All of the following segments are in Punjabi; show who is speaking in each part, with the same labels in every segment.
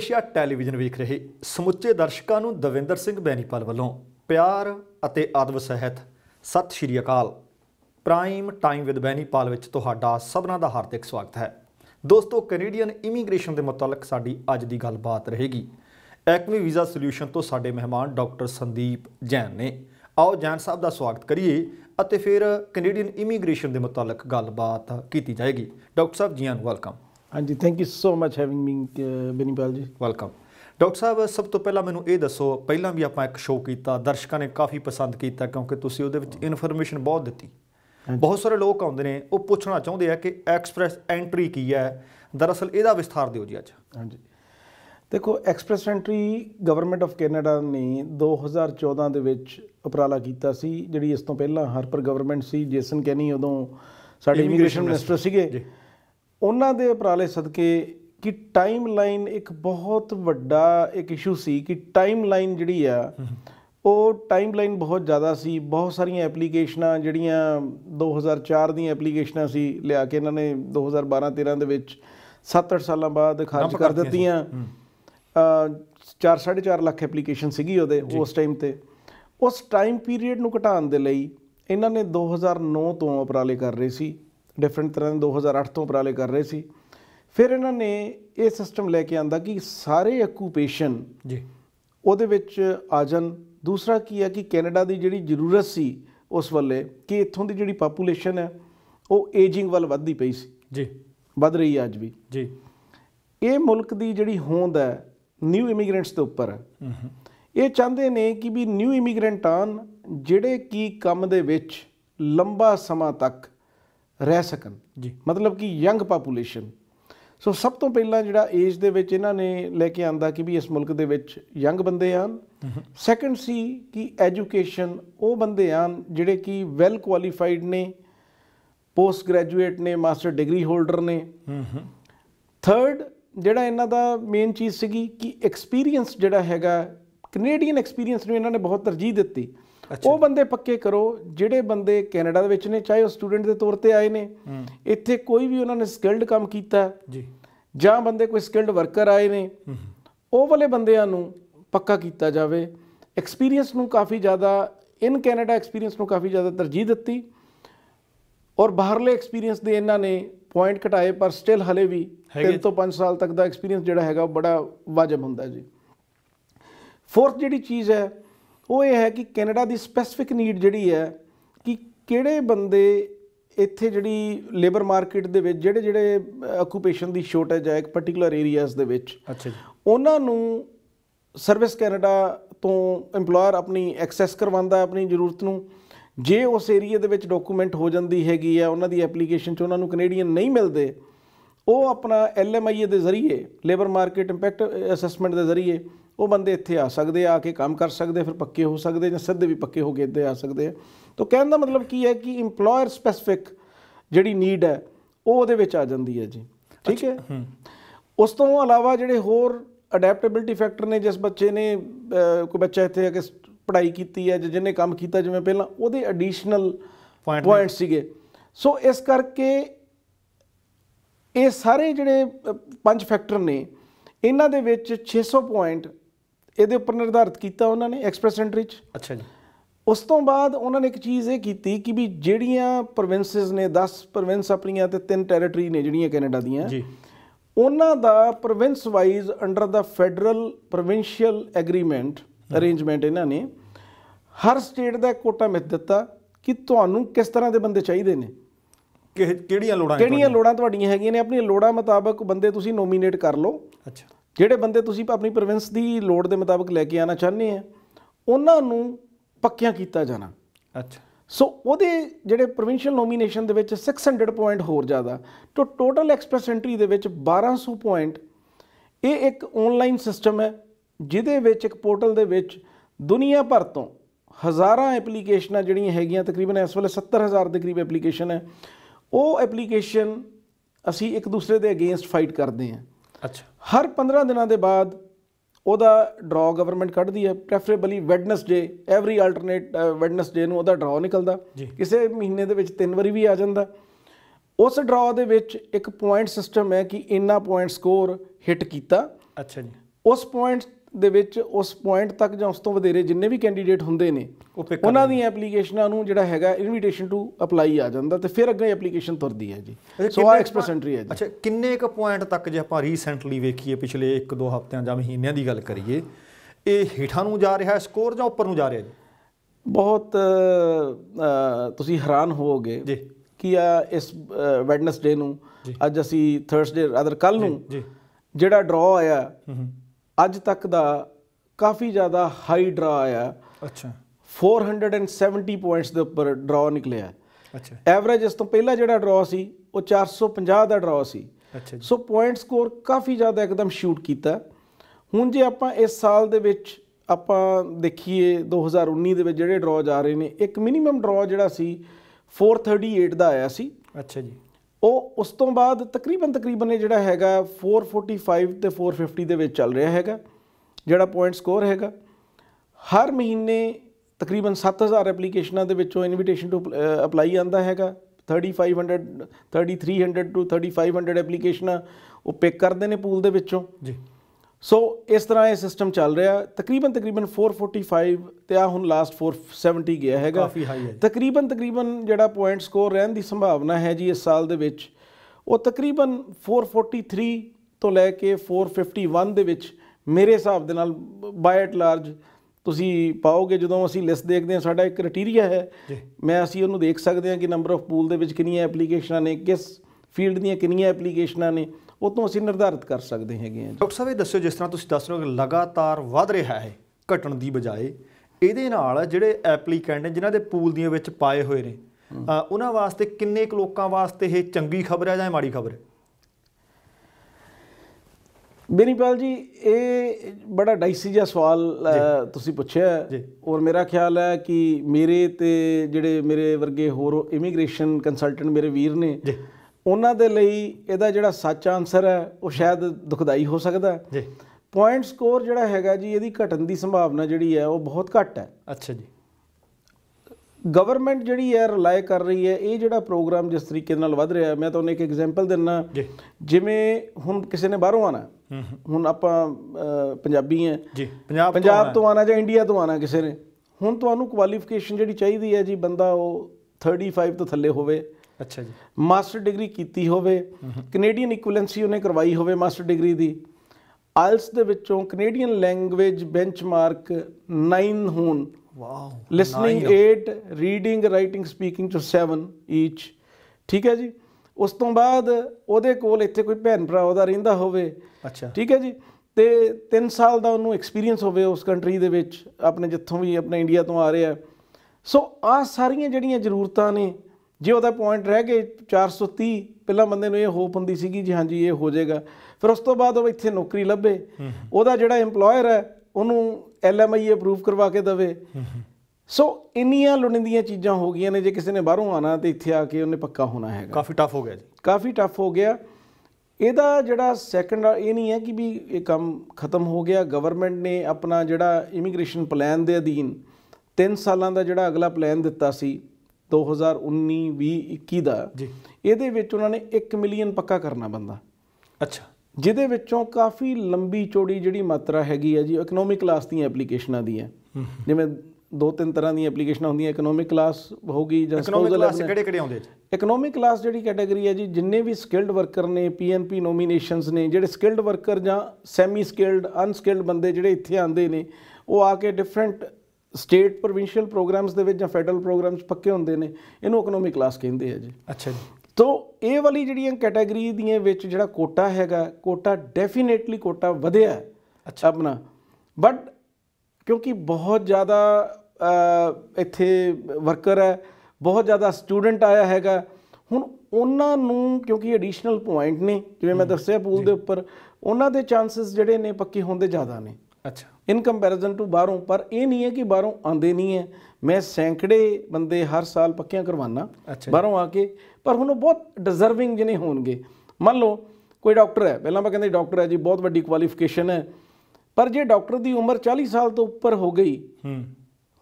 Speaker 1: ਏਸ਼ੀਆ ਟੈਲੀਵਿਜ਼ਨ ਵੇਖ ਰਹੇ ਸਮੁੱਚੇ ਦਰਸ਼ਕਾਂ ਨੂੰ ਦਵਿੰਦਰ ਸਿੰਘ ਬੈਨੀਪਾਲ ਵੱਲੋਂ ਪਿਆਰ ਅਤੇ ਆਦਬ ਸਹਿਤ Sat Sri Akal. Prime time with Benipal ਵਿੱਚ ਤੁਹਾਡਾ ਸਭਨਾਂ ਦਾ ਹਾਰਦਿਕ ਸਵਾਗਤ ਹੈ। ਦੋਸਤੋ, ਕੈਨੇਡੀਅਨ ਇਮੀਗ੍ਰੇਸ਼ਨ ਦੇ ਮੁਤਲਕ ਸਾਡੀ ਅੱਜ ਦੀ ਗੱਲਬਾਤ ਰਹੇਗੀ। ਐਕਮੀ ਵੀਜ਼ਾ ਸੋਲੂਸ਼ਨ ਤੋਂ ਸਾਡੇ ਮਹਿਮਾਨ ਡਾਕਟਰ ਸੰਦੀਪ ਜੈਨ ਨੇ। ਆਓ ਜੈਨ ਸਾਹਿਬ ਦਾ ਸਵਾਗਤ ਕਰੀਏ ਅਤੇ ਫਿਰ ਕੈਨੇਡੀਅਨ ਇਮੀਗ੍ਰੇਸ਼ਨ ਦੇ ਮੁਤਲਕ ਗੱਲਬਾਤ ਕੀਤੀ ਜਾਏਗੀ। ਡਾਕਟਰ ਸਾਹਿਬ ਜੀ ਆਨ ਵੈਲਕਮ।
Speaker 2: ਹਾਂਜੀ thank you so much having me Benipal ji.
Speaker 1: Welcome doctor ਸਾਹਿਬ ਸਭ ਤੋਂ ਪਹਿਲਾਂ ਮੈਨੂੰ ਇਹ ਦੱਸੋ ਪਹਿਲਾਂ ਵੀ ਆਪਾਂ ਇੱਕ ਸ਼ੋਅ ਕੀਤਾ ਦਰਸ਼ਕਾਂ ਨੇ ਕਾਫੀ ਪਸੰਦ ਕੀਤਾ ਕਿਉਂਕਿ ਤੁਸੀਂ ਉਹਦੇ ਵਿੱਚ ਇਨਫੋਰਮੇਸ਼ਨ ਬਹੁਤ ਦਿੱਤੀ। ਬਹੁਤ ਸਾਰੇ ਲੋਕ ਆਉਂਦੇ ਨੇ ਉਹ ਪੁੱਛਣਾ ਚਾਹੁੰਦੇ ਆ ਕਿ ਐਕਸਪ੍ਰੈਸ ਐਂਟਰੀ ਕੀ ਹੈ? ਦਰਅਸਲ ਇਹਦਾ ਵਿਸਥਾਰ ਦਿਓ ਜੀ ਅੱਜ।
Speaker 2: ਹਾਂਜੀ। ਦੇਖੋ express entry government of Canada ਨੇ 2014 ਦੇ ਵਿੱਚ ਉਪਰਾਲਾ ਕੀਤਾ ਸੀ ਜਿਹੜੀ ਇਸ ਤੋਂ ਪਹਿਲਾਂ ਹਾਰਪਰ ਗਵਰਨਮੈਂਟ ਸੀ ਜੇਸਨ ਕੈਨੀ ਉਦੋਂ ਸਾਡੇ ਇਮੀਗ੍ਰੇਸ਼ਨ ਮਿਨਿਸਟਰ ਸੀਗੇ। ਉਹਨਾਂ ਦੇ ਉਪਰਾਲੇ ਸਦਕੇ ਕਿ ਟਾਈਮ ਲਾਈਨ ਇੱਕ ਬਹੁਤ ਵੱਡਾ ਇੱਕ ਇਸ਼ੂ ਸੀ ਕਿ ਟਾਈਮ ਲਾਈਨ ਜਿਹੜੀ ਆ ਉਹ ਟਾਈਮ ਲਾਈਨ ਬਹੁਤ ਜ਼ਿਆਦਾ ਸੀ। ਬਹੁਤ ਸਾਰੀਆਂ ਐਪਲੀਕੇਸ਼ਨਾਂ ਜਿਹੜੀਆਂ 2004 ਦੀਆਂ ਐਪਲੀਕੇਸ਼ਨਾਂ ਸੀ ਲਿਆ ਕੇ ਇਹਨਾਂ ਨੇ 2012-13 ਦੇ ਵਿੱਚ 7-8 ਸਾਲਾਂ ਬਾਅਦ ਖਾਰਜ ਕਰ ਦਿੱਤੀਆਂ। 4.5 ਲੱਖ ਐਪਲੀਕੇਸ਼ਨ ਸੀਗੀ ਉਹਦੇ ਉਸ ਟਾਈਮ ਤੇ। ਉਸ ਟਾਈਮ ਪੀਰੀਅਡ ਨੂੰ ਘਟਾਉਣ ਦੇ ਲਈ ਇਹਨਾਂ ਨੇ 2009 ਤੋਂ ਉਪਰਾਲੇ ਕਰ ਰਹੇ ਸੀ। ਡਿਫਰੈਂਟ ਤਰ੍ਹਾਂ ਦੇ 2008 ਤੋਂ ਉਪਰਾਲੇ ਕਰ ਰਹੇ ਸੀ। ਫਿਰ ਇਹਨਾਂ ਨੇ ਇਹ ਸਿਸਟਮ ਲੈ ਕੇ ਆਂਦਾ ਕਿ ਸਾਰੇ ਆਕੂਪੇਸ਼ਨ
Speaker 1: ਜੀ।
Speaker 2: ਉਹਦੇ ਵਿੱਚ ਆ ਜਾਣ। ਦੂਸਰਾ ਕੀ ਹੈ ਕਿ ਕੈਨੇਡਾ ਦੀ ਜਿਹੜੀ ਜ਼ਰੂਰਤ ਸੀ ਉਸ ਵੱਲੇ ਕਿ ਇੱਥੋਂ ਦੀ ਜਿਹੜੀ ਪਾਪੂਲੇਸ਼ਨ ਹੈ ਉਹ ਏਜਿੰਗ ਵੱਲ ਵੱਧਦੀ ਪਈ ਸੀ।
Speaker 1: ਜੀ।
Speaker 2: ਵੱਧ ਰਹੀ ਹੈ ਅੱਜ ਵੀ।
Speaker 1: ਜੀ।
Speaker 2: ਇਹ ਮੁਲਕ ਦੀ ਜਿਹੜੀ ਹੋਂਦ ਹੈ ਨਿਊ ਇਮੀਗ੍ਰੈਂਟਸ ਦੇ ਉੱਪਰ ਹੈ। ਇਹ ਚਾਹੁੰਦੇ ਨੇ ਕਿ ਵੀ ਨਿਊ ਇਮੀਗ੍ਰੈਂਟ ਆਣ ਜਿਹੜੇ ਕੀ ਕੰਮ ਦੇ ਵਿੱਚ ਲੰਬਾ ਸਮਾਂ ਤੱਕ ਰਹਿ ਸਕਣ।
Speaker 1: ਜੀ।
Speaker 2: ਮਤਲਬ ਕਿ ਯੰਗ ਪਾਪੂਲੇਸ਼ਨ ਸੋ ਸਭ ਤੋਂ ਪਹਿਲਾਂ ਜਿਹੜਾ ਏਜ ਦੇ ਵਿੱਚ ਇਹਨਾਂ ਨੇ ਲੈ ਕੇ ਆਂਦਾ ਕਿ ਵੀ ਇਸ ਮੁਲਕ ਦੇ ਵਿੱਚ ਯੰਗ ਬੰਦੇ ਆਣ ਸੈਕੰਡ ਸੀ ਕਿ ਐਜੂਕੇਸ਼ਨ ਉਹ ਬੰਦੇ ਆਣ ਜਿਹੜੇ ਕਿ ਵੈਲ ਕੁਆਲੀਫਾਈਡ ਨੇ ਪੋਸਟ ਗ੍ਰੈਜੂਏਟ ਨੇ ਮਾਸਟਰ ਡਿਗਰੀ ਹੋਲਡਰ ਨੇ। ਥਰਡ ਜਿਹੜਾ ਇਹਨਾਂ ਦਾ ਮੇਨ ਚੀਜ਼ ਸੀਗੀ ਕਿ ਐਕਸਪੀਰੀਅੰਸ ਜਿਹੜਾ ਹੈਗਾ ਕੈਨੇਡੀਅਨ ਐਕਸਪੀਰੀਅੰਸ ਨੂੰ ਇਹਨਾਂ ਨੇ ਬਹੁਤ ਤਰਜੀਹ ਦਿੱਤੀ। ਉਹ ਬੰਦੇ ਪੱਕੇ ਕਰੋ ਜਿਹੜੇ ਬੰਦੇ ਕੈਨੇਡਾ ਦੇ ਵਿੱਚ ਨੇ ਚਾਹੇ ਉਹ ਸਟੂਡੈਂਟ ਦੇ ਤੌਰ ਤੇ ਆਏ ਨੇ ਇੱਥੇ ਕੋਈ ਵੀ ਉਹਨਾਂ ਨੇ ਸਕਿਲਡ ਕੰਮ ਕੀਤਾ
Speaker 1: ਜੀ।
Speaker 2: ਜਾਂ ਬੰਦੇ ਕੋਈ ਸਕਿਲਡ ਵਰਕਰ ਆਏ ਨੇ ਉਹ ਵਾਲੇ ਬੰਦਿਆਂ ਨੂੰ ਪੱਕਾ ਕੀਤਾ ਜਾਵੇ। ਐਕਸਪੀਰੀਅੰਸ ਨੂੰ ਕਾਫੀ ਜ਼ਿਆਦਾ ਇਨ ਕੈਨੇਡਾ ਐਕਸਪੀਰੀਅੰਸ ਨੂੰ ਕਾਫੀ ਜ਼ਿਆਦਾ ਤਰਜੀਹ ਦਿੱਤੀ। ਔਰ ਬਾਹਰਲੇ ਐਕਸਪੀਰੀਅੰਸ ਦੇ ਇਹਨਾਂ ਨੇ ਪੁਆਇੰਟ ਘਟਾਏ ਪਰ ਸਟਿਲ ਹਲੇ ਵੀ 3 ਤੋਂ 5 ਸਾਲ ਤੱਕ ਦਾ ਐਕਸਪੀਰੀਅੰਸ ਜਿਹੜਾ ਹੈਗਾ ਉਹ ਬੜਾ ਵਾਜਬ ਹੁੰਦਾ ਜੀ। ਫੋਰਥ ਜਿਹੜੀ ਚੀਜ਼ ਹੈ ਉਹ ਇਹ ਹੈ ਕਿ ਕੈਨੇਡਾ ਦੀ ਸਪੈਸਿਫਿਕ ਨੀਡ ਜਿਹੜੀ ਹੈ ਕਿ ਕਿਹੜੇ ਬੰਦੇ ਇੱਥੇ ਜਿਹੜੀ ਲੇਬਰ ਮਾਰਕੀਟ ਦੇ ਵਿੱਚ ਜਿਹੜੇ ਜਿਹੜੇ ਆਕੂਪੇਸ਼ਨ ਦੀ ਸ਼ੋਰਟੇਜ ਹੈ ਇੱਕ ਪਾਰਟਿਕੂਲਰ ਏਰੀਆਜ਼ ਦੇ ਵਿੱਚ
Speaker 1: ਅੱਛਾ ਜੀ।
Speaker 2: ਉਹਨਾਂ ਨੂੰ ਸਰਵਿਸ ਕੈਨੇਡਾ ਤੋਂ EMPLOYER ਆਪਣੀ ਐਕਸੈਸ ਕਰਵਾਉਂਦਾ ਆਪਣੀ ਜ਼ਰੂਰਤ ਨੂੰ। ਜੇ ਉਸ ਏਰੀਆ ਦੇ ਵਿੱਚ ਡਾਕੂਮੈਂਟ ਹੋ ਜਾਂਦੀ ਹੈਗੀ ਆ ਉਹਨਾਂ ਦੀ ਐਪਲੀਕੇਸ਼ਨ 'ਚ ਉਹਨਾਂ ਨੂੰ ਕੈਨੇਡੀਅਨ ਨਹੀਂ ਮਿਲਦੇ ਉਹ ਆਪਣਾ LMIA ਦੇ ਜ਼ਰੀਏ ਲੇਬਰ ਮਾਰਕੀਟ ਇੰਪੈਕਟ ਅਸੈਸਮੈਂਟ ਦੇ ਜ਼ਰੀਏ ਉਹ ਬੰਦੇ ਇੱਥੇ ਆ ਸਕਦੇ ਆ ਕੇ ਕੰਮ ਕਰ ਸਕਦੇ ਫਿਰ ਪੱਕੇ ਹੋ ਸਕਦੇ ਜਾਂ ਸਿੱਧੇ ਵੀ ਪੱਕੇ ਹੋ ਕੇ ਇੱਥੇ ਆ ਸਕਦੇ ਆ। ਤਾਂ ਕਹਿਣ ਦਾ ਮਤਲਬ ਕੀ ਹੈ ਕਿ EMPLOYER ਸਪੈਸਿਫਿਕ ਜਿਹੜੀ ਨੀਡ ਹੈ ਉਹ ਉਹਦੇ ਵਿੱਚ ਆ ਜਾਂਦੀ ਹੈ ਜੀ। ਠੀਕ ਹੈ? ਉਸ ਤੋਂ ਇਲਾਵਾ ਜਿਹੜੇ ਹੋਰ ਅਡੈਪਟੇਬਿਲਟੀ ਫੈਕਟਰ ਨੇ ਜਿਸ ਬੱਚੇ ਨੇ ਕੋਈ ਬੱਚਾ ਇੱਥੇ ਆ ਕੇ ਪੜ੍ਹਾਈ ਕੀਤੀ ਹੈ ਜਾਂ ਜਿਹਨੇ ਕੰਮ ਕੀਤਾ ਜਿਵੇਂ ਪਹਿਲਾਂ ਉਹਦੇ ਐਡੀਸ਼ਨਲ ਪੁਆਇੰਟ ਸੀਗੇ। ਸੋ ਇਸ ਕਰਕੇ ਇਹ ਸਾਰੇ ਜਿਹੜੇ ਪੰਜ ਫੈਕਟਰ ਨੇ ਇਹਨਾਂ ਦੇ ਵਿੱਚ 600 ਪੁਆਇੰਟ ਇਹਦੇ ਉੱਪਰ ਨਿਰਧਾਰਿਤ ਕੀਤਾ ਉਹਨਾਂ ਨੇ ਐਕਸਪ੍ਰੈਸ ਐਂਟਰੀ 'ਚ।
Speaker 1: ਅੱਛਾ ਜੀ।
Speaker 2: ਉਸ ਤੋਂ ਬਾਅਦ ਉਹਨਾਂ ਨੇ ਇੱਕ ਚੀਜ਼ ਇਹ ਕੀਤੀ ਕਿ ਵੀ ਜਿਹੜੀਆਂ ਪ੍ਰੋਵਿੰਸਸ ਨੇ 10 ਪ੍ਰੋਵਿੰਸ ਆਪਣੀਆਂ ਤੇ ਤਿੰਨ ਟੈਰੀਟਰੀ ਨੇ ਜਿਹੜੀਆਂ ਕੈਨੇਡਾ ਦੀਆਂ
Speaker 1: ਜੀ।
Speaker 2: ਉਹਨਾਂ ਦਾ province wise under the federal provincial agreement arrangement ਇਹਨਾਂ ਨੇ ਹਰ ਸਟੇਟ ਦਾ ਕੋਟਾ ਮਿੱਥ ਦਿੱਤਾ ਕਿ ਤੁਹਾਨੂੰ ਕਿਸ ਤਰ੍ਹਾਂ ਦੇ ਬੰਦੇ ਚਾਹੀਦੇ ਨੇ।
Speaker 1: ਕਿਹੜੀਆਂ ਲੋੜਾਂ
Speaker 2: ਕਿਹੜੀਆਂ ਲੋੜਾਂ ਤੁਹਾਡੀਆਂ ਹੈਗੀਆਂ ਨੇ? ਆਪਣੀਆਂ ਲੋੜਾਂ ਮੁਤਾਬਕ ਬੰਦੇ ਤੁਸੀਂ ਨੋਮੀਨੇਟ ਕਰ ਲਓ?
Speaker 1: ਅੱਛਾ।
Speaker 2: ਜਿਹੜੇ ਬੰਦੇ ਤੁਸੀਂ ਆਪਣੀ ਪ੍ਰੋਵਿੰਸ ਦੀ ਲੋੜ ਦੇ ਮੁਤਾਬਕ ਲੈ ਕੇ ਆਣਾ ਚਾਹੁੰਦੇ ਆ ਉਹਨਾਂ ਨੂੰ ਪੱਕਿਆਂ ਕੀਤਾ ਜਾਣਾ।
Speaker 1: ਅੱਛਾ।
Speaker 2: ਸੋ ਉਹਦੇ ਜਿਹੜੇ ਪ੍ਰੋਵਿੰਸ਼ੀਅਲ ਨੋਮੀਨੇਸ਼ਨ ਦੇ ਵਿੱਚ 600 ਪੁਆਇੰਟ ਹੋਰ ਜ਼ਿਆਦਾ ਤੋਂ ਟੋਟਲ ਐਕਸਪ੍ਰੈਸ ਐਂਟਰੀ ਦੇ ਵਿੱਚ 1200 ਪੁਆਇੰਟ ਇਹ ਇੱਕ ਆਨਲਾਈਨ ਸਿਸਟਮ ਹੈ ਜਿਹਦੇ ਵਿੱਚ ਇੱਕ ਪੋਰਟਲ ਦੇ ਵਿੱਚ ਦੁਨੀਆ ਭਰ ਤੋਂ ਹਜ਼ਾਰਾਂ ਐਪਲੀਕੇਸ਼ਨਾਂ ਜਿਹੜੀਆਂ ਹੈਗੀਆਂ ਤਕਰੀਬਨ ਇਸ ਵੇਲੇ 70000 ਦੇ ਕਰੀਬ ਐਪਲੀਕੇਸ਼ਨ ਹੈ। ਉਹ ਐਪਲੀਕੇਸ਼ਨ ਅਸੀਂ ਇੱਕ ਦੂਸਰੇ ਦੇ ਅਗੇਂਸਟ ਫਾਈਟ ਕਰਦੇ ਹਾਂ।
Speaker 1: ਅੱਛਾ।
Speaker 2: ਹਰ 15 ਦਿਨਾਂ ਦੇ ਬਾਅਦ ਉਹਦਾ ਡਰਾ ਗਵਰਨਮੈਂਟ ਕੱਢਦੀ ਹੈ। Preferably Wednesday every alternate Wednesday ਨੂੰ ਉਹਦਾ ਡਰਾ ਨਿਕਲਦਾ। ਕਿਸੇ ਮਹੀਨੇ ਦੇ ਵਿੱਚ ਤਿੰਨ ਵਾਰੀ ਵੀ ਆ ਜਾਂਦਾ। ਉਸ ਡਰਾ ਦੇ ਵਿੱਚ ਇੱਕ ਪੁਆਇੰਟ ਸਿਸਟਮ ਹੈ ਕਿ ਇੰਨਾ ਪੁਆਇੰਟ ਸਕੋਰ ਹਿੱਟ ਕੀਤਾ।
Speaker 1: ਅੱਛਾ ਜੀ।
Speaker 2: ਉਸ ਪੁਆਇੰਟ ਦੇ ਵਿੱਚ ਉਸ ਪੁਆਇੰਟ ਤੱਕ ਜਾਂ ਉਸ ਤੋਂ ਵਧੇਰੇ ਜਿੰਨੇ ਵੀ ਕੈਂਡੀਡੇਟ ਹੁੰਦੇ ਨੇ ਉਹਨਾਂ ਦੀਆਂ ਐਪਲੀਕੇਸ਼ਨਾਂ ਨੂੰ ਜਿਹੜਾ ਹੈਗਾ ਇਨਵੀਟੇਸ਼ਨ ਟੂ ਅਪਲਾਈ ਆ ਜਾਂਦਾ ਤੇ ਫਿਰ ਅੱਗੇ ਐਪਲੀਕੇਸ਼ਨ ਤੁਰਦੀ ਹੈ ਜੀ। ਸੋ ਆ ਐਕਸਪ੍ਰੈਸ ਐਂਟਰੀ ਹੈ ਜੀ।
Speaker 1: ਅੱਛਾ ਕਿੰਨੇ ਕੁ ਪੁਆਇੰਟ ਤੱਕ ਜੇ ਆਪਾਂ ਰੀਸੈਂਟਲੀ ਵੇਖੀਏ ਪਿਛਲੇ 1-2 ਹਫ਼ਤਿਆਂ ਜਾਂ ਮਹੀਨਿਆਂ ਦੀ ਗੱਲ ਕਰੀਏ ਇਹ ਹੇਠਾਂ ਨੂੰ ਜਾ ਰਿਹਾ ਸਕੋਰ ਜਾਂ ਉੱਪਰ ਨੂੰ ਜਾ ਰਿਹਾ ਜੀ?
Speaker 2: ਬਹੁਤ ਤੁਸੀਂ ਹੈਰਾਨ ਹੋਵੋਗੇ
Speaker 1: ਜੀ।
Speaker 2: ਕਿ ਆ ਇਸ ਵੈਡਨਸਡੇ ਨੂੰ ਅੱਜ ਅਸੀਂ ਥਰਸਡੇ ਰਾਦਰ ਕੱਲ ਨੂੰ
Speaker 1: ਜੀ।
Speaker 2: ਜਿਹੜਾ ਡਰਾਅ ਆਇਆ ਅੱਜ ਤੱਕ ਦਾ ਕਾਫੀ ਜ਼ਿਆਦਾ ਹਾਈ ਡਰਾ ਆਇਆ।
Speaker 1: ਅੱਛਾ।
Speaker 2: 470 ਪੁਆਇੰਟਸ ਦੇ ਉੱਪਰ ਡਰਾ ਨਿਕਲਿਆ।
Speaker 1: ਅੱਛਾ।
Speaker 2: ਐਵਰੇਜ ਇਸ ਤੋਂ ਪਹਿਲਾਂ ਜਿਹੜਾ ਡਰਾ ਸੀ ਉਹ 450 ਦਾ ਡਰਾ ਸੀ।
Speaker 1: ਅੱਛਾ
Speaker 2: ਸੋ ਪੁਆਇੰਟ ਸਕੋਰ ਕਾਫੀ ਜ਼ਿਆਦਾ ਇੱਕਦਮ ਸ਼ੂਟ ਕੀਤਾ। ਹੁਣ ਜੇ ਆਪਾਂ ਇਸ ਸਾਲ ਦੇ ਵਿੱਚ ਆਪਾਂ ਦੇਖੀਏ 2019 ਦੇ ਵਿੱਚ ਜਿਹੜੇ ਡਰਾ ਜਾ ਰਹੇ ਨੇ ਇੱਕ ਮਿਨੀਮਮ ਡਰਾ ਜਿਹੜਾ ਸੀ 438 ਦਾ ਆਇਆ ਸੀ।
Speaker 1: ਅੱਛਾ ਜੀ।
Speaker 2: ਉਹ ਉਸ ਤੋਂ ਬਾਅਦ ਤਕਰੀਬਨ ਤਕਰੀਬਨ ਇਹ ਜਿਹੜਾ ਹੈਗਾ 445 ਤੇ 450 ਦੇ ਵਿੱਚ ਚੱਲ ਰਿਹਾ ਹੈਗਾ, ਜਿਹੜਾ ਪੁਆਇੰਟ ਸਕੋਰ ਹੈਗਾ। ਹਰ ਮਹੀਨੇ ਤਕਰੀਬਨ 7000 ਐਪਲੀਕੇਸ਼ਨਾਂ ਦੇ ਵਿੱਚੋਂ ਇਨਵੀਟੇਸ਼ਨ ਟੂ ਅਪਲਾਈ ਆਂਦਾ ਹੈਗਾ। 3500 3300 ਟੂ 3500 ਐਪਲੀਕੇਸ਼ਨਾਂ ਉਹ ਪਿਕ ਕਰਦੇ ਨੇ ਪੂਲ ਦੇ ਵਿੱਚੋਂ।
Speaker 1: ਜੀ।
Speaker 2: ਸੋ ਇਸ ਤਰ੍ਹਾਂ ਇਹ ਸਿਸਟਮ ਚੱਲ ਰਿਹਾ। ਤਕਰੀਬਨ ਤਕਰੀਬਨ 445 ਤੇ ਆ ਹੁਣ ਲਾਸਟ 470 ਗਿਆ ਹੈਗਾ।
Speaker 1: ਕਾਫੀ ਹਾਈ ਹੈ।
Speaker 2: ਤਕਰੀਬਨ ਤਕਰੀਬਨ ਜਿਹੜਾ ਪੁਆਇੰਟ ਸਕੋਰ ਰਹਿਣ ਦੀ ਸੰਭਾਵਨਾ ਹੈ ਜੀ ਇਸ ਸਾਲ ਦੇ ਵਿੱਚ ਉਹ ਤਕਰੀਬਨ 443 ਤੋਂ ਲੈ ਕੇ 451 ਦੇ ਵਿੱਚ ਮੇਰੇ ਹਿਸਾਬ ਦੇ ਨਾਲ ਬਾਈ ਐਟ ਲਾਰਜ ਤੁਸੀਂ ਪਾਓਗੇ। ਜਦੋਂ ਅਸੀਂ ਲਿਸਟ ਦੇਖਦੇ ਹਾਂ ਸਾਡਾ ਇੱਕ ਕ੍ਰਾਈਟੇਰੀਆ ਹੈ। ਮੈਂ ਅਸੀਂ ਉਹਨੂੰ ਦੇਖ ਸਕਦੇ ਹਾਂ ਕਿ ਨੰਬਰ ਆਫ ਪੂਲ ਦੇ ਵਿੱਚ ਕਿੰਨੀਆਂ ਐਪਲੀਕੇਸ਼ਨਾਂ ਨੇ ਕਿਸ ਫੀਲਡ ਦੀਆਂ ਕਿੰਨੀਆਂ ਐਪਲੀਕੇਸ਼ਨਾਂ ਨੇ। ਉਹ ਤੋਂ ਅਸੀਂ ਨਿਰਧਾਰਿਤ ਕਰ ਸਕਦੇ ਹੈਗੇ ਹਾਂ
Speaker 1: ਡਾਕਟਰ ਸਾਹਿਬ ਇਹ ਦੱਸਿਓ ਜਿਸ ਤਰ੍ਹਾਂ ਤੁਸੀਂ ਦੱਸ ਰਹੇ ਹੋ ਕਿ ਲਗਾਤਾਰ ਵਧ ਰਿਹਾ ਹੈ ਘਟਣ ਦੀ ਬਜਾਏ ਇਹਦੇ ਨਾਲ ਜਿਹੜੇ ਐਪਲੀਕੈਂਟ ਨੇ ਜਿਨ੍ਹਾਂ ਦੇ ਪੂਲ ਦੀਆਂ ਵਿੱਚ ਪਾਏ ਹੋਏ ਨੇ ਉਹਨਾਂ ਵਾਸਤੇ ਕਿੰਨੇ ਕੁ ਲੋਕਾਂ ਵਾਸਤੇ ਇਹ ਚੰਗੀ ਖਬਰ ਹੈ ਜਾਂ ਮਾੜੀ ਖਬਰ ਹੈ?
Speaker 2: ਬੇਨੀਪਾਲ ਜੀ ਇਹ ਬੜਾ ਡਾਈਸੀ ਜਿਹਾ ਸਵਾਲ ਤੁਸੀਂ ਪੁੱਛਿਆ। ਔਰ ਮੇਰਾ ਖਿਆਲ ਹੈ ਕਿ ਮੇਰੇ ਤੇ ਜਿਹੜੇ ਮੇਰੇ ਵਰਗੇ ਹੋਰ ਇਮੀਗ੍ਰੇਸ਼ਨ ਕੰਸਲਟੈਂਟ ਮੇਰੇ ਵੀਰ ਨੇ ਉਹਨਾਂ ਦੇ ਲਈ ਇਹਦਾ ਜਿਹੜਾ ਸੱਚਾ ਆਨਸਰ ਹੈ ਉਹ ਸ਼ਾਇਦ ਦੁਖਦਾਈ ਹੋ ਸਕਦਾ ਹੈ।
Speaker 1: ਜੀ।
Speaker 2: ਪੁਆਇੰਟ ਸਕੋਰ ਜਿਹੜਾ ਹੈਗਾ ਜੀ ਇਹਦੀ ਘਟਣ ਦੀ ਸੰਭਾਵਨਾ ਜਿਹੜੀ ਹੈ ਉਹ ਬਹੁਤ ਘੱਟ ਹੈ।
Speaker 1: ਅੱਛਾ ਜੀ।
Speaker 2: ਗਵਰਨਮੈਂਟ ਜਿਹੜੀ ਹੈ ਰਿਲਾਈ ਕਰ ਰਹੀ ਹੈ ਇਹ ਜਿਹੜਾ ਪ੍ਰੋਗਰਾਮ ਜਿਸ ਤਰੀਕੇ ਨਾਲ ਵੱਧ ਰਿਹਾ ਮੈਂ ਤੁਹਾਨੂੰ ਇੱਕ ਐਗਜ਼ਾਮਪਲ ਦਿੰਨਾ। ਜਿਵੇਂ ਹੁਣ ਕਿਸੇ ਨੇ ਬਾਹਰੋਂ ਆਣਾ ਹੁਣ ਆਪਾਂ ਪੰਜਾਬੀ ਹਾਂ।
Speaker 1: ਜੀ ਪੰਜਾਬ ਤੋਂ
Speaker 2: ਪੰਜਾਬ ਤੋਂ ਆਣਾ ਜਾਂ ਇੰਡੀਆ ਤੋਂ ਆਣਾ ਕਿਸੇ ਨੇ ਹੁਣ ਤੁਹਾਨੂੰ ਕੁਆਲੀਫਿਕੇਸ਼ਨ ਜਿਹੜੀ ਚਾਹੀਦੀ ਹੈ ਜੀ ਬੰਦਾ ਉਹ 35 ਤੋਂ ਥੱਲੇ ਹੋਵੇ।
Speaker 1: ਅੱਛਾ ਜੀ।
Speaker 2: ਮਾਸਟਰ ਡਿਗਰੀ ਕੀਤੀ ਹੋਵੇ ਕੈਨੇਡੀਅਨ ਇਕੁਇਵਲੈਂਸੀ ਉਹਨੇ ਕਰਵਾਈ ਹੋਵੇ ਮਾਸਟਰ ਡਿਗਰੀ ਦੀ। ਆਇਲਸ ਦੇ ਵਿੱਚੋਂ ਕੈਨੇਡੀਅਨ ਲੈਂਗੁਏਜ ਬੈਂਚਮਾਰਕ 9 ਹੋਣ।
Speaker 1: Wow
Speaker 2: listening 8 reading writing speaking ਚ 7 ਈਚ ਠੀਕ ਹੈ ਜੀ? ਉਸ ਤੋਂ ਬਾਅਦ ਉਹਦੇ ਕੋਲ ਇੱਥੇ ਕੋਈ ਭੈਣ ਭਰਾ ਉਹਦਾ ਰਹਿੰਦਾ ਹੋਵੇ।
Speaker 1: ਅੱਛਾ।
Speaker 2: ਠੀਕ ਹੈ ਜੀ? ਤੇ 3 ਸਾਲ ਦਾ ਉਹਨੂੰ ਐਕਸਪੀਰੀਅੰਸ ਹੋਵੇ ਉਸ ਕੰਟਰੀ ਦੇ ਵਿੱਚ ਆਪਣੇ ਜਿੱਥੋਂ ਵੀ ਆਪਣੇ ਇੰਡੀਆ ਤੋਂ ਆ ਰਿਹਾ। ਸੋ ਆ ਸਾਰੀਆਂ ਜਿਹੜੀਆਂ ਜ਼ਰੂਰਤਾਂ ਨੇ ਜੇ ਉਹਦਾ ਪੁਆਇੰਟ ਰਹਿ ਗਏ 430 ਪਹਿਲਾਂ ਬੰਦੇ ਨੂੰ ਇਹ ਹੋਪ ਹੁੰਦੀ ਸੀਗੀ ਜੀ ਹਾਂਜੀ ਇਹ ਹੋ ਜਾਏਗਾ। ਫਿਰ ਉਸ ਤੋਂ ਬਾਅਦ ਉਹ ਇੱਥੇ ਨੌਕਰੀ ਲੱਭੇ। ਉਹਦਾ ਜਿਹੜਾ EMPLOYER ਹੈ ਉਹਨੂੰ LMI ਅਪਰੂਵ ਕਰਵਾ ਕੇ ਦਵੇ। ਸੋ ਇੰਨੀਆਂ ਲੋੜੀਂਦੀਆਂ ਚੀਜ਼ਾਂ ਹੋ ਗਈਆਂ ਨੇ ਜੇ ਕਿਸੇ ਨੇ ਬਾਹਰੋਂ ਆਣਾ ਤੇ ਇੱਥੇ ਆ ਕੇ ਉਹਨੇ ਪੱਕਾ ਹੋਣਾ ਹੈਗਾ।
Speaker 1: ਕਾਫੀ ਟਫ ਹੋ ਗਿਆ ਜੀ।
Speaker 2: ਕਾਫੀ ਟਫ ਹੋ ਗਿਆ। ਇਹਦਾ ਜਿਹੜਾ ਸੈਕੰਡ ਇਹ ਨਹੀਂ ਹੈ ਕਿ ਵੀ ਇਹ ਕੰਮ ਖਤਮ ਹੋ ਗਿਆ। ਗਵਰਨਮੈਂਟ ਨੇ ਆਪਣਾ ਜਿਹੜਾ ਇਮੀਗ੍ਰੇਸ਼ਨ ਪਲਾਨ ਦੇ ਅਧੀਨ 3 ਸਾਲਾਂ ਦਾ ਜਿਹੜਾ ਅਗਲਾ ਪਲਾਨ ਦਿੱਤਾ ਸੀ। 2019 20 21 ਦਾ।
Speaker 1: ਜੀ।
Speaker 2: ਇਹਦੇ ਵਿੱਚ ਉਹਨਾਂ ਨੇ 1 ਮਿਲੀਅਨ ਪੱਕਾ ਕਰਨਾ ਬੰਦਾ।
Speaker 1: ਅੱਛਾ।
Speaker 2: ਜਿਹਦੇ ਵਿੱਚੋਂ ਕਾਫੀ ਲੰਬੀ ਚੌੜੀ ਜਿਹੜੀ ਮਾਤਰਾ ਹੈਗੀ ਹੈ ਜੀ ਇਕਨੋਮਿਕ ਕਲਾਸ ਦੀਆਂ ਐਪਲੀਕੇਸ਼ਨਾਂ ਦੀ ਹੈ ਜਿਵੇਂ ਦੋ ਤਿੰਨ ਤਰ੍ਹਾਂ ਦੀਆਂ ਐਪਲੀਕੇਸ਼ਨਾਂ ਹੁੰਦੀਆਂ ਇਕਨੋਮਿਕ ਕਲਾਸ ਹੋਗੀ ਜਾਂ
Speaker 1: ਇਕਨੋਮਿਕ ਕਲਾਸ ਕਿਹੜੇ ਕਿਹੜੇ ਆਉਂਦੇ
Speaker 2: ਇਕਨੋਮਿਕ ਕਲਾਸ ਜਿਹੜੀ ਕੈਟਾਗਰੀ ਹੈ ਜੀ ਜਿੰਨੇ ਵੀ ਸਕਿਲਡ ਵਰਕਰ ਨੇ ਪੀਐਨਪੀ ਨੋਮੀਨੇਸ਼ਨਸ ਨੇ ਜਿਹੜੇ ਸਕਿਲਡ ਵਰਕਰ ਜਾਂ ਸੈਮੀ ਸਕਿਲਡ ਅਨਸਕਿਲਡ ਬੰਦੇ ਜਿਹੜੇ ਇੱਥੇ ਆਉਂਦੇ ਨੇ ਉਹ ਆ ਕੇ ਡਿਫਰੈਂਟ ਸਟੇਟ ਪ੍ਰੋਵਿੰਸ਼ੀਅਲ ਪ੍ਰੋਗਰਾਮਸ ਦੇ ਵਿੱਚ ਜਾਂ ਫੈਡਰਲ ਪ੍ਰੋਗਰਾਮਸ ਪੱਕੇ ਹੁੰਦੇ ਨੇ ਇਹਨੂੰ ਇਕਨੋਮਿਕ ਕਲਾਸ ਕਹਿੰਦੇ ਆ ਜੀ।
Speaker 1: ਅੱਛਾ ਜੀ।
Speaker 2: ਤੋ ਇਹ ਵਾਲੀ ਜਿਹੜੀਆਂ ਕੈਟਾਗਰੀ ਦੀਆਂ ਵਿੱਚ ਜਿਹੜਾ ਕੋਟਾ ਹੈਗਾ ਕੋਟਾ ਡੈਫੀਨੇਟਲੀ ਕੋਟਾ ਵਧਿਆ
Speaker 1: ਅੱਛਾ।
Speaker 2: ਆਪਣਾ। ਬਟ ਕਿਉਂਕਿ ਬਹੁਤ ਜ਼ਿਆਦਾ ਇੱਥੇ ਵਰਕਰ ਹੈ ਬਹੁਤ ਜ਼ਿਆਦਾ ਸਟੂਡੈਂਟ ਆਇਆ ਹੈਗਾ ਹੁਣ ਉਹਨਾਂ ਨੂੰ ਕਿਉਂਕਿ ਐਡੀਸ਼ਨਲ ਪੁਆਇੰਟ ਨੇ ਜਿਵੇਂ ਮੈਂ ਦੱਸਿਆ ਪੂਲ ਦੇ ਉੱਪਰ ਉਹਨਾਂ ਦੇ ਚਾਂਸਸ ਜਿਹੜੇ ਨੇ ਪੱਕੇ ਹੋਣ ਦੇ ਜ਼ਿਆਦਾ ਨੇ।
Speaker 1: ਅੱਛਾ।
Speaker 2: ਇਨ ਕੰਪੈਰੀਜ਼ਨ ਟੂ ਬਾਹਰੋਂ ਪਰ ਇਹ ਨਹੀਂ ਹੈ ਕਿ ਬਾਹਰੋਂ ਆਂਦੇ ਨਹੀਂ ਹੈ। ਮੈਂ ਸੈਂਕੜੇ ਬੰਦੇ ਹਰ ਸਾਲ ਪੱਕਿਆਂ ਕਰਵਾਨਾ
Speaker 1: ਅੱਛਾ
Speaker 2: ਬਾਹਰੋਂ ਆ ਕੇ ਪਰ ਹੁਣ ਉਹ ਬਹੁਤ ਡਿਜ਼ਰਵਿੰਗ ਜਿਹਨੇ ਹੋਣਗੇ। ਮੰਨ ਲਓ ਕੋਈ ਡਾਕਟਰ ਹੈ। ਪਹਿਲਾਂ ਮੈਂ ਕਹਿੰਦੇ ਡਾਕਟਰ ਹੈ ਜੀ ਬਹੁਤ ਵੱਡੀ ਕੁਆਲੀਫਿਕੇਸ਼ਨ ਹੈ। ਪਰ ਜੇ ਡਾਕਟਰ ਦੀ ਉਮਰ 40 ਸਾਲ ਤੋਂ ਉੱਪਰ ਹੋ ਗਈ
Speaker 1: ਹੂੰ।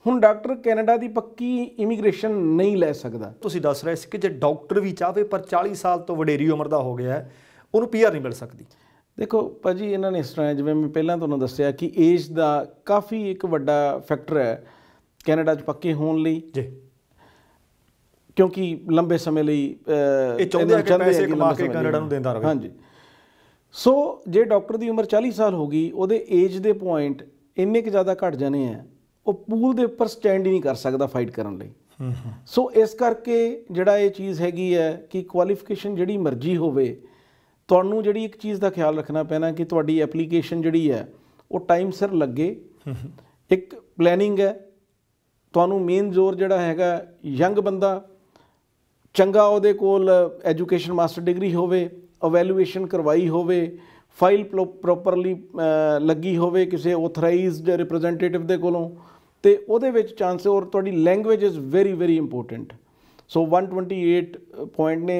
Speaker 2: ਹੁਣ ਡਾਕਟਰ ਕੈਨੇਡਾ ਦੀ ਪੱਕੀ ਇਮੀਗ੍ਰੇਸ਼ਨ ਨਹੀਂ ਲੈ ਸਕਦਾ।
Speaker 1: ਤੁਸੀਂ ਦੱਸ ਰਹੇ ਸੀ ਕਿ ਜੇ ਡਾਕਟਰ ਵੀ ਚਾਹਵੇ ਪਰ 40 ਸਾਲ ਤੋਂ ਵਡੇਰੀ ਉਮਰ ਦਾ ਹੋ ਗਿਆ ਉਹਨੂੰ ਪੀਆਰ ਨਹੀਂ ਮਿਲ ਸਕਦੀ।
Speaker 2: ਦੇਖੋ ਭਾਜੀ ਇਹਨਾਂ ਨੇ ਇਸ ਤਰ੍ਹਾਂ ਜਿਵੇਂ ਮੈਂ ਪਹਿਲਾਂ ਤੁਹਾਨੂੰ ਦੱਸਿਆ ਕਿ ਏਜ ਦਾ ਕਾਫੀ ਇੱਕ ਵੱਡਾ ਫੈਕਟਰ ਹੈ ਕੈਨੇਡਾ 'ਚ ਪੱਕੇ ਹੋਣ ਲਈ।
Speaker 1: ਜੀ।
Speaker 2: ਕਿਉਂਕਿ ਲੰਬੇ ਸਮੇਂ ਲਈ
Speaker 1: ਇਹ ਚਾਹੁੰਦੇ ਆ ਕਿ ਪੈਸੇ ਕਮਾ ਕੇ ਕੈਨੇਡਾ ਨੂੰ ਦਿੰਦਾ ਰਹੇ।
Speaker 2: ਹਾਂਜੀ। ਸੋ ਜੇ ਡਾਕਟਰ ਦੀ ਉਮਰ 40 ਸਾਲ ਹੋ ਗਈ ਉਹਦੇ ਏਜ ਦੇ ਪੁਆਇੰਟ ਇੰਨੇ ਕੁ ਜ਼ਿਆਦਾ ਘਟ ਜਾਣੇ ਆ ਉਹ ਪੂਲ ਦੇ ਉੱਪਰ ਸਟੈਂਡ ਹੀ ਨਹੀਂ ਕਰ ਸਕਦਾ ਫਾਈਟ ਕਰਨ ਲਈ। ਸੋ ਇਸ ਕਰਕੇ ਜਿਹੜਾ ਇਹ ਚੀਜ਼ ਹੈਗੀ ਹੈ ਕਿ ਕੁਆਲੀਫਿਕੇਸ਼ਨ ਜਿਹੜੀ ਮਰਜ਼ੀ ਹੋਵੇ ਤੁਹਾਨੂੰ ਜਿਹੜੀ ਇੱਕ ਚੀਜ਼ ਦਾ ਖਿਆਲ ਰੱਖਣਾ ਪੈਣਾ ਕਿ ਤੁਹਾਡੀ ਐਪਲੀਕੇਸ਼ਨ ਜਿਹੜੀ ਹੈ, ਉਹ ਟਾਈਮ ਸਿਰ ਲੱਗੇ। ਇੱਕ ਪਲੈਨਿੰਗ ਹੈ। ਤੁਹਾਨੂੰ ਮੇਨ ਜ਼ੋਰ ਜਿਹੜਾ ਹੈਗਾ ਯੰਗ ਬੰਦਾ, ਚੰਗਾ ਉਹਦੇ ਕੋਲ ਐਜੂਕੇਸ਼ਨ ਮਾਸਟਰ ਡਿਗਰੀ ਹੋਵੇ ਅਵੈਲੂਏਸ਼ਨ ਕਰਵਾਈ ਹੋਵੇ ਫਾਈਲ ਪ੍ਰੋਪਰਲੀ ਲੱਗੀ ਹੋਵੇ ਕਿਸੇ ਆਥੋਰਾਈਜ਼ਡ ਰਿਪਰੈਜ਼ੈਂਟੇਟਿਵ ਦੇ ਕੋਲੋਂ, ਤੇ ਉਹਦੇ ਵਿੱਚ ਚਾਂਸ ਔਰ ਤੁਹਾਡੀ language is very very important so 128 point ਨੇ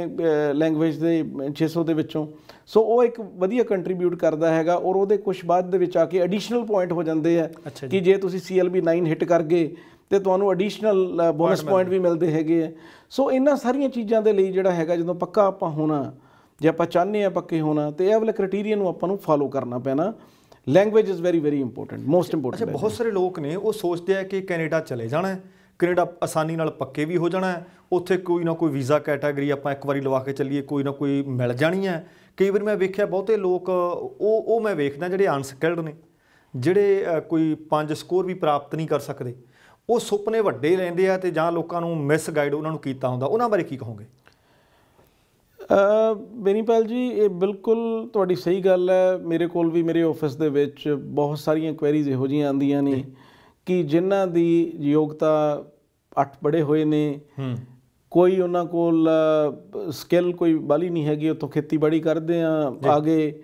Speaker 2: ਲੈਂਗੁਏਜ ਦੇ 600 ਦੇ ਵਿੱਚੋਂ। ਸੋ ਉਹ ਇੱਕ ਵਧੀਆ ਕੰਟਰੀਬਿਊਟ ਕਰਦਾ ਹੈਗਾ ਔਰ ਉਹਦੇ ਕੁਝ ਬਾਅਦ ਦੇ ਵਿੱਚ ਆ ਕੇ ਐਡੀਸ਼ਨਲ ਪੁਆਇੰਟ ਹੋ ਜਾਂਦੇ ਆ
Speaker 1: ਅੱਛਾ
Speaker 2: ਕਿ ਜੇ ਤੁਸੀਂ CLB 9 ਹਿੱਟ ਕਰ ਗਏ ਤੇ ਤੁਹਾਨੂੰ ਐਡੀਸ਼ਨਲ ਬੋਨਸ ਪੁਆਇੰਟ ਵੀ ਮਿਲਦੇ ਹੈਗੇ ਆ। ਸੋ ਇਹਨਾਂ ਸਾਰੀਆਂ ਚੀਜ਼ਾਂ ਦੇ ਲਈ ਜਿਹੜਾ ਹੈਗਾ ਜਦੋਂ ਪੱਕਾ ਆਪਾਂ ਹੋਣਾ ਜੇ ਆਪਾਂ ਚਾਹੁੰਦੇ ਆ ਪੱਕੇ ਹੋਣਾ ਤੇ ਇਹ ਵਾਲੇ ਕ੍ਰਾਈਟੇਰੀਆ ਨੂੰ ਆਪਾਂ ਨੂੰ ਫਾਲੋ ਕਰਨਾ ਪੈਣਾ। Language is very very important most
Speaker 1: ਅੱਛਾ
Speaker 2: ਇੰਪੋਰਟੈਂਟ
Speaker 1: ਬਹੁਤ ਸਾਰੇ ਲੋਕ ਨੇ ਉਹ ਸੋਚਦੇ ਆ ਕਿ ਕੈਨੇਡਾ ਚਲੇ ਜਾਣਾ ਹੈ। ਕੈਨੇਡਾ ਆਸਾਨੀ ਨਾਲ ਪੱਕੇ ਵੀ ਹੋ ਜਾਣਾ ਹੈ। ਉੱਥੇ ਕੋਈ ਨਾ ਕੋਈ ਵੀਜ਼ਾ ਕੈਟਾਗਰੀ ਆਪਾਂ ਇੱਕ ਵਾਰੀ ਲਵਾ ਕੇ ਚੱਲੀਏ ਕੋਈ ਨਾ ਕੋਈ ਮਿਲ ਜਾਣੀ ਹੈ। ਕਈ ਵਾਰ ਮੈਂ ਵੇਖਿਆ ਬਹੁਤੇ ਲੋਕ ਉਹ ਉਹ ਮੈਂ ਵੇਖਦਾ ਜਿਹੜੇ ਅਨਸਕਿਲਡ ਨੇ ਜਿਹੜੇ ਕੋਈ ਪੰਜ ਸਕੋਰ ਵੀ ਪ੍ਰਾਪਤ ਨਹੀਂ ਕਰ ਸਕਦੇ। ਉਹ ਸੁਪਨੇ ਵੱਡੇ ਲੈਂਦੇ ਆ ਤੇ ਜਾਂ ਲੋਕਾਂ ਨੂੰ ਮਿਸ ਗਾਈਡ ਉਹਨਾਂ ਨੂੰ ਕੀਤਾ ਹੁੰਦਾ। ਉਹਨਾਂ ਬਾਰੇ ਕੀ ਕਹੋਗੇ?
Speaker 2: ਅ ਬੇਨੀਪਾਲ ਜੀ ਇਹ ਬਿਲਕੁਲ ਤੁਹਾਡੀ ਸਹੀ ਗੱਲ ਹੈ। ਮੇਰੇ ਕੋਲ ਵੀ ਮੇਰੇ ਆਫਿਸ ਦੇ ਵਿੱਚ ਬਹੁਤ ਸਾਰੀਆਂ ਕੁਐਰੀਜ਼ ਇਹੋ ਜਿਹੀਆਂ ਆਉਂਦੀਆਂ ਨੇ। ਕਿ ਜਿਨ੍ਹਾਂ ਦੀ ਯੋਗਤਾ ਅੱਠ ਬੜੇ ਹੋਏ ਨੇ
Speaker 1: ਹੂੰ।
Speaker 2: ਕੋਈ ਉਹਨਾਂ ਕੋਲ ਸਕਿੱਲ ਕੋਈ ਬਾਲੀ ਨਹੀਂ ਹੈਗੀ ਉੱਥੋਂ ਖੇਤੀਬਾੜੀ ਕਰਦੇ ਆ ਆਗੇ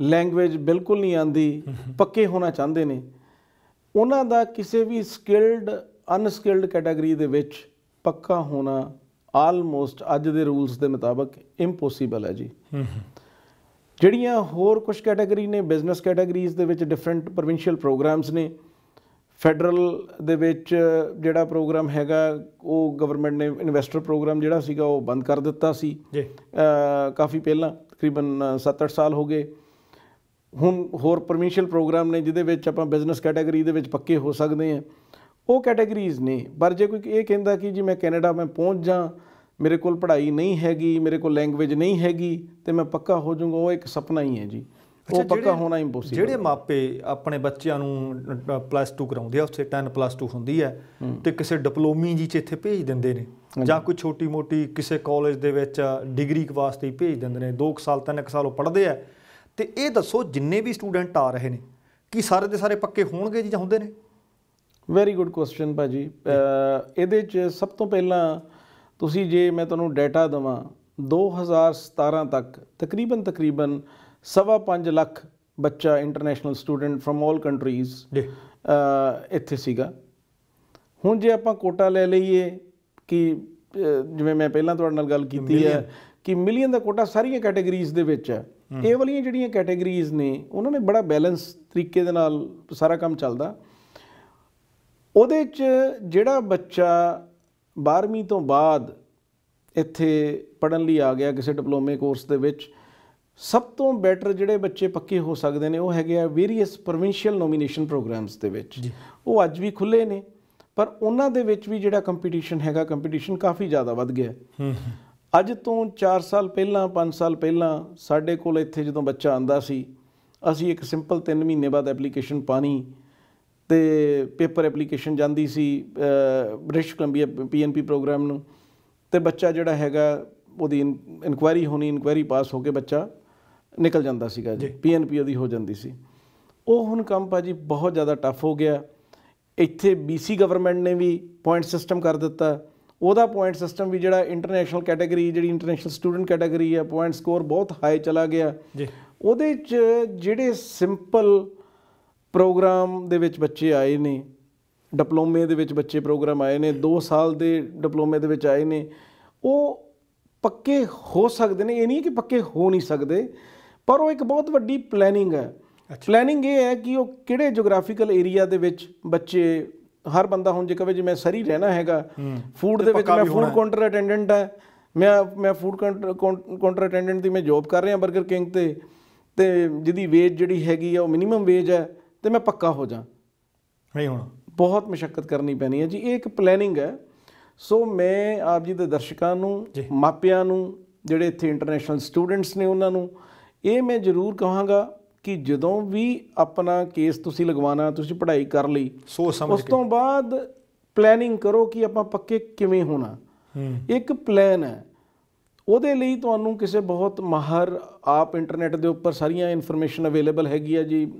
Speaker 2: ਲੈਂਗੁਏਜ ਬਿਲਕੁਲ ਨਹੀਂ ਆਂਦੀ ਪੱਕੇ ਹੋਣਾ ਚਾਹੁੰਦੇ ਨੇ। ਉਹਨਾਂ ਦਾ ਕਿਸੇ ਵੀ ਸਕਿਲਡ ਅਨਸਕਿਲਡ ਕੈਟਾਗਰੀ ਦੇ ਵਿੱਚ ਪੱਕਾ ਹੋਣਾ ਆਲਮੋਸਟ ਅੱਜ ਦੇ ਰੂਲਸ ਦੇ ਮੁਤਾਬਕ ਇੰਪੋਸੀਬਲ ਹੈ ਜੀ। ਜਿਹੜੀਆਂ ਹੋਰ ਕੁਝ ਕੈਟਾਗਰੀ ਨੇ ਬਿਜ਼ਨਸ ਕੈਟਾਗਰੀਜ਼ ਦੇ ਵਿੱਚ ਡਿਫਰੈਂਟ ਪ੍ਰੋਵਿੰਸ਼ੀਅਲ ਪ੍ਰੋਗਰਾਮਸ ਨੇ ਫੈਡਰਲ ਦੇ ਵਿੱਚ ਜਿਹੜਾ ਪ੍ਰੋਗਰਾਮ ਹੈਗਾ ਉਹ ਗਵਰਨਮੈਂਟ ਨੇ ਇਨਵੈਸਟਰ ਪ੍ਰੋਗਰਾਮ ਜਿਹੜਾ ਸੀਗਾ ਉਹ ਬੰਦ ਕਰ ਦਿੱਤਾ ਸੀ।
Speaker 1: ਜੀ।
Speaker 2: ਕਾਫੀ ਪਹਿਲਾਂ ਤਕਰੀਬਨ 7-8 ਸਾਲ ਹੋ ਗਏ। ਹੁਣ ਹੋਰ ਪ੍ਰੋਵਿੰਸ਼ੀਅਲ ਪ੍ਰੋਗਰਾਮ ਨੇ ਜਿਹਦੇ ਵਿੱਚ ਆਪਾਂ ਬਿਜ਼ਨਸ ਕੈਟਾਗਰੀ ਦੇ ਵਿੱਚ ਪੱਕੇ ਹੋ ਸਕਦੇ ਹਾਂ। ਉਹ ਕੈਟਾਗਰੀਜ਼ ਨੇ। ਪਰ ਜੇ ਕੋਈ ਇਹ ਕਹਿੰਦਾ ਕਿ ਜੀ ਮੈਂ ਕੈਨੇਡਾ ਮੈਂ ਪਹੁੰਚ ਜਾ ਮੇਰੇ ਕੋਲ ਪੜ੍ਹਾਈ ਨਹੀਂ ਹੈਗੀ ਮੇਰੇ ਕੋਲ ਲੈਂਗੁਏਜ ਨਹੀਂ ਹੈਗੀ ਤੇ ਮੈਂ ਪੱਕਾ ਹੋ ਜਾਊਂਗਾ ਉਹ ਇੱਕ ਸੁਪਨਾ ਹੀ ਹੈ ਜੀ। ਉਹ ਪੱਕਾ ਹੋਣਾ ਇੰਪੋਸੀਬਲ
Speaker 1: ਜਿਹੜੇ ਮਾਪੇ ਆਪਣੇ ਬੱਚਿਆਂ ਨੂੰ ਪਲੱਸ 2 ਕਰਾਉਂਦੇ ਆ ਉੱਥੇ 10 ਪਲੱਸ 2 ਹੁੰਦੀ ਹੈ ਤੇ ਕਿਸੇ ਡਿਪਲੋਮੀ ਜੀ ਚ ਇੱਥੇ ਭੇਜ ਦਿੰਦੇ ਨੇ। ਜਾਂ ਕੋਈ ਛੋਟੀ ਮੋਟੀ ਕਿਸੇ ਕਾਲਜ ਦੇ ਵਿੱਚ ਡਿਗਰੀ ਵਾਸਤੇ ਹੀ ਭੇਜ ਦਿੰਦੇ ਨੇ। 2 ਸਾਲ 3 ਸਾਲ ਉਹ ਪੜ੍ਹਦੇ ਆ। ਤੇ ਇਹ ਦੱਸੋ ਜਿੰਨੇ ਵੀ ਸਟੂਡੈਂਟ ਆ ਰਹੇ ਨੇ ਕੀ ਸਾਰੇ ਦੇ ਸਾਰੇ ਪੱਕੇ ਹੋਣਗੇ ਜੀ ਜਾਂ ਹੁੰਦੇ ਨੇ?
Speaker 2: ਵੈਰੀ ਗੁੱਡ ਕੁਐਸਚਨ ਭਾਜੀ। ਇਹਦੇ ਚ ਸਭ ਤੋਂ ਪਹਿਲਾਂ ਤੁਸੀਂ ਜੇ ਮੈਂ ਤੁਹਾਨੂੰ ਡਾਟਾ ਦਵਾਂ 2017 ਤੱਕ ਤਕਰੀਬਨ ਤਕਰੀਬਨ ਸਵਾ ਪੰਜ ਲੱਖ ਬੱਚਾ international student from all countries ਇੱਥੇ ਸੀਗਾ। ਹੁਣ ਜੇ ਆਪਾਂ ਕੋਟਾ ਲੈ ਲਈਏ ਕਿ ਜਿਵੇਂ ਮੈਂ ਪਹਿਲਾਂ ਤੁਹਾਡੇ ਨਾਲ ਗੱਲ ਕੀਤੀ ਹੈ ਕਿ ਮਿਲੀਅਨ ਦਾ ਕੋਟਾ ਸਾਰੀਆਂ ਕੈਟਾਗਰੀਜ਼ ਦੇ ਵਿੱਚ ਹੈ। ਇਹ ਵਾਲੀਆਂ ਜਿਹੜੀਆਂ ਕੈਟਾਗਰੀਜ਼ ਨੇ ਉਹਨਾਂ ਨੇ ਬੜਾ ਬੈਲੈਂਸ ਤਰੀਕੇ ਦੇ ਨਾਲ ਸਾਰਾ ਕੰਮ ਚੱਲਦਾ। ਉਹਦੇ 'ਚ ਜਿਹੜਾ ਬੱਚਾ 12ਵੀਂ ਤੋਂ ਬਾਅਦ ਇੱਥੇ ਪੜਨ ਲਈ ਆ ਗਿਆ ਕਿਸੇ ਡਿਪਲੋਮੇ ਕੋਰਸ ਦੇ ਵਿੱਚ ਸਭ ਤੋਂ ਬੈਟਰ ਜਿਹੜੇ ਬੱਚੇ ਪੱਕੇ ਹੋ ਸਕਦੇ ਨੇ ਉਹ ਹੈਗੇ ਆ ਵੇਰੀਅਸ ਪ੍ਰੋਵਿੰਸ਼ੀਅਲ ਨੋਮੀਨੇਸ਼ਨ ਪ੍ਰੋਗਰਾਮਸ ਦੇ ਵਿੱਚ। ਉਹ ਅੱਜ ਵੀ ਖੁੱਲੇ ਨੇ ਪਰ ਉਹਨਾਂ ਦੇ ਵਿੱਚ ਵੀ ਜਿਹੜਾ ਕੰਪੀਟੀਸ਼ਨ ਹੈਗਾ ਕੰਪੀਟੀਸ਼ਨ ਕਾਫੀ ਜ਼ਿਆਦਾ ਵੱਧ ਗਿਆ। ਅੱਜ ਤੋਂ 4 ਸਾਲ ਪਹਿਲਾਂ 5 ਸਾਲ ਪਹਿਲਾਂ ਸਾਡੇ ਕੋਲ ਇੱਥੇ ਜਦੋਂ ਬੱਚਾ ਆਂਦਾ ਸੀ ਅਸੀਂ ਇੱਕ ਸਿੰਪਲ 3 ਮਹੀਨੇ ਬਾਅਦ ਐਪਲੀਕੇਸ਼ਨ ਪਾਣੀ ਤੇ ਪੇਪਰ ਐਪਲੀਕੇਸ਼ਨ ਜਾਂਦੀ ਸੀ ਬ੍ਰਿਟਿਸ਼ ਕੋਲੰਬੀਆ ਪੀਐਨਪੀ ਪ੍ਰੋਗਰਾਮ ਨੂੰ। ਤੇ ਬੱਚਾ ਜਿਹੜਾ ਹੈਗਾ ਉਹਦੀ ਇਨਕੁਆਇਰੀ ਹੋਣੀ ਇਨਕੁਆਇਰੀ ਪਾਸ ਹੋ ਕੇ ਬੱਚਾ ਨਿਕਲ ਜਾਂਦਾ ਸੀਗਾ ਜੀ ਪੀਐਨਪੀ ਉਹਦੀ ਹੋ ਜਾਂਦੀ ਸੀ। ਉਹ ਹੁਣ ਕੰਮ ਭਾਜੀ ਬਹੁਤ ਜ਼ਿਆਦਾ ਟਫ ਹੋ ਗਿਆ। ਇੱਥੇ ਬੀਸੀ ਗਵਰਨਮੈਂਟ ਨੇ ਵੀ ਪੁਆਇੰਟ ਸਿਸਟਮ ਕਰ ਦਿੱਤਾ। ਉਹਦਾ ਪੁਆਇੰਟ ਸਿਸਟਮ ਵੀ ਜਿਹੜਾ ਇੰਟਰਨੈਸ਼ਨਲ ਕੈਟਾਗਰੀ ਜਿਹੜੀ ਇੰਟਰਨੈਸ਼ਨਲ ਸਟੂਡੈਂਟ ਕੈਟਾਗਰੀ ਹੈ ਪੁਆਇੰਟ ਸਕੋਰ ਬਹੁਤ ਹਾਈ ਚਲਾ ਗਿਆ।
Speaker 1: ਜੀ।
Speaker 2: ਉਹਦੇ 'ਚ ਜਿਹੜੇ ਸਿੰਪਲ ਪ੍ਰੋਗਰਾਮ ਦੇ ਵਿੱਚ ਬੱਚੇ ਆਏ ਨੇ ਡਿਪਲੋਮੇ ਦੇ ਵਿੱਚ ਬੱਚੇ ਪ੍ਰੋਗਰਾਮ ਆਏ ਨੇ 2 ਸਾਲ ਦੇ ਡਿਪਲੋਮੇ ਦੇ ਵਿੱਚ ਆਏ ਨੇ ਉਹ ਪੱਕੇ ਹੋ ਸਕਦੇ ਨੇ। ਇਹ ਨਹੀਂ ਕਿ ਪੱਕੇ ਹੋ ਨਹੀਂ ਸਕਦੇ। ਪਰ ਉਹ ਇੱਕ ਬਹੁਤ ਵੱਡੀ ਪਲੈਨਿੰਗ ਹੈ। ਪਲੈਨਿੰਗ ਇਹ ਹੈ ਕਿ ਉਹ ਕਿਹੜੇ ਜੀਓਗ੍ਰਾਫੀਕਲ ਏਰੀਆ ਦੇ ਵਿੱਚ ਬੱਚੇ ਹਰ ਬੰਦਾ ਹੁਣ ਜੇ ਕਵੇ ਜੀ ਮੈਂ ਸਰੀ ਰਹਿਣਾ ਹੈਗਾ ਫੂਡ ਦੇ ਵਿੱਚ ਮੈਂ ਫੂਡ ਕਾਊਂਟਰ ਅਟੈਂਡੈਂਟ ਹੈ। ਮੈਂ ਮੈਂ ਫੂਡ ਕਾਊਂਟਰ ਅਟੈਂਡੈਂਟ ਦੀ ਮੈਂ ਜੌਬ ਕਰ ਰਿਹਾ 버ਗਰ ਕਿੰਗ ਤੇ ਤੇ ਜਿਹਦੀ ਵੇਜ ਜਿਹੜੀ ਹੈਗੀ ਆ ਉਹ ਮਿਨੀਮਮ ਵੇਜ ਹੈ ਤੇ ਮੈਂ ਪੱਕਾ ਹੋ ਜਾ।
Speaker 1: ਨਹੀਂ ਹੋਣਾ।
Speaker 2: ਬਹੁਤ ਮੁਸ਼ਕਲ ਕਰਨੀ ਪੈਣੀ ਹੈ ਜੀ। ਇਹ ਇੱਕ ਪਲੈਨਿੰਗ ਹੈ। ਸੋ ਮੈਂ ਆਪ ਜੀ ਦੇ ਦਰਸ਼ਕਾਂ ਨੂੰ। ਮਾਪਿਆਂ ਨੂੰ ਜਿਹੜੇ ਇੱਥੇ ਇੰਟਰਨੈਸ਼ਨਲ ਸਟੂਡੈਂਟਸ ਨੇ ਉਹਨਾਂ ਨੂੰ ਇਹ ਮੈਂ ਜ਼ਰੂਰ ਕਹਾਂਗਾ ਕਿ ਜਦੋਂ ਵੀ ਆਪਣਾ ਕੇਸ ਤੁਸੀਂ ਲਗਵਾਉਣਾ ਤੁਸੀਂ ਪੜ੍ਹਾਈ ਕਰ ਲਈ
Speaker 1: ਸੋਚ ਸਮਝ
Speaker 2: ਉਸ ਤੋਂ ਬਾਅਦ ਪਲੈਨਿੰਗ ਕਰੋ ਕਿ ਆਪਾਂ ਪੱਕੇ ਕਿਵੇਂ ਹੋਣਾ। ਇੱਕ ਪਲਾਨ ਹੈ। ਉਹਦੇ ਲਈ ਤੁਹਾਨੂੰ ਕਿਸੇ ਬਹੁਤ ਮਾਹਰ ਆਪ ਇੰਟਰਨੈਟ ਦੇ ਉੱਪਰ ਸਾਰੀਆਂ ਇਨਫੋਰਮੇਸ਼ਨ ਅਵੇਲੇਬਲ ਹੈਗੀ ਹੈ ਜੀ।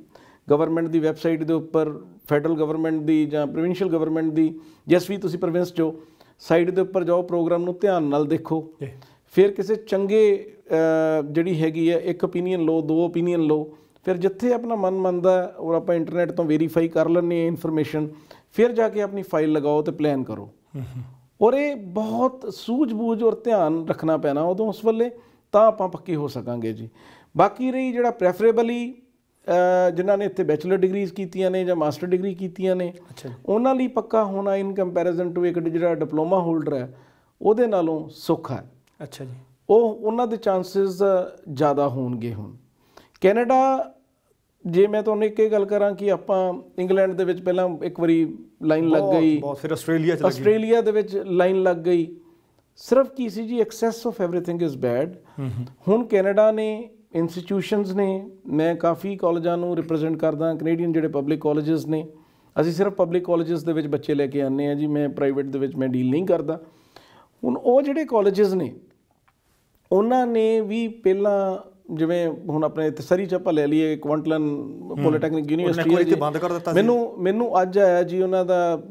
Speaker 2: ਗਵਰਨਮੈਂਟ ਦੀ ਵੈਬਸਾਈਟ ਦੇ ਉੱਪਰ ਫੈਡਰਲ ਗਵਰਨਮੈਂਟ ਦੀ ਜਾਂ ਪ੍ਰੋਵਿੰਸ਼ੀਅਲ ਗਵਰਨਮੈਂਟ ਦੀ। ਜਿਸ ਵੀ ਤੁਸੀਂ ਪ੍ਰੋਵਿੰਸ 'ਚੋਂ ਸਾਈਟ ਦੇ ਉੱਪਰ ਜਾਓ ਪ੍ਰੋਗਰਾਮ ਨੂੰ ਧਿਆਨ ਨਾਲ ਦੇਖੋ। ਫਿਰ ਕਿਸੇ ਚੰਗੇ ਜਿਹੜੀ ਹੈਗੀ ਹੈ ਇੱਕ ਓਪੀਨੀਅਨ ਲਓ ਦੋ ਓਪੀਨੀਅਨ ਲਓ ਫਿਰ ਜਿੱਥੇ ਆਪਣਾ ਮਨ ਮੰਨਦਾ ਔਰ ਆਪਾਂ ਇੰਟਰਨੈਟ ਤੋਂ ਵੈਰੀਫਾਈ ਕਰ ਲੈਂਦੇ ਹਾਂ ਇਨਫੋਰਮੇਸ਼ਨ ਫਿਰ ਜਾ ਕੇ ਆਪਣੀ ਫਾਈਲ ਲਗਾਓ ਤੇ ਪਲਾਨ ਕਰੋ। ਔਰ ਇਹ ਬਹੁਤ ਸੂਝ-ਬੂਝ ਔਰ ਧਿਆਨ ਰੱਖਣਾ ਪੈਣਾ ਉਦੋਂ ਉਸ ਵੇਲੇ ਤਾਂ ਆਪਾਂ ਪੱਕੇ ਹੋ ਸਕਾਂਗੇ ਜੀ। ਬਾਕੀ ਰਹੀ ਜਿਹੜਾ ਪ੍ਰੈਫਰੇਬਲੀ ਜਿਨ੍ਹਾਂ ਨੇ ਇੱਥੇ ਬੈਚਲਰ ਡਿਗਰੀਜ਼ ਕੀਤੀਆਂ ਨੇ ਜਾਂ ਮਾਸਟਰ ਡਿਗਰੀ ਕੀਤੀਆਂ ਨੇ ਉਹਨਾਂ ਲਈ ਪੱਕਾ ਹੋਣਾ ਇਨ ਕੰਪੈਰੀਜ਼ਨ ਟੂ ਇੱਕ ਜਿਹੜਾ ਡਿਪਲੋਮਾ ਹੋਲਡਰ ਹੈ ਉਹਦੇ ਨਾਲੋਂ ਸੌਖਾ ਹੈ।
Speaker 1: ਅੱਛਾ ਜੀ।
Speaker 2: ਉਹ ਉਹਨਾਂ ਦੇ ਚਾਂਸਸ ਜ਼ਿਆਦਾ ਹੋਣਗੇ ਹੁਣ। ਕੈਨੇਡਾ ਜੇ ਮੈਂ ਤੁਹਾਨੂੰ ਇੱਕ ਇਹ ਗੱਲ ਕਰਾਂ ਕਿ ਆਪਾਂ ਇੰਗਲੈਂਡ ਦੇ ਵਿੱਚ ਪਹਿਲਾਂ ਇੱਕ ਵਾਰੀ ਲਾਈਨ ਲੱਗ ਗਈ।
Speaker 1: ਬਹੁਤ ਫਿਰ ਆਸਟ੍ਰੇਲੀਆ ਚ ਲੱਗੀ
Speaker 2: ਆਸਟ੍ਰੇਲੀਆ ਦੇ ਵਿੱਚ ਲਾਈਨ ਲੱਗ ਗਈ। ਸਿਰਫ ਕੀ ਸੀ ਜੀ access of everything is bad ਹੁਣ ਕੈਨੇਡਾ ਨੇ ਇੰਸਟੀਟਿਊਸ਼ਨਸ ਨੇ ਮੈਂ ਕਾਫੀ ਕਾਲਜਾਂ ਨੂੰ ਰਿਪਰੈਜ਼ੈਂਟ ਕਰਦਾ ਕੈਨੇਡੀਅਨ ਜਿਹੜੇ ਪਬਲਿਕ ਕਾਲਜਸ ਨੇ ਅਸੀਂ ਸਿਰਫ ਪਬਲਿਕ ਕਾਲਜਸ ਦੇ ਵਿੱਚ ਬੱਚੇ ਲੈ ਕੇ ਆਉਂਦੇ ਆ ਜੀ ਮੈਂ ਪ੍ਰਾਈਵੇਟ ਦੇ ਵਿੱਚ ਮੈਂ ਡੀਲ ਨਹੀਂ ਕਰਦਾ। ਹੁਣ ਉਹ ਜਿਹੜੇ ਕਾਲਜਸ ਨੇ ਉਹਨਾਂ ਨੇ ਵੀ ਪਹਿਲਾਂ ਜਿਵੇਂ ਹੁਣ ਆਪਣੇ ਤਸਰੀ ਚੱਪਾ ਲੈ ਲਈਏ ਕੁਆਂਟਲਨ ਪੋਲੀਟੈਕਨਿਕ ਯੂਨੀਵਰਸਿਟੀ
Speaker 1: ਕੋਈ ਇੱਥੇ
Speaker 2: ਜੀ।
Speaker 1: ਬੰਦ ਕਰ ਦਿੱਤਾ ਸੀ।
Speaker 2: ਮੈਨੂੰ ਮੈਨੂੰ ਅੱਜ ਆਇਆ ਜੀ ਉਹਨਾਂ ਦਾ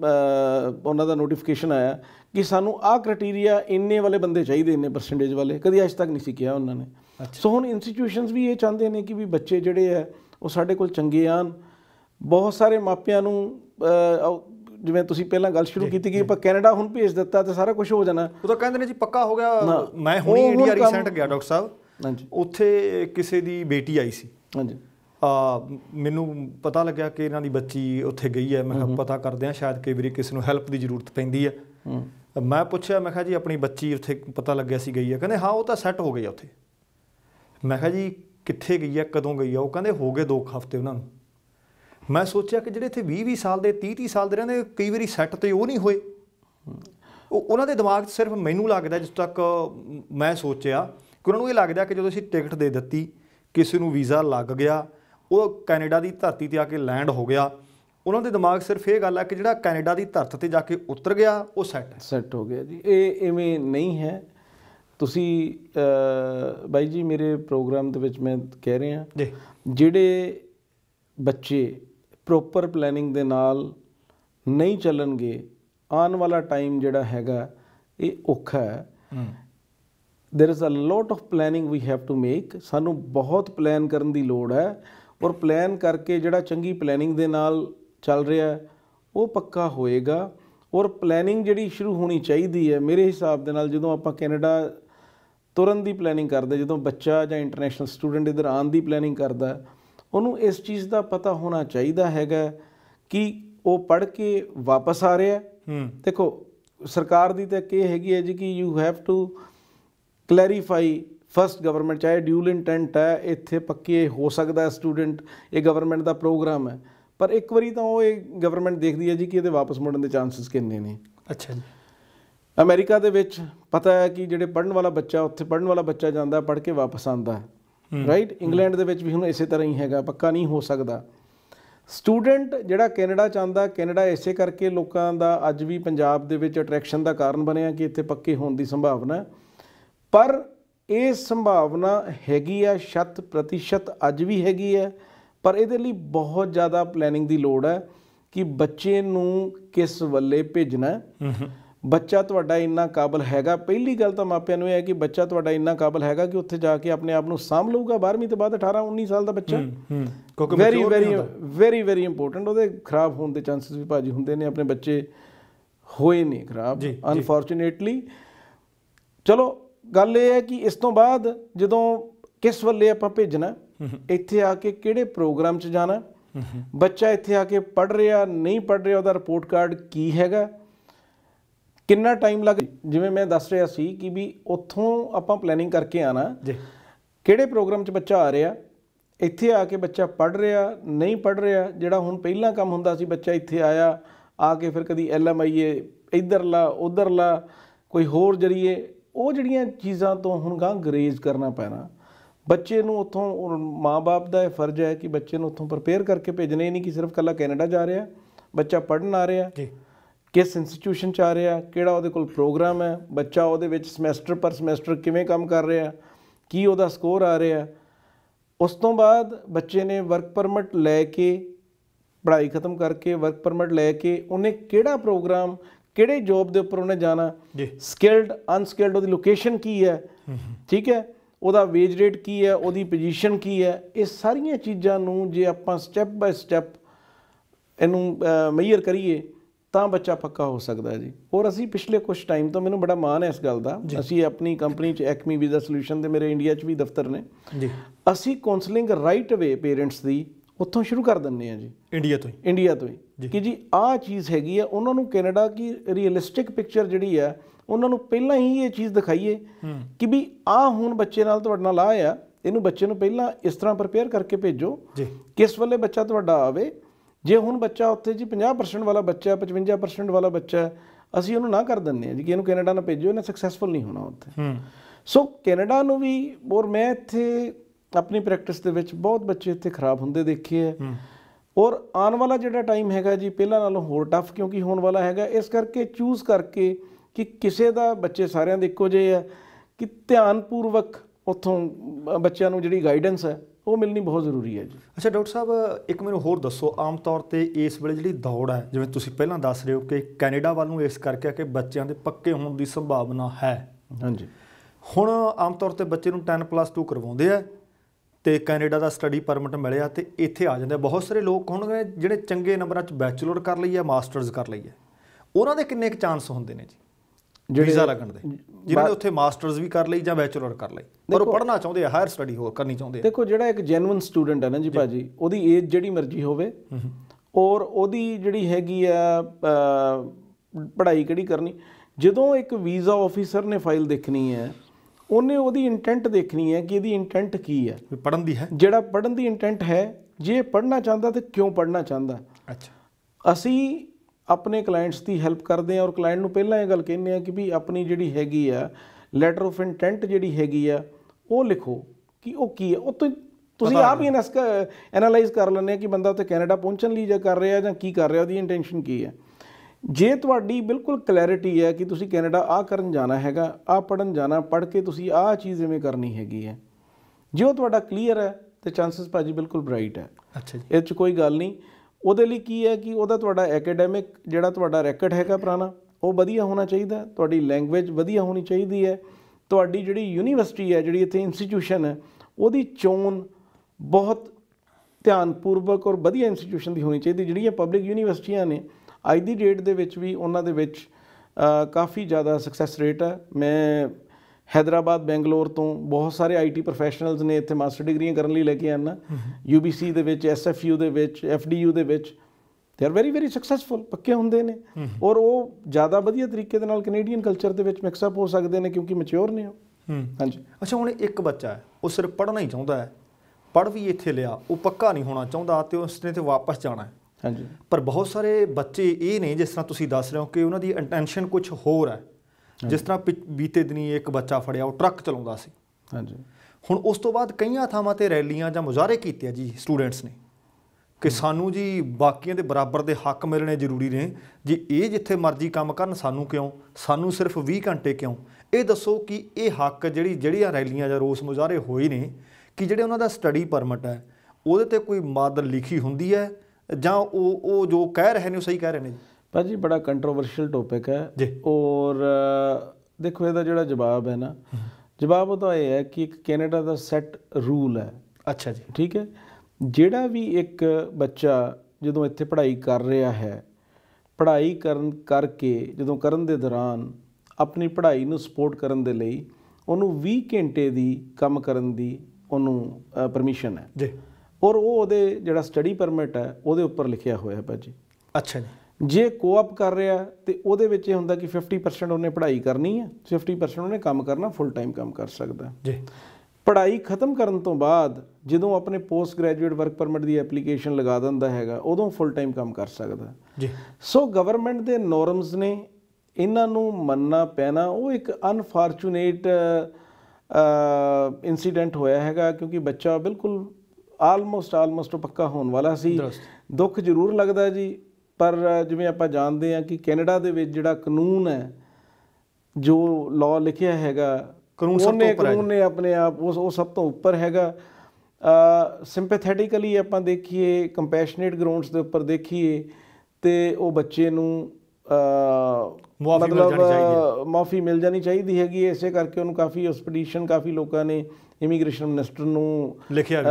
Speaker 2: ਉਹਨਾਂ ਦਾ ਨੋਟੀਫਿਕੇਸ਼ਨ ਆਇਆ ਕਿ ਸਾਨੂੰ ਆਹ ਕ੍ਰਾਈਟੇਰੀਆ ਇੰਨੇ ਵਾਲੇ ਬੰਦੇ ਚਾਹੀਦੇ ਇੰਨੇ ਪਰਸੈਂਟੇਜ ਵਾਲੇ। ਕਦੀ ਅੱਜ ਤੱਕ ਨਹੀਂ ਸੀ ਕਿਹਾ ਉਹਨਾਂ ਨੇ। ਸੋ ਹੁਣ ਇੰਸਟੀਟਿਊਸ਼ਨਸ ਵੀ ਇਹ ਚਾਹੁੰਦੇ ਨੇ ਕਿ ਵੀ ਬੱਚੇ ਜਿਹੜੇ ਆ ਉਹ ਸਾਡੇ ਕੋਲ ਚੰਗੇ ਆਣ ਬਹੁਤ ਸਾਰੇ ਮਾਪਿਆਂ ਨੂੰ ਜਿਵੇਂ ਤੁਸੀਂ ਪਹਿਲਾਂ ਗੱਲ ਸ਼ੁਰੂ ਕੀਤੀ ਕਿ ਆਪਾਂ ਕੈਨੇਡਾ ਹੁਣ ਭੇਜ ਦਿੱਤਾ ਤੇ ਸਾਰਾ ਕੁਝ ਹੋ ਜਾਣਾ।
Speaker 1: ਉਹ ਤਾਂ ਕਹਿੰਦੇ ਨੇ ਜੀ ਪੱਕਾ ਹੋ ਗਿਆ। ਮੈਂ ਹੁਣੀ ਇੰਡੀਆ ਰੀਸੈਂਟ ਗਿਆ ਡਾਕਟਰ ਸਾਹਿਬ।
Speaker 2: ਹਾਂਜੀ।
Speaker 1: ਉੱਥੇ ਕਿਸੇ ਦੀ ਬੇਟੀ ਆਈ ਸੀ।
Speaker 2: ਹਾਂਜੀ।
Speaker 1: ਆ ਮੈਨੂੰ ਪਤਾ ਲੱਗਿਆ ਕਿ ਇਹਨਾਂ ਦੀ ਬੱਚੀ ਉੱਥੇ ਗਈ ਹੈ। ਮੈਂ ਕਿਹਾ ਪਤਾ ਕਰਦੇ ਆ ਸ਼ਾਇਦ ਕਈ ਵਾਰੀ ਕਿਸੇ ਨੂੰ ਹੈਲਪ ਦੀ ਜ਼ਰੂਰਤ ਪੈਂਦੀ ਹੈ।
Speaker 2: ਹੂੰ।
Speaker 1: ਮੈਂ ਪੁੱਛਿਆ ਮੈਂ ਕਿਹਾ ਜੀ ਆਪਣੀ ਬੱਚੀ ਉੱਥੇ ਪਤਾ ਲੱਗਿਆ ਸੀ ਗਈ ਹੈ। ਕਹਿੰਦੇ ਹਾਂ ਉਹ ਤਾਂ ਸੈੱਟ ਹੋ ਗਈ ਆ ਉੱਥੇ। ਮੈਂ ਕਿਹਾ ਜੀ ਕਿੱਥੇ ਗਈ ਹੈ ਕਦੋਂ ਗਈ ਹੈ ਉਹ ਕਹਿੰਦੇ ਹੋ ਗਏ 2 ਹਫ਼ਤੇ ਉਹਨਾਂ ਨੂੰ। ਮੈਂ ਸੋਚਿਆ ਕਿ ਜਿਹੜੇ ਇੱਥੇ 20 20 ਸਾਲ ਦੇ 30 30 ਸਾਲ ਦੇ ਰਹਿੰਦੇ ਕਈ ਵਾਰੀ ਸੈੱਟ ਤੇ ਉਹ ਨਹੀਂ ਹੋਏ। ਉਹ ਉਹਨਾਂ ਦੇ ਦਿਮਾਗ 'ਚ ਸਿਰਫ ਮੈਨੂੰ ਲੱਗਦਾ ਜਿਸ ਤੱਕ ਮੈਂ ਸੋਚਿਆ ਕਿ ਉਹਨਾਂ ਨੂੰ ਇਹ ਲੱਗਦਾ ਕਿ ਜਦੋਂ ਅਸੀਂ ਟਿਕਟ ਦੇ ਦਿੱਤੀ ਕਿਸੇ ਨੂੰ ਵੀਜ਼ਾ ਲੱਗ ਗਿਆ ਉਹ ਕੈਨੇਡਾ ਦੀ ਧਰਤੀ ਤੇ ਆ ਕੇ ਲੈਂਡ ਹੋ ਗਿਆ ਉਹਨਾਂ ਦੇ ਦਿਮਾਗ 'ਚ ਸਿਰਫ ਇਹ ਗੱਲ ਹੈ ਕਿ ਜਿਹੜਾ ਕੈਨੇਡਾ ਦੀ ਧਰਤੀ ਤੇ ਜਾ ਕੇ ਉਤਰ ਗਿਆ ਉਹ ਸੈੱਟ ਹੈ।
Speaker 2: ਸੈੱਟ ਹੋ ਗਿਆ ਜੀ। ਇਹ ਇਵੇਂ ਨਹੀਂ ਹੈ। ਤੁਸੀਂ ਬਾਈ ਜੀ ਮੇਰੇ ਪ੍ਰੋਗਰਾਮ ਦੇ ਵਿੱਚ ਮੈਂ ਕਹਿ ਰਿਹਾ
Speaker 1: ਜੀ।
Speaker 2: ਜਿਹੜੇ ਬੱਚੇ ਪ੍ਰੋਪਰ ਪਲੈਨਿੰਗ ਦੇ ਨਾਲ ਨਹੀਂ ਚੱਲਣਗੇ ਆਉਣ ਵਾਲਾ ਟਾਈਮ ਜਿਹੜਾ ਹੈਗਾ ਇਹ ਔਖਾ ਹੈ।
Speaker 1: ਹੂੰ।
Speaker 2: There is a lot of planning we have to make ਸਾਨੂੰ ਬਹੁਤ ਪਲਾਨ ਕਰਨ ਦੀ ਲੋੜ ਹੈ ਔਰ ਪਲਾਨ ਕਰਕੇ ਜਿਹੜਾ ਚੰਗੀ ਪਲੈਨਿੰਗ ਦੇ ਨਾਲ ਚੱਲ ਰਿਹਾ ਹੈ, ਉਹ ਪੱਕਾ ਹੋਏਗਾ। ਔਰ ਪਲੈਨਿੰਗ ਜਿਹੜੀ ਸ਼ੁਰੂ ਹੋਣੀ ਚਾਹੀਦੀ ਹੈ ਮੇਰੇ ਹਿਸਾਬ ਦੇ ਨਾਲ ਜਦੋਂ ਆਪਾਂ ਕੈਨੇਡਾ ਤੁਰਨ ਦੀ ਪਲੈਨਿੰਗ ਕਰਦੇ ਜਦੋਂ ਬੱਚਾ ਜਾਂ ਇੰਟਰਨੈਸ਼ਨਲ ਸਟੂਡੈਂਟ ਇਧਰ ਆਉਣ ਦੀ ਪਲੈਨਿੰਗ ਕਰਦਾ ਹੈ, ਉਹਨੂੰ ਇਸ ਚੀਜ਼ ਦਾ ਪਤਾ ਹੋਣਾ ਚਾਹੀਦਾ ਹੈਗਾ ਕਿ ਉਹ ਪੜ੍ਹ ਕੇ ਵਾਪਸ ਆ ਰਿਹਾ ਹੈ। ਦੇਖੋ ਸਰਕਾਰ ਦੀ ਤਾਂ ਇਹ ਹੈਗੀ ਹੈ ਜੀ ਕਿ you have to clarify first government ਚਾਹੇ ਡਿਊਲ ਇੰਟੈਂਟ ਹੈ ਇੱਥੇ ਪੱਕੇ ਹੋ ਸਕਦਾ ਸਟੂਡੈਂਟ ਇਹ ਗਵਰਨਮੈਂਟ ਦਾ ਪ੍ਰੋਗਰਾਮ ਹੈ। ਪਰ ਇੱਕ ਵਾਰੀ ਤਾਂ ਉਹ ਇਹ ਗਵਰਨਮੈਂਟ ਦੇਖਦੀ ਹੈ ਜੀ ਕਿ ਇਹਦੇ ਵਾਪਸ ਮੁੜਨ ਦੇ ਚਾਂਸਸ ਕਿੰਨੇ ਨੇ।
Speaker 1: ਅੱਛਾ ਜੀ।
Speaker 2: ਅਮਰੀਕਾ ਦੇ ਵਿੱਚ ਪਤਾ ਹੈ ਕਿ ਜਿਹੜੇ ਪੜਨ ਵਾਲਾ ਬੱਚਾ ਉੱਥੇ ਪੜਨ ਵਾਲਾ ਬੱਚਾ ਜਾਂਦਾ ਪੜ ਕੇ ਵਾਪਸ ਆਉਂਦਾ ਹੈ। ਰਾਈਟ ਇੰਗਲੈਂਡ ਦੇ ਵਿੱਚ ਵੀ ਹੁਣ ਇਸੇ ਤਰ੍ਹਾਂ ਹੀ ਹੈਗਾ ਪੱਕਾ ਨਹੀਂ ਹੋ ਸਕਦਾ। ਸਟੂਡੈਂਟ ਜਿਹੜਾ ਕੈਨੇਡਾ ਚਾਹੁੰਦਾ ਕੈਨੇਡਾ ਇਸੇ ਕਰਕੇ ਲੋਕਾਂ ਦਾ ਅੱਜ ਵੀ ਪੰਜਾਬ ਦੇ ਵਿੱਚ ਅਟਰੈਕਸ਼ਨ ਦਾ ਕਾਰਨ ਬਣਿਆ ਕਿ ਇੱਥੇ ਪੱਕੇ ਹੋਣ ਦੀ ਸੰਭਾਵਨਾ ਪਰ ਇਹ ਸੰਭਾਵਨਾ ਹੈਗੀ ਆ ਸ਼ਤ ਪ੍ਰਤੀਸ਼ਤ ਅੱਜ ਵੀ ਹੈਗੀ ਹੈ ਪਰ ਇਹਦੇ ਲਈ ਬਹੁਤ ਜ਼ਿਆਦਾ ਪਲੈਨਿੰਗ ਦੀ ਲੋੜ ਹੈ ਕਿ ਬੱਚੇ ਨੂੰ ਕਿਸ ਵੱਲੇ ਭੇਜਣਾ ਹੈ। ਬੱਚਾ ਤੁਹਾਡਾ ਇੰਨਾ ਕਾਬਲ ਹੈਗਾ। ਪਹਿਲੀ ਗੱਲ ਤਾਂ ਮਾਪਿਆਂ ਨੂੰ ਇਹ ਹੈ ਕਿ ਬੱਚਾ ਤੁਹਾਡਾ ਇੰਨਾ ਕਾਬਲ ਹੈਗਾ ਕਿ ਉੱਥੇ ਜਾ ਕੇ ਆਪਣੇ ਆਪ ਨੂੰ ਸਾਂਭ ਲਊਗਾ। 12ਵੀਂ ਤੋਂ ਬਾਅਦ 18 19 ਸਾਲ ਦਾ ਬੱਚਾ।
Speaker 1: ਹੂੰ ਕਿਉਂਕਿ
Speaker 2: very very. Very very important ਉਹਦੇ ਖਰਾਬ ਹੋਣ ਦੇ ਚਾਂਸਸ ਵੀ ਭਾਜੀ ਹੁੰਦੇ ਨੇ। ਆਪਣੇ ਬੱਚੇ ਹੋਏ ਨੇ ਖਰਾਬ। ਅਨਫੋਰਚੂਨੇਟਲੀ ਚਲੋ ਗੱਲ ਇਹ ਹੈ ਕਿ ਇਸ ਤੋਂ ਬਾਅਦ ਜਦੋਂ ਕਿਸ ਵੱਲੇ ਆਪਾਂ ਭੇਜਣਾ ਇੱਥੇ ਆ ਕੇ ਕਿਹੜੇ ਪ੍ਰੋਗਰਾਮ 'ਚ ਜਾਣਾ। ਬੱਚਾ ਇੱਥੇ ਆ ਕੇ ਪੜ ਰਿਹਾ ਨਹੀਂ ਪੜ ਰਿਹਾ ਉਹਦਾ ਰਿਪੋਰਟ ਕਾਰਡ ਕੀ ਹੈਗਾ। ਕਿੰਨਾ ਟਾਈਮ ਲੱਗ ਜਿਵੇਂ ਮੈਂ ਦੱਸ ਰਿਹਾ ਸੀ ਕਿ ਵੀ ਉੱਥੋਂ ਆਪਾਂ ਪਲੈਨਿੰਗ ਕਰਕੇ ਆਣਾ
Speaker 1: ਜੀ।
Speaker 2: ਕਿਹੜੇ ਪ੍ਰੋਗਰਾਮ 'ਚ ਬੱਚਾ ਆ ਰਿਹਾ? ਇੱਥੇ ਆ ਕੇ ਬੱਚਾ ਪੜ ਰਿਹਾ ਨਹੀਂ ਪੜ ਰਿਹਾ ਜਿਹੜਾ ਹੁਣ ਪਹਿਲਾਂ ਕੰਮ ਹੁੰਦਾ ਸੀ ਬੱਚਾ ਇੱਥੇ ਆਇਆ ਆ ਕੇ ਫਿਰ ਕਦੀ ਐਲਐਮਆਈਏ ਇਧਰਲਾ ਉਧਰਲਾ ਕੋਈ ਹੋਰ ਜਰੀਏ। ਉਹ ਜਿਹੜੀਆਂ ਚੀਜ਼ਾਂ ਤੋਂ ਹੁਣ ਗਾਂ ਗਰੇਜ਼ ਕਰਨਾ ਪੈਣਾ। ਬੱਚੇ ਨੂੰ ਉੱਥੋਂ ਮਾਪੇ ਦਾ ਇਹ ਫਰਜ਼ ਹੈ ਕਿ ਬੱਚੇ ਨੂੰ ਉੱਥੋਂ ਪ੍ਰਪੇਅਰ ਕਰਕੇ ਭੇਜਣਾ ਹੀ ਨਹੀਂ ਕਿ ਸਿਰਫ ਕੱਲਾ ਕੈਨੇਡਾ ਜਾ ਰਿਹਾ ਬੱਚਾ ਪੜਨ ਆ ਰਿਹਾ।
Speaker 1: ਜੀ।
Speaker 2: ਕਿਸ ਇੰਸਟੀਟਿਊਸ਼ਨ ਚ ਆ ਰਿਹਾ ਕਿਹੜਾ ਉਹਦੇ ਕੋਲ ਪ੍ਰੋਗਰਾਮ ਹੈ ਬੱਚਾ ਉਹਦੇ ਵਿੱਚ ਸਮੈਸਟਰ ਪਰ ਸਮੈਸਟਰ ਕਿਵੇਂ ਕੰਮ ਕਰ ਰਿਹਾ ਕੀ ਉਹਦਾ ਸਕੋਰ ਆ ਰਿਹਾ। ਉਸ ਤੋਂ ਬਾਅਦ ਬੱਚੇ ਨੇ ਵਰਕ ਪਰਮਿਟ ਲੈ ਕੇ ਪੜ੍ਹਾਈ ਖਤਮ ਕਰਕੇ ਵਰਕ ਪਰਮਿਟ ਲੈ ਕੇ ਉਹਨੇ ਕਿਹੜਾ ਪ੍ਰੋਗਰਾਮ ਕਿਹੜੇ ਜੌਬ ਦੇ ਉੱਪਰ ਉਹਨੇ ਜਾਣਾ
Speaker 1: ਜੀ।
Speaker 2: ਸਕਿਲਡ ਅਨਸਕਿਲਡ ਉਹਦੀ ਲੋਕੇਸ਼ਨ ਕੀ ਹੈ ਠੀਕ ਹੈ ਉਹਦਾ ਵੇਜ ਰੇਟ ਕੀ ਹੈ ਉਹਦੀ ਪੋਜੀਸ਼ਨ ਕੀ ਹੈ ਇਹ ਸਾਰੀਆਂ ਚੀਜ਼ਾਂ ਨੂੰ ਜੇ ਆਪਾਂ ਸਟੈਪ ਬਾਈ ਸਟੈਪ ਇਹਨੂੰ ਮੇਜਰ ਕਰੀਏ ਤਾਂ ਬੱਚਾ ਪੱਕਾ ਹੋ ਸਕਦਾ ਜੀ। ਔਰ ਅਸੀਂ ਪਿਛਲੇ ਕੁਝ ਟਾਈਮ ਤੋਂ ਮੈਨੂੰ ਬੜਾ ਮਾਣ ਹੈ ਇਸ ਗੱਲ ਦਾ। ਅਸੀਂ ਆਪਣੀ ਕੰਪਨੀ 'ਚ ਐਕਮੀ ਵੀਜ਼ਾ ਸੋਲੂਸ਼ਨ ਦੇ ਮੇਰੇ ਇੰਡੀਆ 'ਚ ਵੀ ਦਫ਼ਤਰ ਨੇ।
Speaker 1: ਜੀ।
Speaker 2: ਅਸੀਂ ਕਾਉਂਸਲਿੰਗ ਰਾਈਟ ਅਵੇ ਪੇਰੈਂਟਸ ਦੀ ਉੱਥੋਂ ਸ਼ੁਰੂ ਕਰ ਦਿੰਦੇ ਆ ਜੀ।
Speaker 1: ਇੰਡੀਆ ਤੋਂ ਹੀ।
Speaker 2: ਇੰਡੀਆ ਤੋਂ ਹੀ। ਕਿ ਜੀ ਆਹ ਚੀਜ਼ ਹੈਗੀ ਆ ਉਹਨਾਂ ਨੂੰ ਕੈਨੇਡਾ ਕੀ ਰੀਅਲਿਸਟਿਕ ਪਿਕਚਰ ਜਿਹੜੀ ਆ ਉਹਨਾਂ ਨੂੰ ਪਹਿਲਾਂ ਹੀ ਇਹ ਚੀਜ਼ ਦਿਖਾਈਏ ਕਿ ਵੀ ਆਹ ਹੁਣ ਬੱਚੇ ਨਾਲ ਤੁਹਾਡੇ ਨਾਲ ਆ ਆ ਇਹਨੂੰ ਬੱਚੇ ਨੂੰ ਪਹਿਲਾਂ ਇਸ ਤਰ੍ਹਾਂ ਪ੍ਰਪੇਅਰ ਕਰਕੇ ਭੇਜੋ
Speaker 1: ਜੀ।
Speaker 2: ਕਿਸ ਵੇਲੇ ਬੱਚਾ ਤੁਹਾਡਾ ਆਵੇ। ਜੇ ਹੁਣ ਬੱਚਾ ਉੱਥੇ ਜੀ 50% ਵਾਲਾ ਬੱਚਾ 55% ਵਾਲਾ ਬੱਚਾ ਅਸੀਂ ਉਹਨੂੰ ਨਾ ਕਰ ਦਿੰਦੇ ਆ ਜੀ ਕਿ ਇਹਨੂੰ ਕੈਨੇਡਾ ਨਾ ਭੇਜੋ ਇਹਨੇ ਸਕਸੈਸਫੁਲ ਨਹੀਂ ਹੋਣਾ ਉੱਥੇ।
Speaker 1: ਹੂੰ।
Speaker 2: ਸੋ ਕੈਨੇਡਾ ਨੂੰ ਵੀ ਔਰ ਮੈਂ ਇੱਥੇ ਆਪਣੀ ਪ੍ਰੈਕਟਿਸ ਦੇ ਵਿੱਚ ਬਹੁਤ ਬੱਚੇ ਇੱਥੇ ਖਰਾਬ ਹੁੰਦੇ ਦੇਖੇ ਹੈ। ਔਰ ਆਉਣ ਵਾਲਾ ਜਿਹੜਾ ਟਾਈਮ ਹੈਗਾ ਜੀ ਪਹਿਲਾਂ ਨਾਲੋਂ ਹੋਰ ਟਫ ਕਿਉਂਕਿ ਹੋਣ ਵਾਲਾ ਹੈਗਾ ਇਸ ਕਰਕੇ ਚੂਜ਼ ਕਰਕੇ ਕਿ ਕਿਸੇ ਦਾ ਬੱਚੇ ਸਾਰਿਆਂ ਦੇ ਇੱਕੋ ਜਿਹੇ ਆ ਕਿ ਧਿਆਨਪੂਰਵਕ ਉੱਥੋਂ ਬੱਚਿਆਂ ਨੂੰ ਜਿਹੜੀ ਗਾਈਡੈਂਸ ਹੈ ਉਹ ਮਿਲਣੀ ਬਹੁਤ ਜ਼ਰੂਰੀ ਹੈ ਜੀ।
Speaker 1: ਅੱਛਾ ਡਾਕਟਰ ਸਾਹਿਬ ਇੱਕ ਮੈਨੂੰ ਹੋਰ ਦੱਸੋ ਆਮ ਤੌਰ ਤੇ ਇਸ ਵੇਲੇ ਜਿਹੜੀ ਦੌੜ ਹੈ ਜਿਵੇਂ ਤੁਸੀਂ ਪਹਿਲਾਂ ਦੱਸ ਰਹੇ ਹੋ ਕਿ ਕੈਨੇਡਾ ਵੱਲ ਨੂੰ ਇਸ ਕਰਕੇ ਆ ਕਿ ਬੱਚਿਆਂ ਦੇ ਪੱਕੇ ਹੋਣ ਦੀ ਸੰਭਾਵਨਾ ਹੈ।
Speaker 2: ਹਾਂਜੀ।
Speaker 1: ਹੁਣ ਆਮ ਤੌਰ ਤੇ ਬੱਚੇ ਨੂੰ 10+2 ਕਰਵਾਉਂਦੇ ਆ ਤੇ ਕੈਨੇਡਾ ਦਾ ਸਟੱਡੀ ਪਰਮਿਟ ਮਿਲਿਆ ਤੇ ਇੱਥੇ ਆ ਜਾਂਦੇ। ਬਹੁਤ ਸਾਰੇ ਲੋਕ ਹੋਣਗੇ ਜਿਹੜੇ ਚੰਗੇ ਨੰਬਰਾਂ 'ਚ ਬੈਚਲਰ ਕਰ ਲਈ ਹੈ ਮਾਸਟਰਸ ਕਰ ਲਈ ਹੈ ਉਹਨਾਂ ਦੇ ਕਿੰਨੇ ਕੁ ਚਾਂਸ ਹੁੰਦੇ ਨੇ ਜੀ? ਵੀਜ਼ਾ ਲੱਗਣ ਦੇ। ਜਿਨ੍ਹਾਂ ਨੇ ਉੱਥੇ ਮਾਸਟਰਸ ਵੀ ਕਰ ਲਈ ਜਾਂ ਬੈਚਲਰ ਕਰ ਲਈ। ਪਰ ਉਹ ਪੜ੍ਹਨਾ ਚਾਹੁੰਦੇ ਆ ਹਾਇਰ ਸਟੱਡੀ ਹੋਰ ਕਰਨੀ ਚਾਹੁੰਦੇ ਆ।
Speaker 2: ਦੇਖੋ ਜਿਹੜਾ ਇੱਕ ਜੈਨੂਇਨ ਸਟੂਡੈਂਟ ਹੈ ਨਾ ਜੀ ਭਾਜੀ ਉਹਦੀ ਏਜ ਜਿਹੜੀ ਮਰਜ਼ੀ ਹੋਵੇ। ਔਰ ਉਹਦੀ ਜਿਹੜੀ ਹੈਗੀ ਆ ਪੜ੍ਹਾਈ ਕਿਹੜੀ ਕਰਨੀ? ਜਦੋਂ ਇੱਕ ਵੀਜ਼ਾ ਆਫੀਸਰ ਨੇ ਫਾਈਲ ਦੇਖਣੀ ਹੈ ਉਹਨੇ ਉਹਦੀ ਇੰਟੈਂਟ ਦੇਖਣੀ ਹੈ ਕਿ ਇਹਦੀ ਇੰਟੈਂਟ ਕੀ ਹੈ।
Speaker 1: ਵੀ ਪੜ੍ਹਨ ਦੀ ਹੈ?
Speaker 2: ਜਿਹੜਾ ਪੜਨ ਦੀ ਇੰਟੈਂਟ ਹੈ ਜੇ ਪੜਨਾ ਚਾਹੁੰਦਾ ਤੇ ਕਿਉਂ ਪੜਨਾ ਚਾਹੁੰਦਾ?
Speaker 1: ਅੱਛਾ।
Speaker 2: ਅਸੀਂ ਆਪਣੇ ਕਲਾਇੰਟਸ ਦੀ ਹੈਲਪ ਕਰਦੇ ਹਾਂ ਔਰ ਕਲਾਇੰਟ ਨੂੰ ਪਹਿਲਾਂ ਇਹ ਗੱਲ ਕਹਿੰਦੇ ਆ ਕਿ ਵੀ ਆਪਣੀ ਜਿਹੜੀ ਹੈਗੀ ਆ ਲੈਟਰ ਆਫ ਇੰਟੈਂਟ ਜਿਹੜੀ ਹੈਗੀ ਆ ਉਹ ਲਿਖੋ ਕਿ ਉਹ ਕੀ ਹੈ ਉਹ ਤੋਂ ਤੁਸੀਂ ਆਪ ਹੀ ਐਨਾਲਾਈਜ਼ ਕਰ ਆ ਕਿ ਬੰਦਾ ਉੱਥੇ ਕੈਨੇਡਾ ਪਹੁੰਚਣ ਲਈ ਜਾਂ ਕਰ ਰਿਹਾ ਜਾਂ ਕੀ ਕਰ ਰਿਹਾ ਉਹਦੀ ਇੰਟੈਂਸ਼ਨ ਕੀ ਹੈ ਜੇ ਤੁਹਾਡੀ ਬਿਲਕੁਲ ਕਲੈਰਿਟੀ ਹੈ ਕਿ ਤੁਸੀਂ ਕੈਨੇਡਾ ਆ ਕਰਨ ਜਾਣਾ ਹੈਗਾ ਆ ਪੜਨ ਜਾਣਾ ਪੜ ਕੇ ਤੁਸੀਂ ਆਹ ਚੀਜ਼ ਐਵੇਂ ਕਰਨੀ ਹੈਗੀ ਹੈ ਜੇ ਉਹ ਤੁਹਾਡਾ ਕਲੀਅਰ ਹੈ ਤੇ ਚਾਂਸਸ ਭਾਜੀ ਬਿਲਕੁਲ ਬ੍ਰਾਈਟ ਹੈ
Speaker 1: ਅੱਛਾ ਜੀ।
Speaker 2: ਇਹ 'ਚ ਕੋਈ ਗੱਲ ਨਹੀਂ। ਉਹਦੇ ਲਈ ਕੀ ਹੈ ਕਿ ਉਹਦਾ ਤੁਹਾਡਾ ਐਕੈਡੈਮਿਕ ਜਿਹੜਾ ਤੁਹਾਡਾ ਰੈਕਟ ਹੈਗਾ ਪੁਰਾਣਾ, ਉਹ ਵਧੀਆ ਹੋਣਾ ਚਾਹੀਦਾ ਤੁਹਾਡੀ ਲੈਂਗੁਏਜ ਵਧੀਆ ਹੋਣੀ ਚਾਹੀਦੀ ਹੈ, ਤੁਹਾਡੀ ਜਿਹੜੀ ਯੂਨੀਵਰਸਿਟੀ ਹੈ, ਜਿਹੜੀ ਇੱਥੇ ਇੰਸਟੀਟਿਊਸ਼ਨ ਹੈ, ਉਹਦੀ ਚੋਣ ਬਹੁਤ ਧਿਆਨਪੂਰਵਕ ਔਰ ਵਧੀਆ ਇੰਸਟੀਟਿਊਸ਼ਨ ਦੀ ਹੋਣੀ ਚਾਹੀਦੀ, ਜਿਹੜੀਆਂ ਪਬਲਿਕ ਯੂਨੀਵਰਸਿਟੀਆਂ ਨੇ, ਅੱਜ ਦੀ ਡੇਟ ਦੇ ਵਿੱਚ ਵੀ ਉਹਨਾਂ ਦੇ ਵਿੱਚ ਕਾਫੀ ਜ਼ਿਆਦਾ ਸਕਸੈਸ ਰੇਟ ਹੈ। ਮੈਂ ਹੈਦਰਾਬਾਦ ਬੈਂਗਲੌਰ ਤੋਂ ਬਹੁਤ ਸਾਰੇ ਆਈਟੀ ਪ੍ਰੋਫੈਸ਼ਨਲਸ ਨੇ ਇੱਥੇ ਮਾਸਟਰ ਡਿਗਰੀਆਂ ਕਰਨ ਲਈ ਲੈ ਕੇ ਆਉਣਾ ਯੂਬੀਸੀ ਦੇ ਵਿੱਚ ਐਸਐਫਯੂ ਦੇ ਵਿੱਚ ਐਫਡੀਯੂ ਦੇ ਵਿੱਚ they are very very successful ਪੱਕੇ ਹੁੰਦੇ ਨੇ। ਔਰ ਉਹ ਜ਼ਿਆਦਾ ਵਧੀਆ ਤਰੀਕੇ ਦੇ ਨਾਲ ਕੈਨੇਡੀਅਨ ਕਲਚਰ ਦੇ ਵਿੱਚ ਮਿਕਸ ਅਪ ਹੋ ਸਕਦੇ ਨੇ ਕਿਉਂਕਿ ਮੈਚੁਰ ਨੇ ਉਹ। ਹਾਂਜੀ।
Speaker 1: ਅੱਛਾ ਹੁਣ ਇੱਕ ਬੱਚਾ ਹੈ ਉਹ ਸਿਰਫ ਪੜ੍ਹਨਾ ਹੀ ਚਾਹੁੰਦਾ ਹੈ। ਪੜ੍ਹ ਵੀ ਇੱਥੇ ਲਿਆ ਉਹ ਪੱਕਾ ਨਹੀਂ ਹੋਣਾ ਚਾਹੁੰਦਾ ਤੇ ਉਸਨੇ ਤੇ ਵਾਪਸ ਜਾਣਾ ਹੈ।
Speaker 2: ਹਾਂਜੀ।
Speaker 1: ਪਰ ਬਹੁਤ ਸਾਰੇ ਬੱਚੇ ਇਹ ਨੇ ਜਿਸ ਤਰ੍ਹਾਂ ਤੁਸੀਂ ਦੱਸ ਰਹੇ ਹੋ ਕਿ ਉਹਨਾਂ ਦੀ ਇੰਟੈਂਸ਼ਨ ਕੁਝ ਹੋਰ ਹੈ। ਜਿਸ ਤਰ੍ਹਾਂ ਬੀਤੇ ਦਿਨੀ ਇੱਕ ਬੱਚਾ ਫੜਿਆ ਉਹ ਟਰੱਕ ਚਲਾਉਂਦਾ ਸੀ।
Speaker 2: ਹਾਂਜੀ।
Speaker 1: ਹੁਣ ਉਸ ਤੋਂ ਬਾਅਦ ਕਈਆਂ ਥਾਵਾਂ ਤੇ ਰੈਲੀਆਂ ਜਾਂ ਮੁਜ਼ਾਹਰੇ ਕੀਤੇ ਆ ਜੀ ਸਟੂਡੈਂਟਸ ਨੇ ਕਿ ਸਾਨੂੰ ਜੀ ਬਾਕੀਆਂ ਦੇ ਬਰਾਬਰ ਦੇ ਹੱਕ ਮਿਲਣੇ ਜ਼ਰੂਰੀ ਨੇ। ਜੀ ਇਹ ਜਿੱਥੇ ਮਰਜ਼ੀ ਕੰਮ ਕਰਨ ਸਾਨੂੰ ਕਿਉਂ? ਸਾਨੂੰ ਸਿਰਫ 20 ਘੰਟੇ ਕਿਉਂ? ਇਹ ਦੱਸੋ ਕਿ ਇਹ ਹੱਕ ਜਿਹੜੀ ਜਿਹੜੀਆਂ ਰੈਲੀਆਂ ਜਾਂ ਰੋਸ ਮੁਜ਼ਾਹਰੇ ਹੋਏ ਨੇ ਕਿ ਜਿਹੜੇ ਉਹਨਾਂ ਦਾ ਸਟੱਡੀ ਪਰਮਿਟ ਹੈ ਉਹਦੇ ਤੇ ਕੋਈ ਮੱਦ ਲਿਖੀ ਹੁੰਦੀ ਹੈ ਜਾਂ ਉਹ ਉਹ ਜੋ ਕਹਿ ਰਹੇ ਨੇ ਉਹ ਸਹੀ ਕਹਿ ਰਹੇ ਨੇ ਜੀ?
Speaker 2: ਭਾਜੀ ਬੜਾ ਕੰਟਰੋਵਰਸ਼ੀਅਲ ਟੌਪਿਕ ਹੈ।
Speaker 1: ਜੀ।
Speaker 2: ਔਰ ਦੇਖੋ ਇਹਦਾ ਜਿਹੜਾ ਜਵਾਬ ਹੈ ਨਾ ਜਵਾਬ ਉਹਦਾ ਇਹ ਹੈ ਕਿ ਇੱਕ ਕੈਨੇਡਾ ਦਾ ਸੈੱਟ ਰੂਲ ਹੈ।
Speaker 1: ਅੱਛਾ ਜੀ।
Speaker 2: ਠੀਕ ਹੈ? ਜਿਹੜਾ ਵੀ ਇੱਕ ਬੱਚਾ ਜਦੋਂ ਇੱਥੇ ਪੜ੍ਹਾਈ ਕਰ ਰਿਹਾ ਹੈ ਪੜ੍ਹਾਈ ਕਰਨ ਕਰਕੇ ਜਦੋਂ ਕਰਨ ਦੇ ਦੌਰਾਨ ਆਪਣੀ ਪੜ੍ਹਾਈ ਨੂੰ ਸਪੋਰਟ ਕਰਨ ਦੇ ਲਈ ਉਹਨੂੰ 20 ਘੰਟੇ ਦੀ ਕੰਮ ਕਰਨ ਦੀ ਉਹਨੂੰ ਪਰਮਿਸ਼ਨ ਹੈ।
Speaker 1: ਜੀ।
Speaker 2: ਔਰ ਉਹ ਉਹਦੇ ਜਿਹੜਾ ਸਟੱਡੀ ਪਰਮਿਟ ਹੈ ਉਹਦੇ ਉੱਪਰ ਲਿਖਿਆ ਹੋਇਆ ਹੈ ਭਾਜੀ।
Speaker 1: ਅੱਛਾ ਜੀ।
Speaker 2: ਜੇ ਕੋਆਪ ਕਰ ਰਿਹਾ ਤੇ ਉਹਦੇ ਵਿੱਚ ਇਹ ਹੁੰਦਾ ਕਿ 50% ਉਹਨੇ ਪੜ੍ਹਾਈ ਕਰਨੀ ਹੈ 50% ਉਹਨੇ ਕੰਮ ਕਰਨਾ ਫੁੱਲ ਟਾਈਮ ਕੰਮ ਕਰ ਸਕਦਾ।
Speaker 1: ਜੀ
Speaker 2: ਪੜ੍ਹਾਈ ਖਤਮ ਕਰਨ ਤੋਂ ਬਾਅਦ ਜਦੋਂ ਆਪਣੇ ਪੋਸਟ ਗ੍ਰੈਜੂਏਟ ਵਰਕ ਪਰਮਿਟ ਦੀ ਐਪਲੀਕੇਸ਼ਨ ਲਗਾ ਦਿੰਦਾ ਹੈਗਾ ਉਦੋਂ ਫੁੱਲ ਟਾਈਮ ਕੰਮ ਕਰ ਸਕਦਾ।
Speaker 1: ਜੀ
Speaker 2: ਸੋ ਗਵਰਨਮੈਂਟ ਦੇ ਨੋਰਮਸ ਨੇ ਇਹਨਾਂ ਨੂੰ ਮੰਨਣਾ ਪੈਣਾ ਉਹ ਇੱਕ ਅਨਫੋਰਚੂਨੇਟ ਇਨਸੀਡੈਂਟ ਹੋਇਆ ਹੈਗਾ ਕਿਉਂਕਿ ਬੱਚਾ ਬਿਲਕੁਲ ਆਲਮੋਸਟ ਆਲਮੋਸਟ ਪੱਕਾ ਹੋਣ ਵਾਲਾ ਸੀ। ਦੁੱਖ ਜ਼ਰੂਰ ਲੱਗਦਾ ਜੀ ਪਰ ਜਿਵੇਂ ਆਪਾਂ ਜਾਣਦੇ ਹਾਂ ਕਿ ਕੈਨੇਡਾ ਦੇ ਵਿੱਚ ਜਿਹੜਾ ਕਾਨੂੰਨ ਹੈ ਜੋ ਲਾਅ ਲਿਖਿਆ ਹੈਗਾ
Speaker 1: ਕਾਨੂੰਨ ਸਭ ਤੋਂ ਉੱਪਰ ਹੈ।
Speaker 2: ਕਾਨੂੰਨ ਨੇ ਆਪਣੇ ਆਪ ਉਸ ਉਹ ਸਭ ਤੋਂ ਉੱਪਰ ਹੈਗਾ ਸਿੰਪੈਥੈਟਿਕਲੀ ਆਪਾਂ ਦੇਖੀਏ ਕੰਪੈਸ਼ਨੇਟ ਗਰਾਊਂਡਸ ਦੇ ਉੱਪਰ ਦੇਖੀਏ ਤੇ ਉਹ ਬੱਚੇ ਨੂੰ ਅ,
Speaker 1: ਮੁਆਫ਼ੀ ਮਿਲ ਜਾਣੀ ਚਾਹੀਦੀ ਹੈ।
Speaker 2: ਮਾਫੀ ਮਿਲ ਜਾਣੀ ਚਾਹੀਦੀ ਹੈਗੀ। ਇਸੇ ਕਰਕੇ ਉਹਨੂੰ ਕਾਫੀ ਉਸ ਪਟੀਸ਼ਨ ਕਾਫੀ ਲੋਕਾਂ ਨੇ ਇਮੀਗ੍ਰੇਸ਼ਨ ਮਿਨਿਸਟਰ ਨੂੰ
Speaker 1: ਲਿਖਿਆ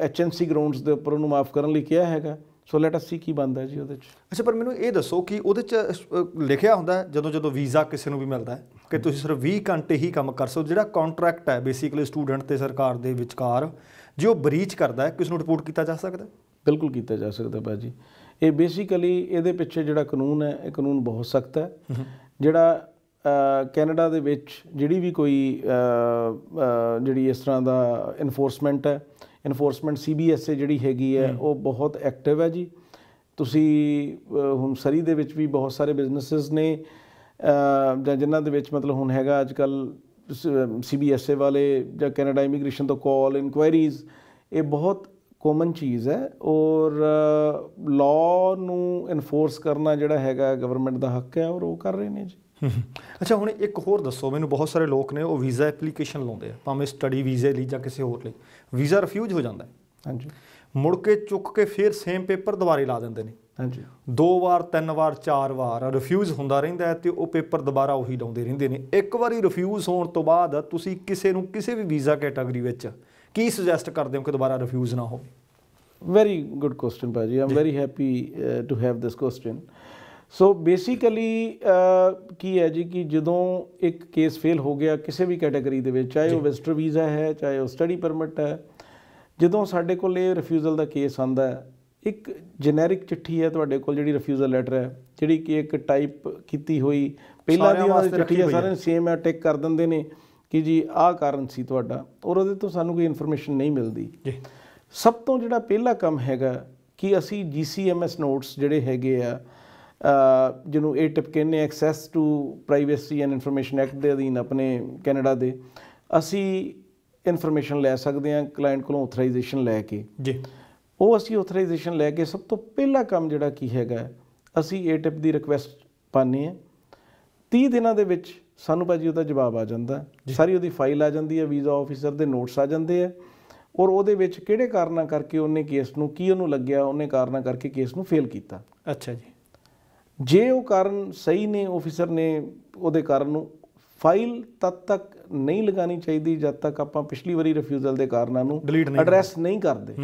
Speaker 2: ਐਚਐਨਸੀ ਗਰਾਊਂਡਸ ਦੇ ਉੱਪਰ ਉਹਨੂੰ ਮਾਫ ਕਰਨ ਲਈ ਕਿਹਾ ਹੈਗਾ ਸੋ ਲੈਟ ਅਸ ਸੀ ਕੀ ਬੰਦਾ ਜੀ ਉਹਦੇ ਚ।
Speaker 1: ਅੱਛਾ ਪਰ ਮੈਨੂੰ ਇਹ ਦੱਸੋ ਕਿ ਉਹਦੇ ਚ ਲਿਖਿਆ ਹੁੰਦਾ ਜਦੋਂ ਜਦੋਂ ਵੀਜ਼ਾ ਕਿਸੇ ਨੂੰ ਵੀ ਮਿਲਦਾ ਹੈ ਕਿ ਤੁਸੀਂ ਸਿਰਫ 20 ਘੰਟੇ ਹੀ ਕੰਮ ਕਰ ਸਕਦੇ ਜਿਹੜਾ ਕੰਟਰੈਕਟ ਹੈ ਬੇਸਿਕਲੀ ਸਟੂਡੈਂਟ ਤੇ ਸਰਕਾਰ ਦੇ ਵਿਚਕਾਰ ਜੇ ਉਹ ਬਰੀਚ ਕਰਦਾ ਹੈ ਕਿਸ ਨੂੰ ਰਿਪੋਰਟ ਕੀਤਾ ਜਾ ਸਕਦਾ?
Speaker 2: ਬਿਲਕੁਲ ਕੀਤਾ ਜਾ ਸਕਦਾ ਬਾਜੀ ਇਹ ਬੇਸਿਕਲੀ ਇਹਦੇ ਪਿੱਛੇ ਜਿਹੜਾ ਕਾਨੂੰਨ ਹੈ ਇਹ ਕਾਨੂੰਨ ਬਹੁਤ ਸਖਤ ਹੈ। ਜਿਹੜਾ ਕੈਨੇਡਾ ਦੇ ਵਿੱਚ ਜਿਹੜੀ ਵੀ ਕੋਈ ਜਿਹੜੀ ਇਸ ਤਰ੍ਹਾਂ ਦਾ ਇਨਫੋਰਸਮੈਂਟ ਹੈ ਇਨਫੋਰਸਮੈਂਟ ਸੀਬੀਐਸਏ ਜਿਹੜੀ ਹੈਗੀ ਹੈ ਉਹ ਬਹੁਤ ਐਕਟਿਵ ਹੈ ਜੀ। ਤੁਸੀਂ ਹੁਣ ਸਰੀ ਦੇ ਵਿੱਚ ਵੀ ਬਹੁਤ ਸਾਰੇ ਬਿਜ਼ਨੈਸਸ ਨੇ ਜਾਂ ਜਿਨ੍ਹਾਂ ਦੇ ਵਿੱਚ ਮਤਲਬ ਹੁਣ ਹੈਗਾ ਅੱਜ ਕੱਲ ਸੀਬੀਐਸਏ ਵਾਲੇ ਜਾਂ ਕੈਨੇਡਾ ਇਮੀਗ੍ਰੇਸ਼ਨ ਤੋਂ ਕਾਲ ਇਨਕੁਆਇਰੀਜ਼ ਇਹ ਬਹੁਤ ਕਾਮਨ ਚੀਜ਼ ਹੈ। ਔਰ ਲਾਅ ਨੂੰ ਇਨਫੋਰਸ ਕਰਨਾ ਜਿਹੜਾ ਹੈਗਾ ਗਵਰਨਮੈਂਟ ਦਾ ਹੱਕ ਹੈ ਔਰ ਉਹ ਕਰ ਰਹੇ ਨੇ ਜੀ।
Speaker 1: ਅੱਛਾ ਹੁਣ ਇੱਕ ਹੋਰ ਦੱਸੋ ਮੈਨੂੰ ਬਹੁਤ ਸਾਰੇ ਲੋਕ ਨੇ ਉਹ ਵੀਜ਼ਾ ਐਪਲੀਕੇਸ਼ਨ ਲਾਉਂਦੇ ਆ ਭਾਵੇਂ ਸਟੱਡੀ ਵੀਜ਼ੇ ਲਈ ਜਾਂ ਕਿਸੇ ਹੋਰ ਲਈ। ਵੀਜ਼ਾ ਰਿਫਿਊਜ਼ ਹੋ ਜਾਂਦਾ ਹੈ।
Speaker 2: ਹਾਂਜੀ।
Speaker 1: ਮੁੜ ਕੇ ਚੁੱਕ ਕੇ ਫਿਰ ਸੇਮ ਪੇਪਰ ਦੁਬਾਰੇ ਲਾ ਦਿੰਦੇ ਨੇ।
Speaker 2: ਹਾਂਜੀ।
Speaker 1: ਦੋ ਵਾਰ ਤਿੰਨ ਵਾਰ ਚਾਰ ਵਾਰ ਰਿਫਿਊਜ਼ ਹੁੰਦਾ ਰਹਿੰਦਾ ਤੇ ਉਹ ਪੇਪਰ ਦੁਬਾਰਾ ਉਹੀ ਲਾਉਂਦੇ ਰਹਿੰਦੇ ਨੇ। ਇੱਕ ਵਾਰੀ ਰਿਫਿਊਜ਼ ਹੋਣ ਤੋਂ ਬਾਅਦ ਤੁਸੀਂ ਕਿਸੇ ਨੂੰ ਕਿਸੇ ਵੀ ਵੀਜ਼ਾ ਕੈਟਾਗਰੀ ਵਿੱਚ ਕੀ ਸੁਜੈਸਟ ਕਰਦੇ ਹੋ ਕਿ ਦੁਬਾਰਾ ਰਿਫਿਊਜ਼ ਨਾ ਹੋਵੇ?
Speaker 2: ਵੈਰੀ ਗੁੱਡ ਕੁਐਸਚਨ ਭਾਜੀ I'm very happy to have this question so basically ਕੀ ਹੈ ਜੀ ਕਿ ਜਦੋਂ ਇੱਕ ਕੇਸ ਫੇਲ ਹੋ ਗਿਆ ਕਿਸੇ ਵੀ ਕੈਟਾਗਰੀ ਦੇ ਵਿੱਚ ਚਾਹੇ ਉਹ ਵਿਜ਼ਟਰ ਵੀਜ਼ਾ ਹੈ ਚਾਹੇ ਉਹ ਸਟੱਡੀ ਪਰਮਿਟ ਹੈ ਜਦੋਂ ਸਾਡੇ ਕੋਲ ਇਹ ਰਿਫਿਊਜ਼ਲ ਦਾ ਕੇਸ ਆਂਦਾ ਹੈ ਇੱਕ ਜੈਨਰਿਕ ਚਿੱਠੀ ਹੈ ਤੁਹਾਡੇ ਕੋਲ ਜਿਹੜੀ ਰਿਫਿਊਜ਼ਲ ਲੈਟਰ ਹੈ ਜਿਹੜੀ ਕਿ ਇੱਕ ਟਾਈਪ ਕੀਤੀ ਹੋਈ ਪਹਿਲਾਂ ਦੀ
Speaker 1: ਵਾਸਤੇ
Speaker 2: ਚਿੱਠੀ ਹੈ। ਸਾਰਿਆਂ ਸੇਮ ਹੈ ਟਿਕ ਕਰ ਦਿੰਦੇ ਨੇ ਕਿ ਜੀ ਆਹ ਕਾਰਨ ਸੀ ਤੁਹਾਡਾ ਔਰ ਉਹਦੇ ਤੋਂ ਸਾਨੂੰ ਕੋਈ ਇਨਫੋਰਮੇਸ਼ਨ ਨਹੀਂ ਮਿਲਦੀ।
Speaker 1: ਜੀ।
Speaker 2: ਸਭ ਤੋਂ ਜਿਹੜਾ ਪਹਿਲਾ ਕੰਮ ਹੈਗਾ ਕਿ ਅਸੀਂ GCMS ਨੋਟਸ ਜਿਹੜੇ ਹੈਗੇ ਆ ਜਿਹਨੂੰ ਇਹ ਟਿਪ ਕਹਿੰਦੇ access to privacy and information act ਦੇ ਅਧੀਨ ਆਪਣੇ ਕੈਨੇਡਾ ਦੇ ਅਸੀਂ ਇਨਫੋਰਮੇਸ਼ਨ ਲੈ ਸਕਦੇ ਹਾਂ ਕਲਾਇੰਟ ਕੋਲੋਂ ਆਥੋਰਾਈਜੇਸ਼ਨ ਲੈ ਕੇ।
Speaker 1: ਜੀ।
Speaker 2: ਉਹ ਅਸੀਂ ਆਥੋਰਾਈਜੇਸ਼ਨ ਲੈ ਕੇ ਸਭ ਤੋਂ ਪਹਿਲਾ ਕੰਮ ਜਿਹੜਾ ਕੀ ਹੈਗਾ ਅਸੀਂ ਇਹ ਟਿਪ ਦੀ ਰਿਕੁਐਸਟ ਪਾਉਂਦੇ ਹਾਂ। 30 ਦਿਨਾਂ ਦੇ ਵਿੱਚ ਸਾਨੂੰ ਭਾਜੀ ਉਹਦਾ ਜਵਾਬ ਆ ਜਾਂਦਾ। ਸਾਰੀ ਉਹਦੀ ਫਾਈਲ ਆ ਜਾਂਦੀ ਹੈ ਵੀਜ਼ਾ ਆਫੀਸਰ ਦੇ ਨੋਟਸ ਆ ਜਾਂਦੇ ਆ ਔਰ ਉਹਦੇ ਵਿੱਚ ਕਿਹੜੇ ਕਾਰਨਾਂ ਕਰਕੇ ਉਹਨੇ ਕੇਸ ਨੂੰ ਕੀ ਉਹਨੂੰ ਲੱਗਿਆ ਉਹਨੇ ਕਾਰਨਾਂ ਕਰਕੇ ਕੇਸ ਨੂੰ ਫੇਲ ਕੀਤਾ।
Speaker 1: ਅੱਛਾ ਜੀ।
Speaker 2: ਜੇ ਉਹ ਕਾਰਨ ਸਹੀ ਨੇ ਆਫੀਸਰ ਨੇ ਉਹਦੇ ਕਾਰਨ ਨੂੰ ਫਾਈਲ ਤਦ ਤੱਕ ਨਹੀਂ ਲਗਾਣੀ ਚਾਹੀਦੀ ਜਦ ਤੱਕ ਆਪਾਂ ਪਿਛਲੀ ਵਾਰੀ ਰਿਫਿਊਜ਼ਲ ਦੇ ਕਾਰਨਾਂ ਨੂੰ ਐਡਰੈਸ ਨਹੀਂ ਕਰਦੇ।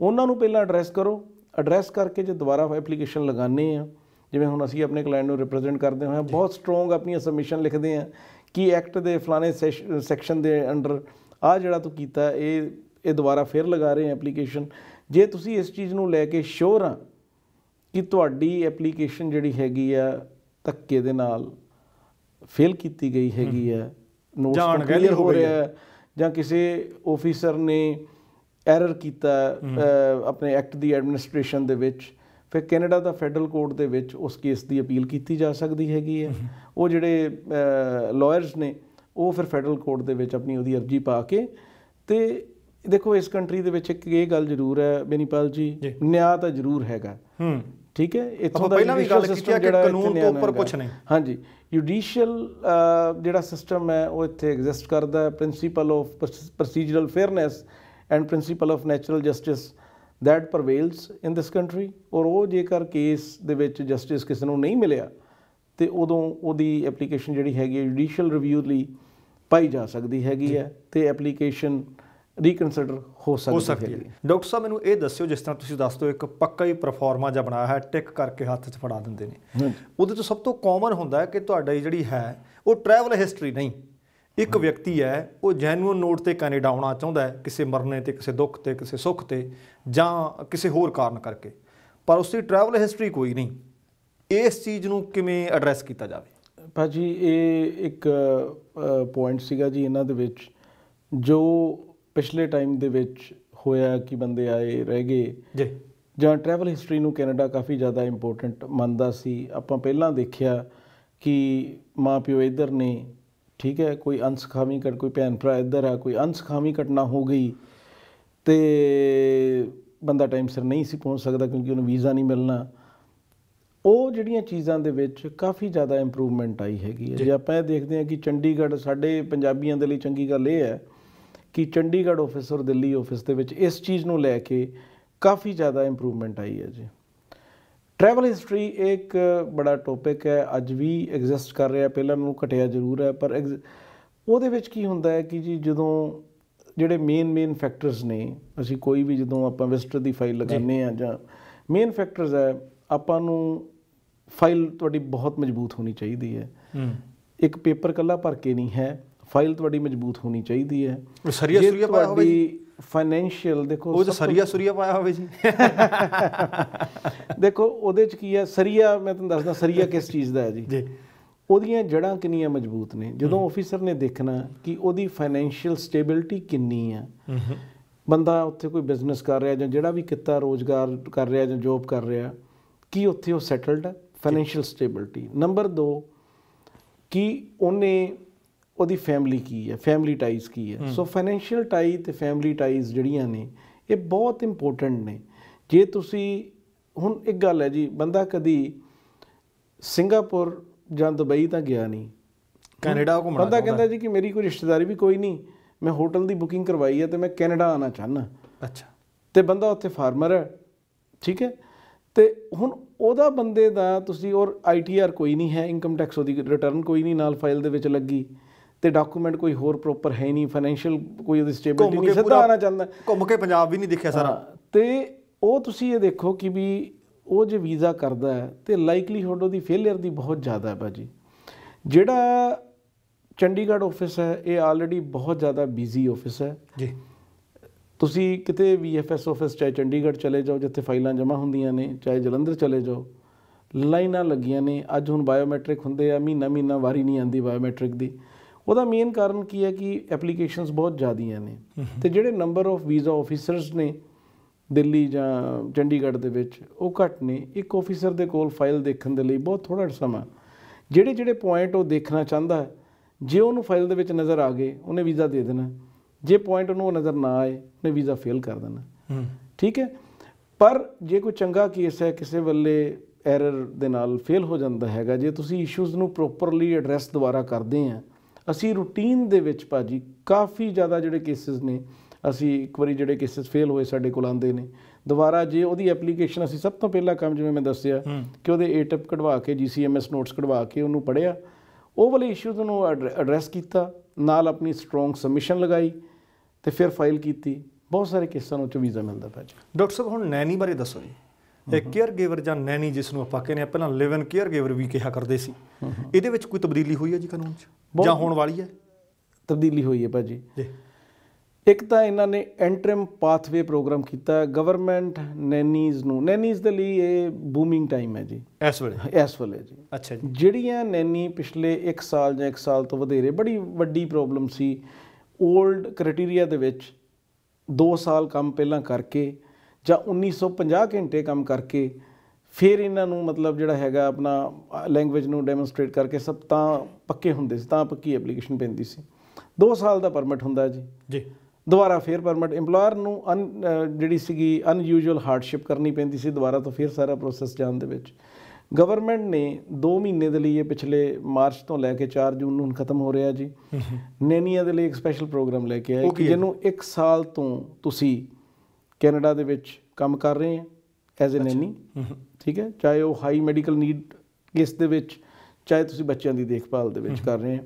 Speaker 2: ਉਹਨਾਂ ਨੂੰ ਪਹਿਲਾਂ ਐਡਰੈਸ ਕਰੋ। ਐਡਰੈਸ ਕਰਕੇ ਜੇ ਦੁਬਾਰਾ ਐਪਲੀਕੇਸ਼ਨ ਲਗਾਉਂਦੇ ਆ ਜਿਵੇਂ ਹੁਣ ਅਸੀਂ ਆਪਣੇ ਕਲਾਇੰਟ ਨੂੰ ਰਿਪਰੈਜ਼ੈਂਟ ਕਰਦੇ ਹੋਏ ਬਹੁਤ ਸਟਰੋਂਗ ਆਪਣੀ ਸਬਮਿਸ਼ਨ ਲਿਖਦੇ ਆ ਕਿ ਐਕਟ ਦੇ ਫਲਾਣੇ ਸੈਕਸ਼ਨ ਦੇ ਅੰਡਰ ਆ ਜਿਹੜਾ ਤੂੰ ਕੀਤਾ ਇਹ ਇਹ ਦੁਬਾਰਾ ਫੇਰ ਲਗਾ ਰਹੇ ਆ ਐਪਲੀਕੇਸ਼ਨ ਜੇ ਤੁਸੀਂ ਇਸ ਚੀਜ਼ ਨੂੰ ਲੈ ਕੇ ਸ਼ੋਰ ਆ ਕਿ ਤੁਹਾਡੀ ਐਪਲੀਕੇਸ਼ਨ ਜਿਹੜੀ ਹੈਗੀ ਆ ਧੱਕੇ ਦੇ ਨਾਲ ਫੇਲ ਕੀਤੀ ਗਈ ਹੈਗੀ ਆ ਨੋਟਸ
Speaker 1: ਜਾਂ
Speaker 2: ਤੋਂ
Speaker 1: ਅਣਗਹਿਲੀ
Speaker 2: clear
Speaker 1: ਹੋ
Speaker 2: ਰਿਹਾ ਜਾਂ ਕਿਸੇ ਆਫੀਸਰ ਨੇ ਐਰਰ ਕੀਤਾ ਆਪਣੇ ਐਕਟ ਦੀ ਐਡਮਿਨਿਸਟ੍ਰੇਸ਼ਨ ਦੇ ਵਿੱਚ ਫਿਰ ਕੈਨੇਡਾ ਦਾ ਫੈਡਰਲ ਕੋਰਟ ਦੇ ਵਿੱਚ ਉਸ ਕੇਸ ਦੀ ਅਪੀਲ ਕੀਤੀ ਜਾ ਸਕਦੀ ਹੈਗੀ ਹੈ। ਉਹ ਜਿਹੜੇ ਲਾਇਰਸ ਨੇ ਉਹ ਫਿਰ ਫੈਡਰਲ ਕੋਰਟ ਦੇ ਵਿੱਚ ਆਪਣੀ ਉਹਦੀ ਅਰਜੀ ਪਾ ਕੇ ਤੇ ਦੇਖੋ ਇਸ ਕੰਟਰੀ ਦੇ ਵਿੱਚ ਇੱਕ ਇਹ ਗੱਲ ਜ਼ਰੂਰ ਹੈ ਬੇਨੀਪਾਲ ਜੀ। ਨਿਆਂ ਤਾਂ ਜ਼ਰੂਰ ਹੈਗਾ।
Speaker 1: ਹੂੰ।
Speaker 2: ਠੀਕ ਹੈ? ਇੱਥੋਂ ਦਾ
Speaker 1: ਪਹਿਲਾਂ ਵੀ ਗੱਲ ਕੀਤੀ ਹੈ ਕਿ ਕਾਨੂੰਨ ਤੋਂ ਉੱਪਰ। ਕੁਛ ਨਹੀਂ।
Speaker 2: ਹਾਂਜੀ। ਜੁਡੀਸ਼ੀਅਲ ਜਿਹੜਾ ਸਿਸਟਮ ਹੈ ਉਹ ਇੱਥੇ ਐਗਜ਼ਿਸਟ ਕਰਦਾ ਹੈ। Principle of procedural fairness and principle of natural justice that prevails in this country. ਔਰ ਉਹ ਜੇਕਰ ਕੇਸ ਦੇ ਵਿੱਚ ਜਸਟਿਸ ਕਿਸੇ ਨੂੰ ਨਹੀਂ ਮਿਲਿਆ ਤੇ ਉਦੋਂ ਉਹਦੀ ਐਪਲੀਕੇਸ਼ਨ ਜਿਹੜੀ ਹੈਗੀ ਹੈ ਜੁਡੀਸ਼ੀਅਲ ਰਿਵਿਊ ਲਈ ਪਾਈ ਜਾ ਸਕਦੀ ਹੈਗੀ ਹੈ। ਤੇ ਐਪਲੀਕੇਸ਼ਨ ਰੀਕਨਸਿਡਰ ਹੋ ਸਕਦੀ
Speaker 1: ਹੈ। ਡਾਕਟਰ ਸਾਹਿਬ ਮੈਨੂੰ ਇਹ ਦੱਸਿਓ ਜਿਸ ਤਰ੍ਹਾਂ ਤੁਸੀਂ ਦੱਸ ਦਿਓ ਇੱਕ ਪੱਕਾ ਹੀ ਪਰਫਾਰਮਾ ਜਿਹਾ ਬਣਾਇਆ ਹੈ ਟਿਕ ਕਰਕੇ ਹੱਥ 'ਚ ਫੜਾ ਦਿੰਦੇ ਨੇ। ਉਹਦੇ ਤੋਂ ਸਭ ਤੋਂ ਕਾਮਨ ਹੁੰਦਾ ਹੈ ਕਿ ਤੁਹਾਡੀ ਜਿਹੜੀ ਹੈ ਉਹ ਟਰੈਵਲ ਹਿਸਟਰੀ ਨਹੀਂ। ਇੱਕ ਵਿਅਕਤੀ ਹੈ ਉਹ ਜੈਨੂਅਨ ਨੋਟ ਤੇ ਕੈਨੇਡਾ ਆਉਣਾ ਚਾਹੁੰਦਾ ਹੈ ਕਿਸੇ ਮਰਨੇ ਤੇ ਕਿਸੇ ਦੁੱਖ ਤੇ ਕਿਸੇ ਸੁੱਖ ਤੇ ਜਾਂ ਕਿਸੇ ਹੋਰ ਕਾਰਨ ਕਰਕੇ। ਪਰ ਉਸਦੀ ਟਰੈਵਲ ਹਿਸਟਰੀ ਕੋਈ ਨਹੀਂ। ਇਸ ਚੀਜ਼ ਨੂੰ ਕਿਵੇਂ ਐਡਰੈਸ ਕੀਤਾ ਜਾਵੇ?
Speaker 2: ਭਾਜੀ ਇਹ ਇੱਕ ਪੁਆਇੰਟ ਸੀਗਾ ਜੀ ਇਹਨਾਂ ਦੇ ਵਿੱਚ ਜੋ ਪਿਛਲੇ ਟਾਈਮ ਦੇ ਵਿੱਚ ਹੋਇਆ ਕਿ ਬੰਦੇ ਆਏ ਰਹਿ ਗਏ।
Speaker 1: ਜੀ।
Speaker 2: ਜਾਂ ਟਰੈਵਲ ਹਿਸਟਰੀ ਨੂੰ ਕੈਨੇਡਾ ਕਾਫੀ ਜ਼ਿਆਦਾ ਇੰਪੋਰਟੈਂਟ ਮੰਨਦਾ ਸੀ। ਆਪਾਂ ਪਹਿਲਾਂ ਦੇਖਿਆ ਕਿ ਮਾਂ ਪਿਓ ਇੱਧਰ ਨੇ ਠੀਕ ਹੈ ਕੋਈ ਅਨਸਖਾਵੀ ਘਟ ਕੋਈ ਭੈਣ ਭਰਾ ਇੱਧਰ ਆ ਕੋਈ ਅਨਸਖਾਵੀ ਘਟਨਾ ਹੋ ਗਈ ਤੇ ਬੰਦਾ ਟਾਈਮ ਸਿਰ ਨਹੀਂ ਸੀ ਪਹੁੰਚ ਸਕਦਾ ਕਿਉਂਕਿ ਉਹਨੂੰ ਵੀਜ਼ਾ ਨਹੀਂ ਮਿਲਣਾ। ਉਹ ਜਿਹੜੀਆਂ ਚੀਜ਼ਾਂ ਦੇ ਵਿੱਚ ਕਾਫੀ ਜ਼ਿਆਦਾ ਇੰਪਰੂਵਮੈਂਟ ਆਈ ਹੈਗੀ ਹੈ। ਜੇ ਆਪਾਂ ਇਹ ਦੇਖਦੇ ਹਾਂ ਕਿ ਚੰਡੀਗੜ੍ਹ ਸਾਡੇ ਪੰਜਾਬੀਆਂ ਦੇ ਲਈ ਚੰਗੀ ਗੱਲ ਇਹ ਹੈ ਕਿ ਚੰਡੀਗੜ੍ਹ ਆਫਿਸ ਔਰ ਦਿੱਲੀ ਆਫਿਸ ਦੇ ਵਿੱਚ ਇਸ ਚੀਜ਼ ਨੂੰ ਲੈ ਕੇ ਕਾਫੀ ਜ਼ਿਆਦਾ ਇੰਪਰੂਵਮੈਂਟ ਆਈ ਹੈ ਜੀ। ਟਰੈਵਲ ਹਿਸਟਰੀ ਇੱਕ ਬੜਾ ਟੌਪਿਕ ਹੈ ਅੱਜ ਵੀ ਐਗਜ਼ਿਸਟ ਕਰ ਰਿਹਾ ਪਹਿਲਾਂ ਨੂੰ ਘਟਿਆ ਜ਼ਰੂਰ ਹੈ ਪਰ ਉਹਦੇ ਵਿੱਚ ਕੀ ਹੁੰਦਾ ਹੈ ਕਿ ਜੀ ਜਦੋਂ ਜਿਹੜੇ ਮੇਨ ਮੇਨ ਫੈਕਟਰਸ ਨੇ ਅਸੀਂ ਕੋਈ ਵੀ ਜਦੋਂ ਆਪਾਂ ਵਿਜ਼ਟਰ ਦੀ ਫਾਈਲ ਲਗਾਉਂਦੇ ਆ ਜਾਂ ਮੇਨ ਫੈਕਟਰਸ ਹੈ ਆਪਾਂ ਨੂੰ ਫਾਈਲ ਤੁਹਾਡੀ ਬਹੁਤ ਮਜ਼ਬੂਤ ਹੋਣੀ ਚਾਹੀਦੀ ਹੈ।
Speaker 1: ਹੂੰ।
Speaker 2: ਇੱਕ ਪੇਪਰ ਕੱਲਾ ਭਰ ਕੇ ਨਹੀਂ ਹੈ ਫਾਈਲ ਤੁਹਾਡੀ ਮਜ਼ਬੂਤ ਹੋਣੀ ਚਾਹੀਦੀ ਹੈ।
Speaker 1: ਸਰੀਆ ਸੁਰੀਆ ਪਾਇਆ ਹੋਵੇ ਜੀ।
Speaker 2: ਫਾਈਨੈਂਸ਼ੀਅਲ ਦੇਖੋ
Speaker 1: ਉਹ ਸਰੀਆ ਸੁਰੀਆ ਪਾਇਆ ਹੋਵੇ ਜੀ।
Speaker 2: ਦੇਖੋ ਉਹਦੇ ਚ ਕੀ ਹੈ ਸਰੀਆ ਮੈਂ ਤੁਹਾਨੂੰ ਦੱਸਦਾ ਸਰੀਆ ਕਿਸ ਚੀਜ਼ ਦਾ ਹੈ ਜੀ।
Speaker 1: ਜੀ।
Speaker 2: ਉਹਦੀਆਂ ਜੜਾਂ ਕਿੰਨੀਆਂ ਮਜ਼ਬੂਤ ਨੇ। ਜਦੋਂ ਆਫੀਸਰ ਨੇ ਦੇਖਣਾ ਕਿ ਉਹਦੀ ਫਾਈਨੈਂਸ਼ੀਅਲ ਸਟੇਬਿਲਿਟੀ ਕਿੰਨੀ ਆ
Speaker 1: ਹੂੰ
Speaker 2: ਬੰਦਾ ਉੱਥੇ ਕੋਈ ਬਿਜ਼ਨਸ ਕਰ ਰਿਹਾ ਜਾਂ ਜਿਹੜਾ ਵੀ ਕਿੱਤਾ ਰੋਜ਼ਗਾਰ ਕਰ ਰਿਹਾ ਜਾਂ ਜੋਬ ਕਰ ਰਿਹਾ ਕੀ ਉੱਥੇ ਉਹ ਸੈਟਲਡ ਹੈ? ਫਾਈਨੈਂਸ਼ੀਅਲ ਸਟੇਬਿਲਿਟੀ ਨੰਬਰ 2 ਕਿ ਉਹਨੇ ਉਹਦੀ ਫੈਮਿਲੀ ਕੀ ਹੈ ਫੈਮਿਲੀ ਟਾਈਜ਼ ਕੀ ਹੈ। ਸੋ ਫਾਈਨੈਂਸ਼ੀਅਲ ਟਾਈ ਤੇ ਫੈਮਿਲੀ ਟਾਈਜ਼ ਜਿਹੜੀਆਂ ਨੇ ਇਹ ਬਹੁਤ ਇੰਪੋਰਟੈਂਟ ਨੇ। ਜੇ ਤੁਸੀਂ ਹੁਣ ਇੱਕ ਗੱਲ ਹੈ ਜੀ ਬੰਦਾ ਕਦੀ ਸਿੰਗਾਪੁਰ ਜਾਂ ਦੁਬਈ ਤਾਂ ਗਿਆ ਨਹੀਂ।
Speaker 1: ਕੈਨੇਡਾ ਘੁੰਮਣਾ
Speaker 2: ਬੰਦਾ ਕਹਿੰਦਾ ਜੀ ਕਿ ਮੇਰੀ ਕੋਈ ਰਿਸ਼ਤੇਦਾਰੀ ਵੀ ਕੋਈ ਨਹੀਂ ਮੈਂ ਹੋਟਲ ਦੀ ਬੁਕਿੰਗ ਕਰਵਾਈ ਹੈ ਤੇ ਮੈਂ ਕੈਨੇਡਾ ਆਣਾ ਚਾਹਨਾ
Speaker 1: ਅੱਛਾ।
Speaker 2: ਤੇ ਬੰਦਾ ਉੱਥੇ ਫਾਰਮਰ ਹੈ ਠੀਕ ਹੈ? ਤੇ ਹੁਣ ਉਹਦਾ ਬੰਦੇ ਦਾ ਤੁਸੀਂ ਔਰ ਆਈਟੀਆਰ ਕੋਈ ਨਹੀਂ ਹੈ ਇਨਕਮ ਟੈਕਸ ਉਹਦੀ ਰਿਟਰਨ ਕੋਈ ਨਹੀਂ ਨਾਲ ਫਾਈਲ ਦੇ ਵਿੱਚ ਲੱਗੀ। ਤੇ ਡਾਕੂਮੈਂਟ ਕੋਈ ਹੋਰ ਪ੍ਰੋਪਰ ਹੈ ਨਹੀਂ ਫਾਈਨੈਂਸ਼ੀਅਲ ਕੋਈ ਉਹਦੀ ਸਟੇਬਿਲਿਟੀ ਨਹੀਂ ਸਿੱਧਾ ਆਣਾ ਚਾਹੁੰਦਾ।
Speaker 1: ਘੁੰਮ ਕੇ ਪੰਜਾਬ ਵੀ ਨਹੀਂ ਦੇਖਿਆ ਸਾਰਾ।
Speaker 2: ਤੇ ਉਹ ਤੁਸੀਂ ਇਹ ਦੇਖੋ ਕਿ ਵੀ ਉਹ ਜੇ ਵੀਜ਼ਾ ਕਰਦਾ ਹੈ ਤੇ ਲਾਈਕਲੀਹੁੱਡ ਉਹਦੀ ਫੇਲਿਅਰ ਦੀ ਬਹੁਤ ਜ਼ਿਆਦਾ ਹੈ ਭਾਜੀ। ਜਿਹੜਾ ਚੰਡੀਗੜ੍ਹ ਆਫਿਸ ਹੈ ਇਹ ਆਲਰੇਡੀ ਬਹੁਤ ਜ਼ਿਆਦਾ ਬਿਜ਼ੀ ਆਫਿਸ ਹੈ।
Speaker 1: ਜੀ।
Speaker 2: ਤੁਸੀਂ ਕਿਤੇ ਵੀਐਫਐਸ ਆਫਿਸ ਚਾਹੇ ਚੰਡੀਗੜ੍ਹ ਚਲੇ ਜਾਓ ਜਿੱਥੇ ਫਾਈਲਾਂ ਜਮ੍ਹਾਂ ਹੁੰਦੀਆਂ ਨੇ ਚਾਹੇ ਜਲੰਧਰ ਚਲੇ ਜਾਓ ਲਾਈਨਾਂ ਲੱਗੀਆਂ ਨੇ। ਅੱਜ ਹੁਣ ਬਾਇਓਮੈਟ੍ਰਿਕ ਹੁੰਦੇ ਆ ਮਹੀਨਾ ਮਹੀਨਾ ਵਾਰੀ ਨਹੀਂ ਆਂਦੀ ਬਾਇਓਮੈਟ੍ਰਿਕ ਦੀ। ਉਹਦਾ ਮੇਨ ਕਾਰਨ ਕੀ ਹੈ ਕਿ ਐਪਲੀਕੇਸ਼ਨਸ ਬਹੁਤ ਜ਼ਿਆਦੀਆਂ ਨੇ। ਤੇ ਜਿਹੜੇ ਨੰਬਰ ਆਫ ਵੀਜ਼ਾ ਆਫੀਸਰਸ ਨੇ ਦਿੱਲੀ ਜਾਂ ਚੰਡੀਗੜ੍ਹ ਦੇ ਵਿੱਚ ਉਹ ਘੱਟ ਨੇ। ਇੱਕ ਆਫੀਸਰ ਦੇ ਕੋਲ ਫਾਈਲ ਦੇਖਣ ਦੇ ਲਈ ਬਹੁਤ ਥੋੜਾ ਸਮਾਂ। ਜਿਹੜੇ ਜਿਹੜੇ ਪੁਆਇੰਟ ਉਹ ਦੇਖਣਾ ਚਾਹੁੰਦਾ ਹੈ ਜੇ ਉਹਨੂੰ ਫਾਈਲ ਦੇ ਵਿੱਚ ਨਜ਼ਰ ਆ ਗਏ ਉਹਨੇ ਵੀਜ਼ਾ ਦੇ ਦੇਣਾ। ਜੇ ਪੁਆਇੰਟ ਉਹਨੂੰ ਉਹ ਨਜ਼ਰ ਨਾ ਆਏ ਉਹਨੇ ਵੀਜ਼ਾ ਫੇਲ ਕਰ ਦੇਣਾ। ਠੀਕ ਹੈ? ਪਰ ਜੇ ਕੋਈ ਚੰਗਾ ਕੇਸ ਹੈ ਕਿਸੇ ਵੇਲੇ ਐਰਰ ਦੇ ਨਾਲ ਫੇਲ ਹੋ ਜਾਂਦਾ ਹੈਗਾ ਜੇ ਤੁਸੀਂ ਇਸ਼ੂਜ਼ ਨੂੰ ਪ੍ਰੋਪਰਲੀ ਐਡਰੈਸ ਦੁਬਾਰਾ ਕਰਦੇ ਆ ਅਸੀਂ ਰੂਟੀਨ ਦੇ ਵਿੱਚ ਭਾਜੀ ਕਾਫੀ ਜ਼ਿਆਦਾ ਜਿਹੜੇ ਕੇਸਿਸ ਨੇ ਅਸੀਂ ਇੱਕ ਵਾਰੀ ਜਿਹੜੇ ਕੇਸਿਸ ਫੇਲ ਹੋਏ ਸਾਡੇ ਕੋਲ ਆਉਂਦੇ ਨੇ। ਦੁਬਾਰਾ ਜੇ ਉਹਦੀ ਐਪਲੀਕੇਸ਼ਨ ਅਸੀਂ ਸਭ ਤੋਂ ਪਹਿਲਾ ਕੰਮ ਜਿਵੇਂ ਮੈਂ ਦੱਸਿਆ। ਕਿ ਉਹਦੇ ਏਟਿਪ ਕਢਵਾ ਕੇ ਜੀਸੀਐਮਐਸ ਨੋਟਸ ਕਢਵਾ ਕੇ ਉਹਨੂੰ ਪੜਿਆ ਉਹ ਵਾਲੇ ਇਸ਼ੂਜ਼ ਨੂੰ ਐਡਰੈਸ ਕੀਤਾ ਨਾਲ ਆਪਣੀ ਸਟਰੋਂਗ ਸਬਮਿਸ਼ਨ ਲਗਾਈ ਤੇ ਫਿਰ ਫਾਈਲ ਕੀਤੀ। ਬਹੁਤ ਸਾਰੇ ਕੇਸਾਂ ਨੂੰ ਚ ਵੀਜ਼ਾ ਮਿਲਦਾ ਭਾਜੀ।
Speaker 1: ਡਾਕਟਰ ਸਾਹਿਬ ਹੁਣ ਨੈਨੀ ਬਾਰੇ ਦੱਸੋ ਜੀ। ਇਹ ਕੇਅਰ ਗਿਵਰ ਜਾਂ ਨੈਨੀ ਜਿਸ ਨੂੰ ਆਪਾਂ ਕਹਿੰਦੇ ਆ ਪਹਿਲਾਂ ਲਿਵ ਇਨ ਕੇਅਰ ਗਿਵਰ ਵੀ ਕਿਹਾ ਕਰਦੇ ਸੀ। ਇਹਦੇ ਵਿੱਚ ਕੋਈ ਤਬਦੀਲੀ ਹੋਈ ਹੈ ਜੀ ਕਾਨੂੰਨ 'ਚ? ਜਾਂ ਹੋਣ ਵਾਲੀ ਹੈ?
Speaker 2: ਤਬਦੀਲੀ ਹੋਈ ਹੈ ਭਾਜੀ।
Speaker 1: ਜੀ।
Speaker 2: ਇੱਕ ਤਾਂ ਇਹਨਾਂ ਨੇ ਐਂਟਰਮ ਪਾਥਵੇ ਪ੍ਰੋਗਰਾਮ ਕੀਤਾ ਹੈ ਗਵਰਨਮੈਂਟ ਨੈਨੀਜ਼ ਨੂੰ। ਨੈਨੀਜ਼ ਦੇ ਲਈ ਇਹ ਬੂਮਿੰਗ ਟਾਈਮ ਹੈ ਜੀ।
Speaker 1: ਇਸ ਵੇਲੇ?
Speaker 2: ਇਸ ਵੇਲੇ ਜੀ।
Speaker 1: ਅੱਛਾ ਜੀ।
Speaker 2: ਜਿਹੜੀਆਂ ਨੈਨੀ ਪਿਛਲੇ 1 ਸਾਲ ਜਾਂ 1 ਸਾਲ ਤੋਂ ਵਧੇਰੇ ਬੜੀ ਵੱਡੀ ਪ੍ਰੋਬਲਮ ਸੀ 올ਡ ਕ੍ਰਾਈਟੇਰੀਆ ਦੇ ਵਿੱਚ 2 ਸਾਲ ਕੰਮ ਪਹਿਲਾਂ ਕਰਕੇ ਜਾਂ 1950 ਘੰਟੇ ਕੰਮ ਕਰਕੇ ਫਿਰ ਇਹਨਾਂ ਨੂੰ ਮਤਲਬ ਜਿਹੜਾ ਹੈਗਾ ਆਪਣਾ ਲੈਂਗੁਏਜ ਨੂੰ ਡੈਮੋਨਸਟ੍ਰੇਟ ਕਰਕੇ ਸਭ ਤਾਂ ਪੱਕੇ ਹੁੰਦੇ ਸੀ ਤਾਂ ਪੱਕੀ ਐਪਲੀਕੇਸ਼ਨ ਪੈਂਦੀ ਸੀ। 2 ਸਾਲ ਦਾ ਪਰਮਿਟ ਹੁੰਦਾ ਜੀ।
Speaker 1: ਜੀ।
Speaker 2: ਦੁਬਾਰਾ ਫੇਰ ਪਰਮਿਟ EMPLOYER ਨੂੰ ਅਹ ਜਿਹੜੀ ਸੀਗੀ ਅਨਯੂਜੂਅਲ ਹਾਰਡਸ਼ਿਪ ਕਰਨੀ ਪੈਂਦੀ ਸੀ ਦੁਬਾਰਾ ਤੋਂ ਫੇਰ ਸਾਰਾ ਪ੍ਰੋਸੈਸ ਜਾਣ ਦੇ ਵਿੱਚ। ਗਵਰਨਮੈਂਟ ਨੇ 2 ਮਹੀਨੇ ਦੇ ਲਈ ਇਹ ਪਿਛਲੇ ਮਾਰਚ ਤੋਂ ਲੈ ਕੇ 4 ਜੂਨ ਨੂੰ ਖਤਮ ਹੋ ਰਿਹਾ ਜੀ। ਨੈਨੀਆਂ ਦੇ ਲਈ ਇੱਕ ਸਪੈਸ਼ਲ ਪ੍ਰੋਗਰਾਮ ਲੈ ਕੇ ਆਏ
Speaker 1: ਉਹ
Speaker 2: ਕਿ? ਜਿਹਨੂੰ 1 ਸਾਲ ਤੋਂ ਤੁਸੀਂ ਕੈਨੇਡਾ ਦੇ ਵਿੱਚ ਕੰਮ ਕਰ ਰਹੇ ਆ ਐਜ਼ ਅ ਨੈਨੀ ਠੀਕ ਹੈ? ਚਾਹੇ ਉਹ ਹਾਈ ਮੈਡੀਕਲ ਨੀਡ ਕੇਸ ਦੇ ਵਿੱਚ ਚਾਹੇ ਤੁਸੀਂ ਬੱਚਿਆਂ ਦੀ ਦੇਖਭਾਲ ਦੇ ਵਿੱਚ ਕਰ ਰਹੇ ਆ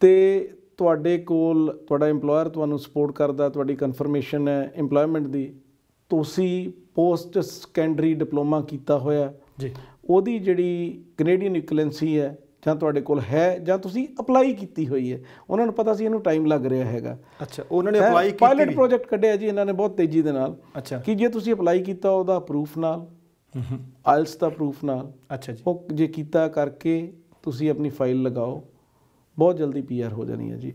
Speaker 2: ਤੇ ਤੁਹਾਡੇ ਕੋਲ ਤੁਹਾਡਾ EMPLOYER ਤੁਹਾਨੂੰ ਸਪੋਰਟ ਕਰਦਾ ਤੁਹਾਡੀ ਕਨਫਰਮੇਸ਼ਨ ਹੈ EMPLOYMENT ਦੀ। ਤੁਸੀਂ ਪੋਸਟ ਸੈਕੰਡਰੀ ਡਿਪਲੋਮਾ ਕੀਤਾ ਹੋਇਆ।
Speaker 1: ਜੀ।
Speaker 2: ਉਹਦੀ ਜਿਹੜੀ ਕੈਨੇਡੀਅਨ ਇਕੁਇਵਲੈਂਸੀ ਹੈ ਜਾਂ ਤੁਹਾਡੇ ਕੋਲ ਹੈ ਜਾਂ ਤੁਸੀਂ ਅਪਲਾਈ ਕੀਤੀ ਹੋਈ ਹੈ। ਉਹਨਾਂ ਨੂੰ ਪਤਾ ਸੀ ਇਹਨੂੰ ਟਾਈਮ ਲੱਗ ਰਿਹਾ ਹੈਗਾ।
Speaker 1: ਅੱਛਾ ਉਹਨਾਂ ਨੇ ਅਪਲਾਈ ਕੀਤੀ
Speaker 2: ਪਾਇਲਟ। ਪ੍ਰੋਜੈਕਟ ਕੱਢਿਆ ਜੀ ਇਹਨਾਂ ਨੇ ਬਹੁਤ ਤੇਜ਼ੀ ਦੇ ਨਾਲ।
Speaker 1: ਅੱਛਾ।
Speaker 2: ਕਿ ਜੇ ਤੁਸੀਂ ਅਪਲਾਈ ਕੀਤਾ ਉਹਦਾ ਪ੍ਰੂਫ ਨਾਲ ਆਇਲਸ ਦਾ ਪ੍ਰੂਫ ਨਾਲ
Speaker 1: ਅੱਛਾ ਜੀ।
Speaker 2: ਉਹ ਜੇ ਕੀਤਾ ਕਰਕੇ ਤੁਸੀਂ ਆਪਣੀ ਫਾਈਲ ਲਗਾਓ ਬਹੁਤ ਜਲਦੀ ਪੀਆਰ ਹੋ ਜਾਣੀ ਹੈ ਜੀ।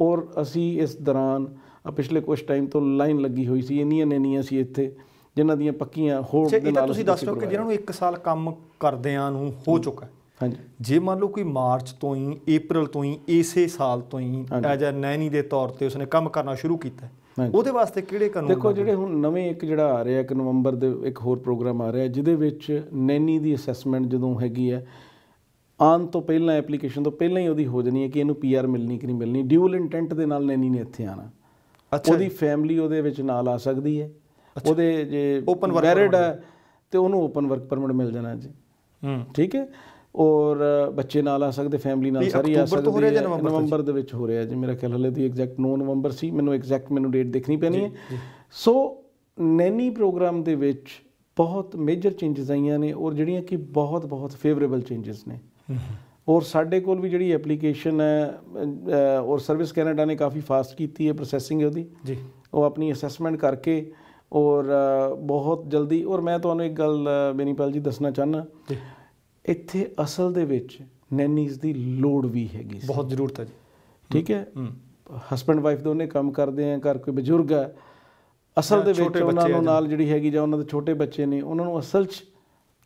Speaker 2: ਔਰ ਅਸੀਂ ਇਸ ਦੌਰਾਨ ਪਿਛਲੇ ਕੁਝ ਟਾਈਮ ਤੋਂ ਲਾਈਨ ਲੱਗੀ ਹੋਈ ਸੀ ਇੰਨੀਆਂ ਨੈਨੀਆਂ ਸੀ ਇੱਥੇ ਜਿਨ੍ਹਾਂ ਦੀਆਂ ਪੱਕੀਆਂ ਹੋੜ
Speaker 1: ਅੱਛਾ
Speaker 2: ਦੇ ਨਾਲ
Speaker 1: ਤੁਸੀਂ ਦੱਸ ਦਿਓ ਕਿ ਜਿਹਨਾਂ ਨੂੰ 1 ਸਾਲ ਕੰਮ ਕਰਦਿਆਂ ਨੂੰ ਹੋ। ਚੁੱਕਾ ਹੈ।
Speaker 2: ਹਾਂਜੀ।
Speaker 1: ਜੇ ਮੰਨ ਲਓ ਕੋਈ ਮਾਰਚ ਤੋਂ ਹੀ April ਤੋਂ ਹੀ ਇਸੇ ਸਾਲ ਤੋਂ ਹੀ। ਐਜ ਅ ਨੈਨੀ ਦੇ ਤੌਰ ਤੇ ਉਸਨੇ ਕੰਮ ਕਰਨਾ ਸ਼ੁਰੂ ਕੀਤਾ। ਉਹਦੇ ਵਾਸਤੇ ਕਿਹੜੇ ਕਾਨੂੰਨ
Speaker 2: ਦੇਖੋ ਜਿਹੜੇ ਹੁਣ ਨਵੇਂ ਇੱਕ ਜਿਹੜਾ ਆ ਰਿਹਾ ਇੱਕ ਨਵੰਬਰ ਦੇ ਇੱਕ ਹੋਰ ਪ੍ਰੋਗਰਾਮ ਆ ਰਿਹਾ ਜਿਹਦੇ ਵਿੱਚ ਨੈਨੀ ਦੀ ਅਸੈਸਮੈਂਟ ਜਦੋਂ ਹੈਗੀ ਹੈ ਆਉਣ ਤੋਂ ਪਹਿਲਾਂ ਐਪਲੀਕੇਸ਼ਨ ਤੋਂ ਪਹਿਲਾਂ ਹੀ ਉਹਦੀ ਹੋ ਜਾਣੀ ਹੈ ਕਿ ਇਹਨੂੰ ਪੀਆਰ ਮਿਲਣੀ ਕਿ ਨਹੀਂ ਮਿਲਣੀ ਡਿਊਲ ਇੰਟੈਂਟ ਦੇ ਨਾਲ ਨੈਨੀ ਨੇ ਇੱਥੇ ਆਣਾ
Speaker 1: ਅੱਛਾ।
Speaker 2: ਉਹਦੀ ਫੈਮਿਲੀ ਉਹਦੇ ਵਿੱਚ ਨਾਲ ਆ ਸਕਦੀ ਹੈ। ਉਹਦੇ ਜੇ ਮੈਰਿਡ ਹੈ ਤੇ ਉਹਨੂੰ ਓਪਨ ਵਰਕ ਪਰਮਿਟ ਮਿਲ ਜਾਣਾ ਜੀ।
Speaker 1: ਹੂੰ।
Speaker 2: ਠੀਕ ਹੈ? ਔਰ ਬੱਚੇ ਨਾਲ ਆ ਸਕਦੇ ਫੈਮਿਲੀ ਨਾਲ ਸਾਰੀ ਆ
Speaker 1: ਅਕਤੂਬਰ ਤੋਂ ਹੋ ਰਿਹਾ
Speaker 2: ਸਕਦੀ
Speaker 1: ਜਾਂ
Speaker 2: ਹੈ
Speaker 1: ਨਵੰਬਰ
Speaker 2: ਦੇ ਵਿੱਚ ਹੋ ਰਿਹਾ ਜੀ ਮੇਰਾ ਖਿਆਲ ਹਲੇ ਦੀ ਐਗਜ਼ੈਕਟ 9 ਨਵੰਬਰ ਸੀ ਮੈਨੂੰ ਐਗਜ਼ੈਕਟ ਮੈਨੂੰ ਡੇਟ ਦੇਖਣੀ ਪੈਣੀ ਹੈ। ਸੋ ਨੈਨੀ ਪ੍ਰੋਗਰਾਮ ਦੇ ਵਿੱਚ ਬਹੁਤ ਮੇਜਰ ਚੇਂਜਸ ਆਈਆਂ ਨੇ ਔਰ ਜਿਹੜੀਆਂ ਕਿ ਬਹੁਤ ਬਹੁਤ ਫੇਵਰੇਬਲ ਚੇਂਜਸ ਨੇ। ਔਰ ਸਾਡੇ ਕੋਲ ਵੀ ਜਿਹੜੀ ਐਪਲੀਕੇਸ਼ਨ ਹੈ ਔਰ ਸਰਵਿਸ ਕੈਨੇਡਾ ਨੇ ਕਾਫੀ ਫਾਸਟ ਕੀਤੀ ਹੈ ਪ੍ਰੋਸੈਸਿੰਗ ਉਹਦੀ।
Speaker 1: ਜੀ।
Speaker 2: ਉਹ ਆਪਣੀ ਅਸੈਸਮੈਂਟ ਕਰਕੇ ਔਰ ਬਹੁਤ ਜਲਦੀ ਔਰ ਮੈਂ ਤੁਹਾਨੂੰ ਇੱਕ ਗੱਲ ਬੇਨੀਪਾਲ ਜੀ ਦੱਸਣਾ ਚਾਹਨਾ ਇੱਥੇ ਅਸਲ ਦੇ ਵਿੱਚ ਨੈਨੀਜ਼ ਦੀ ਲੋੜ ਵੀ ਹੈਗੀ ਸੀ।
Speaker 1: ਬਹੁਤ ਜ਼ਰੂਰਤ ਹੈ ਜੀ।
Speaker 2: ਠੀਕ ਹੈ? ਹਸਬੰਡ ਵਾਈਫ ਦੋਨੇ ਕੰਮ ਕਰਦੇ ਆ ਘਰ ਕੋਈ ਬਜ਼ੁਰਗ ਹੈ। ਅਸਲ ਦੇ ਵਿੱਚ ਉਹਨਾਂ ਨੂੰ ਨਾਲ ਜਿਹੜੀ ਹੈਗੀ ਜਾਂ ਉਹਨਾਂ ਦੇ ਛੋਟੇ ਬੱਚੇ ਨੇ ਉਹਨਾਂ ਨੂੰ ਅਸਲ 'ਚ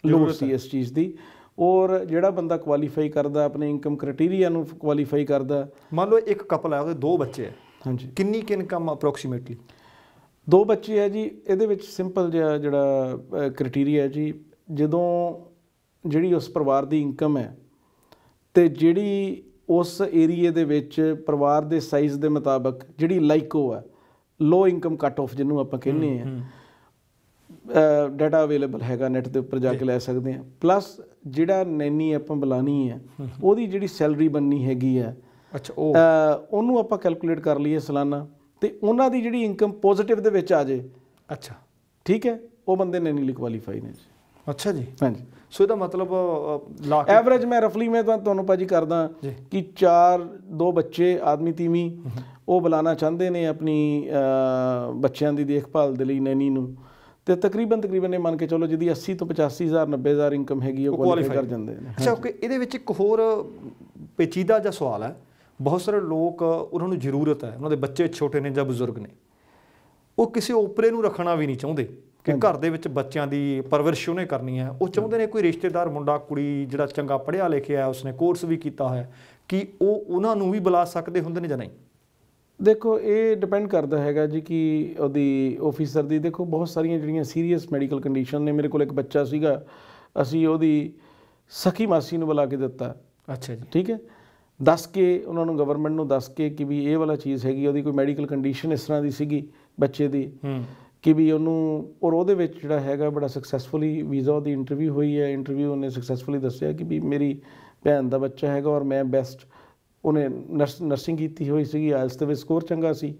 Speaker 2: ਲੋੜ ਸੀ ਇਸ ਚੀਜ਼ ਦੀ। ਔਰ ਜਿਹੜਾ ਬੰਦਾ ਕੁਆਲੀਫਾਈ ਕਰਦਾ ਆਪਣੇ ਇਨਕਮ ਕ੍ਰਾਈਟੇਰੀਆ ਨੂੰ ਕੁਆਲੀਫਾਈ ਕਰਦਾ।
Speaker 1: ਮੰਨ ਲਓ ਇੱਕ ਕਪਲ ਹੈ ਉਹਦੇ ਦੋ ਬੱਚੇ ਹੈ।
Speaker 2: ਹਾਂਜੀ।
Speaker 1: ਕਿੰਨੀ ਕਿ ਇਨਕਮ ਅਪਰੋਕਸੀਮੇਟਲੀ
Speaker 2: ਦੋ ਬੱਚੇ ਹੈ ਜੀ ਇਹਦੇ ਵਿੱਚ ਸਿੰਪਲ ਜਿਹਾ ਜਿਹੜਾ ਕ੍ਰਾਈਟੇਰੀਆ ਹੈ ਜੀ ਜਦੋਂ ਜਿਹੜੀ ਉਸ ਪਰਿਵਾਰ ਦੀ ਇਨਕਮ ਹੈ ਤੇ ਜਿਹੜੀ ਉਸ ਏਰੀਏ ਦੇ ਵਿੱਚ ਪਰਿਵਾਰ ਦੇ ਸਾਈਜ਼ ਦੇ ਮੁਤਾਬਕ ਜਿਹੜੀ ਲਾਈਕੋ ਹੈ ਲੋ ਇਨਕਮ ਕੱਟ ਆਫ ਜਿਹਨੂੰ ਆਪਾਂ ਕਹਿੰਦੇ ਆ ਡਾਟਾ ਅਵੇਲੇਬਲ ਹੈਗਾ ਨੈਟ ਦੇ ਉੱਪਰ ਜਾ ਕੇ ਲੈ ਸਕਦੇ ਆ ਪਲੱਸ ਜਿਹੜਾ ਨੈਨੀ ਆਪਾਂ ਬੁਲਾਣੀ ਹੈ ਉਹਦੀ ਜਿਹੜੀ ਸੈਲਰੀ ਬੰਨੀ ਹੈਗੀ ਹੈ
Speaker 1: ਅੱਛਾ ਉਹ?
Speaker 2: ਉਹਨੂੰ ਆਪਾਂ ਕੈਲਕੂਲੇਟ ਕਰ ਲਈਏ ਸਾਲਾਨਾ ਤੇ ਉਹਨਾਂ ਦੀ ਜਿਹੜੀ ਇਨਕਮ ਪੋਜ਼ਿਟਿਵ ਦੇ ਵਿੱਚ ਆ ਜੇ
Speaker 1: ਅੱਛਾ।
Speaker 2: ਠੀਕ ਹੈ ਉਹ ਬੰਦੇ ਨੈਨੀ ਲਈ ਕੁਆਲੀਫਾਈ ਨੇ ਜੀ।
Speaker 1: ਅੱਛਾ ਜੀ।
Speaker 2: ਹਾਂਜੀ।
Speaker 1: ਸੋ ਇਹਦਾ ਮਤਲਬ
Speaker 2: ਐਵਰੇਜ ਮੈਂ ਰਫਲੀ ਮੈਂ ਤੁਹਾਨੂੰ ਭਾਜੀ ਕਰਦਾ। ਕਿ ਚਾਰ ਦੋ ਬੱਚੇ ਆਦਮੀ ਤੀਵੀਂ ਉਹ ਬੁਲਾਣਾ ਚਾਹੁੰਦੇ ਨੇ ਆਪਣੀ ਬੱਚਿਆਂ ਦੀ ਦੇਖਭਾਲ ਦੇ ਲਈ ਨੈਨੀ ਨੂੰ। ਤੇ ਤਕਰੀਬਨ ਤਕਰੀਬਨ ਇਹ ਮੰਨ ਕੇ ਚਲੋ ਜਿਹਦੀ 80 ਤੋਂ 85000 90000 ਇਨਕਮ ਹੈਗੀ ਉਹ
Speaker 1: ਉਹ
Speaker 2: ਕੁਆਲੀਫਾਈ ਕਰ ਜਾਂਦੇ ਨੇ।
Speaker 1: ਅੱਛਾ ਓਕੇ ਇਹਦੇ ਵਿੱਚ ਇੱਕ ਹੋਰ ਪੇਚੀਦਾ ਜਿਹਾ ਸਵਾਲ ਹੈ। ਬਹੁਤ ਸਾਰੇ ਲੋਕ ਉਹਨਾਂ ਨੂੰ ਜ਼ਰੂਰਤ ਹੈ ਉਹਨਾਂ ਦੇ ਬੱਚੇ ਛੋਟੇ ਨੇ ਜਾਂ ਬਜ਼ੁਰਗ ਨੇ। ਉਹ ਕਿਸੇ ਓਪਰੇ ਨੂੰ ਰੱਖਣਾ ਵੀ ਨਹੀਂ ਚਾਹੁੰਦੇ। ਕਿ ਘਰ ਦੇ ਵਿੱਚ ਬੱਚਿਆਂ ਦੀ ਪਰਵਰਿਸ਼ ਉਹਨੇ ਕਰਨੀ ਹੈ। ਉਹ ਚਾਹੁੰਦੇ ਨੇ ਕੋਈ ਰਿਸ਼ਤੇਦਾਰ ਮੁੰਡਾ ਕੁੜੀ ਜਿਹੜਾ ਚੰਗਾ ਪੜ੍ਹਿਆ ਲਿਖਿਆ ਉਸਨੇ ਕੋਰਸ ਵੀ ਕੀਤਾ ਹੋਇਆ ਕਿ ਉਹ ਉਹਨਾਂ ਨੂੰ ਵੀ ਬੁਲਾ ਸਕਦੇ ਹੁੰਦੇ ਨੇ ਜਾਂ ਨਹੀਂ?
Speaker 2: ਦੇਖੋ ਇਹ ਡਿਪੈਂਡ ਕਰਦਾ ਹੈਗਾ ਜੀ ਕਿ ਉਹਦੀ ਆਫੀਸਰ ਦੀ। ਦੇਖੋ ਬਹੁਤ ਸਾਰੀਆਂ ਜਿਹੜੀਆਂ ਸੀਰੀਅਸ ਮੈਡੀਕਲ ਕੰਡੀਸ਼ਨ ਨੇ ਮੇਰੇ ਕੋਲ ਇੱਕ ਬੱਚਾ ਸੀਗਾ ਅਸੀਂ ਉਹਦੀ ਸਖੀ ਮਾਸੀ ਨੂੰ ਬੁਲਾ ਕੇ ਦਿੱਤਾ।
Speaker 1: ਅੱਛਾ ਜੀ।
Speaker 2: ਠੀਕ ਹੈ? ਦੱਸ ਕੇ ਉਹਨਾਂ ਨੂੰ ਗਵਰਨਮੈਂਟ ਨੂੰ ਦੱਸ ਕੇ ਕਿ ਵੀ ਇਹ ਵਾਲਾ ਚੀਜ਼ ਹੈਗੀ ਉਹਦੀ ਕੋਈ ਮੈਡੀਕਲ ਕੰਡੀਸ਼ਨ ਇਸ ਤਰ੍ਹਾਂ ਦੀ ਸੀਗੀ ਬੱਚੇ ਦੀ।
Speaker 1: ਹੂੰ।
Speaker 2: ਕਿ ਵੀ ਉਹਨੂੰ ਔਰ ਉਹਦੇ ਵਿੱਚ ਜਿਹੜਾ ਹੈਗਾ ਬੜਾ ਸਕਸੈਸਫੁਲੀ ਵੀਜ਼ਾ ਦੀ ਇੰਟਰਵਿਊ ਹੋਈ ਹੈ ਇੰਟਰਵਿਊ ਉਹਨੇ ਸਕਸੈਸਫੁਲੀ ਦੱਸਿਆ ਕਿ ਵੀ ਮੇਰੀ ਭੈਣ ਦਾ ਬੱਚਾ ਹੈਗਾ ਔਰ ਮੈਂ ਬੈਸਟ ਉਹਨੇ ਨਰਸ ਨਰਸਿੰਗ ਕੀਤੀ ਹੋਈ ਸੀਗੀ ਆਇਲਸ ਦੇ ਵਿੱਚ ਸਕੋਰ ਚੰਗਾ ਸੀ।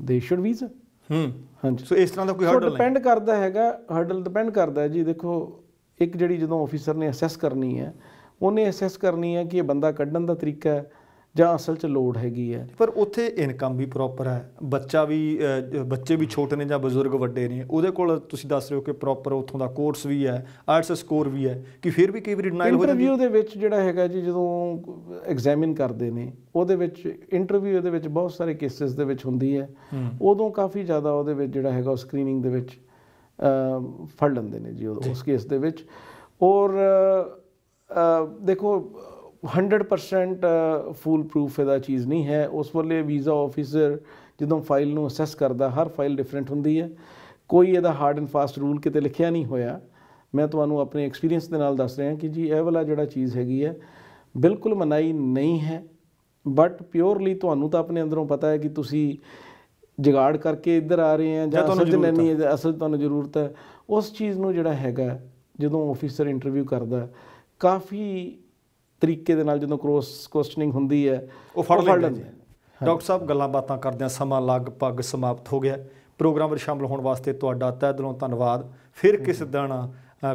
Speaker 2: ਦੇ ਸ਼ੁਡ ਵੀਜ਼ਾ
Speaker 1: ਹੂੰ।
Speaker 2: ਹਾਂਜੀ।
Speaker 1: ਸੋ ਇਸ ਤਰ੍ਹਾਂ ਦਾ ਕੋਈ ਹਰਡਲ ਨਹੀਂ?
Speaker 2: ਡਿਪੈਂਡ ਕਰਦਾ ਹੈਗਾ ਹਰਡਲ ਡਿਪੈਂਡ ਕਰਦਾ ਹੈ ਜੀ। ਦੇਖੋ ਇੱਕ ਜਿਹੜੀ ਜਦੋਂ ਆਫੀਸਰ ਨੇ ਅਸੈਸ ਕਰਨੀ ਹੈ ਉਹਨੇ ਅਸੈਸ ਕਰਨੀ ਹੈ ਕਿ ਇਹ ਬੰਦਾ ਕੱਢਣ ਦਾ ਤਰੀਕਾ ਹੈ ਜਾਂ ਅਸਲ 'ਚ ਲੋੜ ਹੈਗੀ ਹੈ।
Speaker 1: ਪਰ ਉੱਥੇ ਇਨਕਮ ਵੀ ਪ੍ਰੋਪਰ ਹੈ। ਬੱਚਾ ਵੀ ਬੱਚੇ ਵੀ ਛੋਟੇ ਨੇ ਜਾਂ ਬਜ਼ੁਰਗ ਵੱਡੇ ਨੇ ਉਹਦੇ ਕੋਲ ਤੁਸੀਂ ਦੱਸ ਰਹੇ ਹੋ ਕਿ ਪ੍ਰੋਪਰ ਉੱਥੋਂ ਦਾ ਕੋਰਸ ਵੀ ਹੈ ਆਰਟਸ ਸਕੋਰ ਵੀ ਹੈ ਕਿ ਫਿਰ ਵੀ ਕਈ ਵਾਰੀ ਡਿਨਾਈਲ ਹੋ ਜਾਂਦੀ
Speaker 2: ਇੰਟਰਵਿਊ ਦੇ ਵਿੱਚ ਜਿਹੜਾ ਹੈਗਾ ਜੀ ਜਦੋਂ ਐਗਜ਼ਾਮਿਨ ਕਰਦੇ ਨੇ ਉਹਦੇ ਵਿੱਚ ਇੰਟਰਵਿਊ ਦੇ ਵਿੱਚ ਬਹੁਤ ਸਾਰੇ ਕੇਸਿਸ ਦੇ ਵਿੱਚ ਹੁੰਦੀ ਹੈ। ਉਦੋਂ ਕਾਫੀ ਜ਼ਿਆਦਾ ਉਹਦੇ ਵਿੱਚ ਜਿਹੜਾ ਹੈਗਾ ਉਹ ਸਕਰੀਨਿੰਗ ਦੇ ਵਿੱਚ ਫੜ ਲੈਂਦੇ ਨੇ ਜੀ ਉਸ ਕੇਸ ਦੇ ਵਿੱਚ। ਔਰ ਦੇਖੋ 100% ਫੂਲ ਪ੍ਰੂਫ ਇਹਦਾ ਚੀਜ਼ ਨਹੀਂ ਹੈ। ਉਸ ਵੇਲੇ ਵੀਜ਼ਾ ਆਫੀਸਰ ਜਦੋਂ ਫਾਈਲ ਨੂੰ ਅਸੈਸ ਕਰਦਾ ਹਰ ਫਾਈਲ ਡਿਫਰੈਂਟ ਹੁੰਦੀ ਹੈ। ਕੋਈ ਇਹਦਾ ਹਾਰਡ ਐਂਡ ਫਾਸਟ ਰੂਲ ਕਿਤੇ ਲਿਖਿਆ ਨਹੀਂ ਹੋਇਆ। ਮੈਂ ਤੁਹਾਨੂੰ ਆਪਣੇ ਐਕਸਪੀਰੀਅੰਸ ਦੇ ਨਾਲ ਦੱਸ ਰਿਹਾ ਕਿ ਜੀ ਇਹ ਵਾਲਾ ਜਿਹੜਾ ਚੀਜ਼ ਹੈਗੀ ਹੈ ਬਿਲਕੁਲ ਮਨਾਈ ਨਹੀਂ ਹੈ। ਬਟ ਪਿਓਰਲੀ ਤੁਹਾਨੂੰ ਤਾਂ ਆਪਣੇ ਅੰਦਰੋਂ ਪਤਾ ਹੈ ਕਿ ਤੁਸੀਂ ਜਗਾੜ ਕਰਕੇ ਇੱਧਰ ਆ ਰਹੇ ਆ ਜਾਂ
Speaker 1: ਤੁਹਾਨੂੰ
Speaker 2: ਨਹੀਂ ਹੈ। ਅਸਲ ਤੁਹਾਨੂੰ ਜ਼ਰੂਰਤ ਹੈ। ਉਸ ਚੀਜ਼ ਨੂੰ ਜਿਹੜਾ ਹੈਗਾ ਜਦੋਂ ਆਫੀਸਰ ਇੰਟਰਵਿਊ ਕਰਦਾ ਕਾਫੀ ਤਰੀਕੇ ਦੇ ਨਾਲ ਜਦੋਂ ਕ੍ਰੋਸ ਕੁਐਸਚਨਿੰਗ ਹੁੰਦੀ ਹੈ
Speaker 1: ਉਹ ਫੜ ਲੈਂਦੇ ਡਾਕਟਰ ਸਾਹਿਬ ਗੱਲਾਂ ਬਾਤਾਂ ਕਰਦਿਆਂ ਸਮਾਂ ਲਗਭਗ ਸਮਾਪਤ ਹੋ ਗਿਆ। ਪ੍ਰੋਗਰਾਮ ਵਿੱਚ ਸ਼ਾਮਲ ਹੋਣ ਵਾਸਤੇ ਤੁਹਾਡਾ ਤਹਿ ਦਿਲੋਂ ਧੰਨਵਾਦ। ਫਿਰ ਕਿਸ ਦਿਨ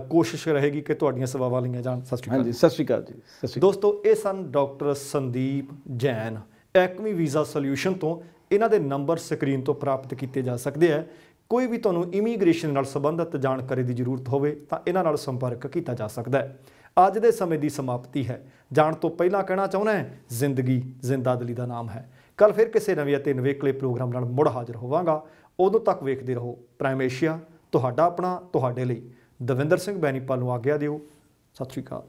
Speaker 1: ਕੋਸ਼ਿਸ਼ ਰਹੇਗੀ ਕਿ ਤੁਹਾਡੀਆਂ ਸੇਵਾਵਾਂ ਲਈਆਂ ਜਾਣ। ਸਤਿ ਸ਼੍ਰੀ ਅਕਾਲ
Speaker 2: ਹਾਂਜੀ ਸਤਿ ਸ਼੍ਰੀ ਅਕਾਲ ਜੀ ਸਤਿ ਸ਼੍ਰੀ
Speaker 1: ਦੋਸਤੋ ਇਹ ਸਨ doctor Sandeep Jain. Acme visa solution ਤੋਂ ਇਹਨਾਂ ਦੇ ਨੰਬਰ ਸਕਰੀਨ ਤੋਂ ਪ੍ਰਾਪਤ ਕੀਤੇ ਜਾ ਸਕਦੇ ਆ। ਕੋਈ ਵੀ ਤੁਹਾਨੂੰ ਇਮੀਗ੍ਰੇਸ਼ਨ ਨਾਲ ਸੰਬੰਧਿਤ ਜਾਣਕਾਰੀ ਦੀ ਜ਼ਰੂਰਤ ਹੋਵੇ ਤਾਂ ਇਹਨਾਂ ਨਾਲ ਸੰਪਰਕ ਕੀਤਾ ਜਾ ਸਕਦਾ ਹੈ। ਅੱਜ ਦੇ ਸਮੇਂ ਦੀ ਸਮਾਪਤੀ ਹੈ। ਜਾਣ ਤੋਂ ਪਹਿਲਾਂ ਕਹਿਣਾ ਚਾਹੁੰਦਾ ਜ਼ਿੰਦਗੀ ਜ਼ਿੰਦਾਦਲੀ ਦਾ ਨਾਮ ਹੈ। ਕੱਲ ਫਿਰ ਕਿਸੇ ਨਵੇਂ ਅਤੇ ਨਵੇਕਲੇ ਪ੍ਰੋਗਰਾਮ ਨਾਲ ਮੁੜ ਹਾਜ਼ਰ ਹੋਵਾਂਗਾ। ਉਦੋਂ ਤੱਕ ਵੇਖਦੇ ਰਹੋ ਪ੍ਰਾਈਮ ਏਸ਼ੀਆ ਤੁਹਾਡਾ ਆਪਣਾ, ਤੁਹਾਡੇ ਲਈ। ਦਵਿੰਦਰ ਸਿੰਘ ਬੈਨੀਪਾਲ ਨੂੰ ਆਗਿਆ ਦਿਓ। ਸਤਿ ਸ਼੍ਰੀ ਅਕਾਲ।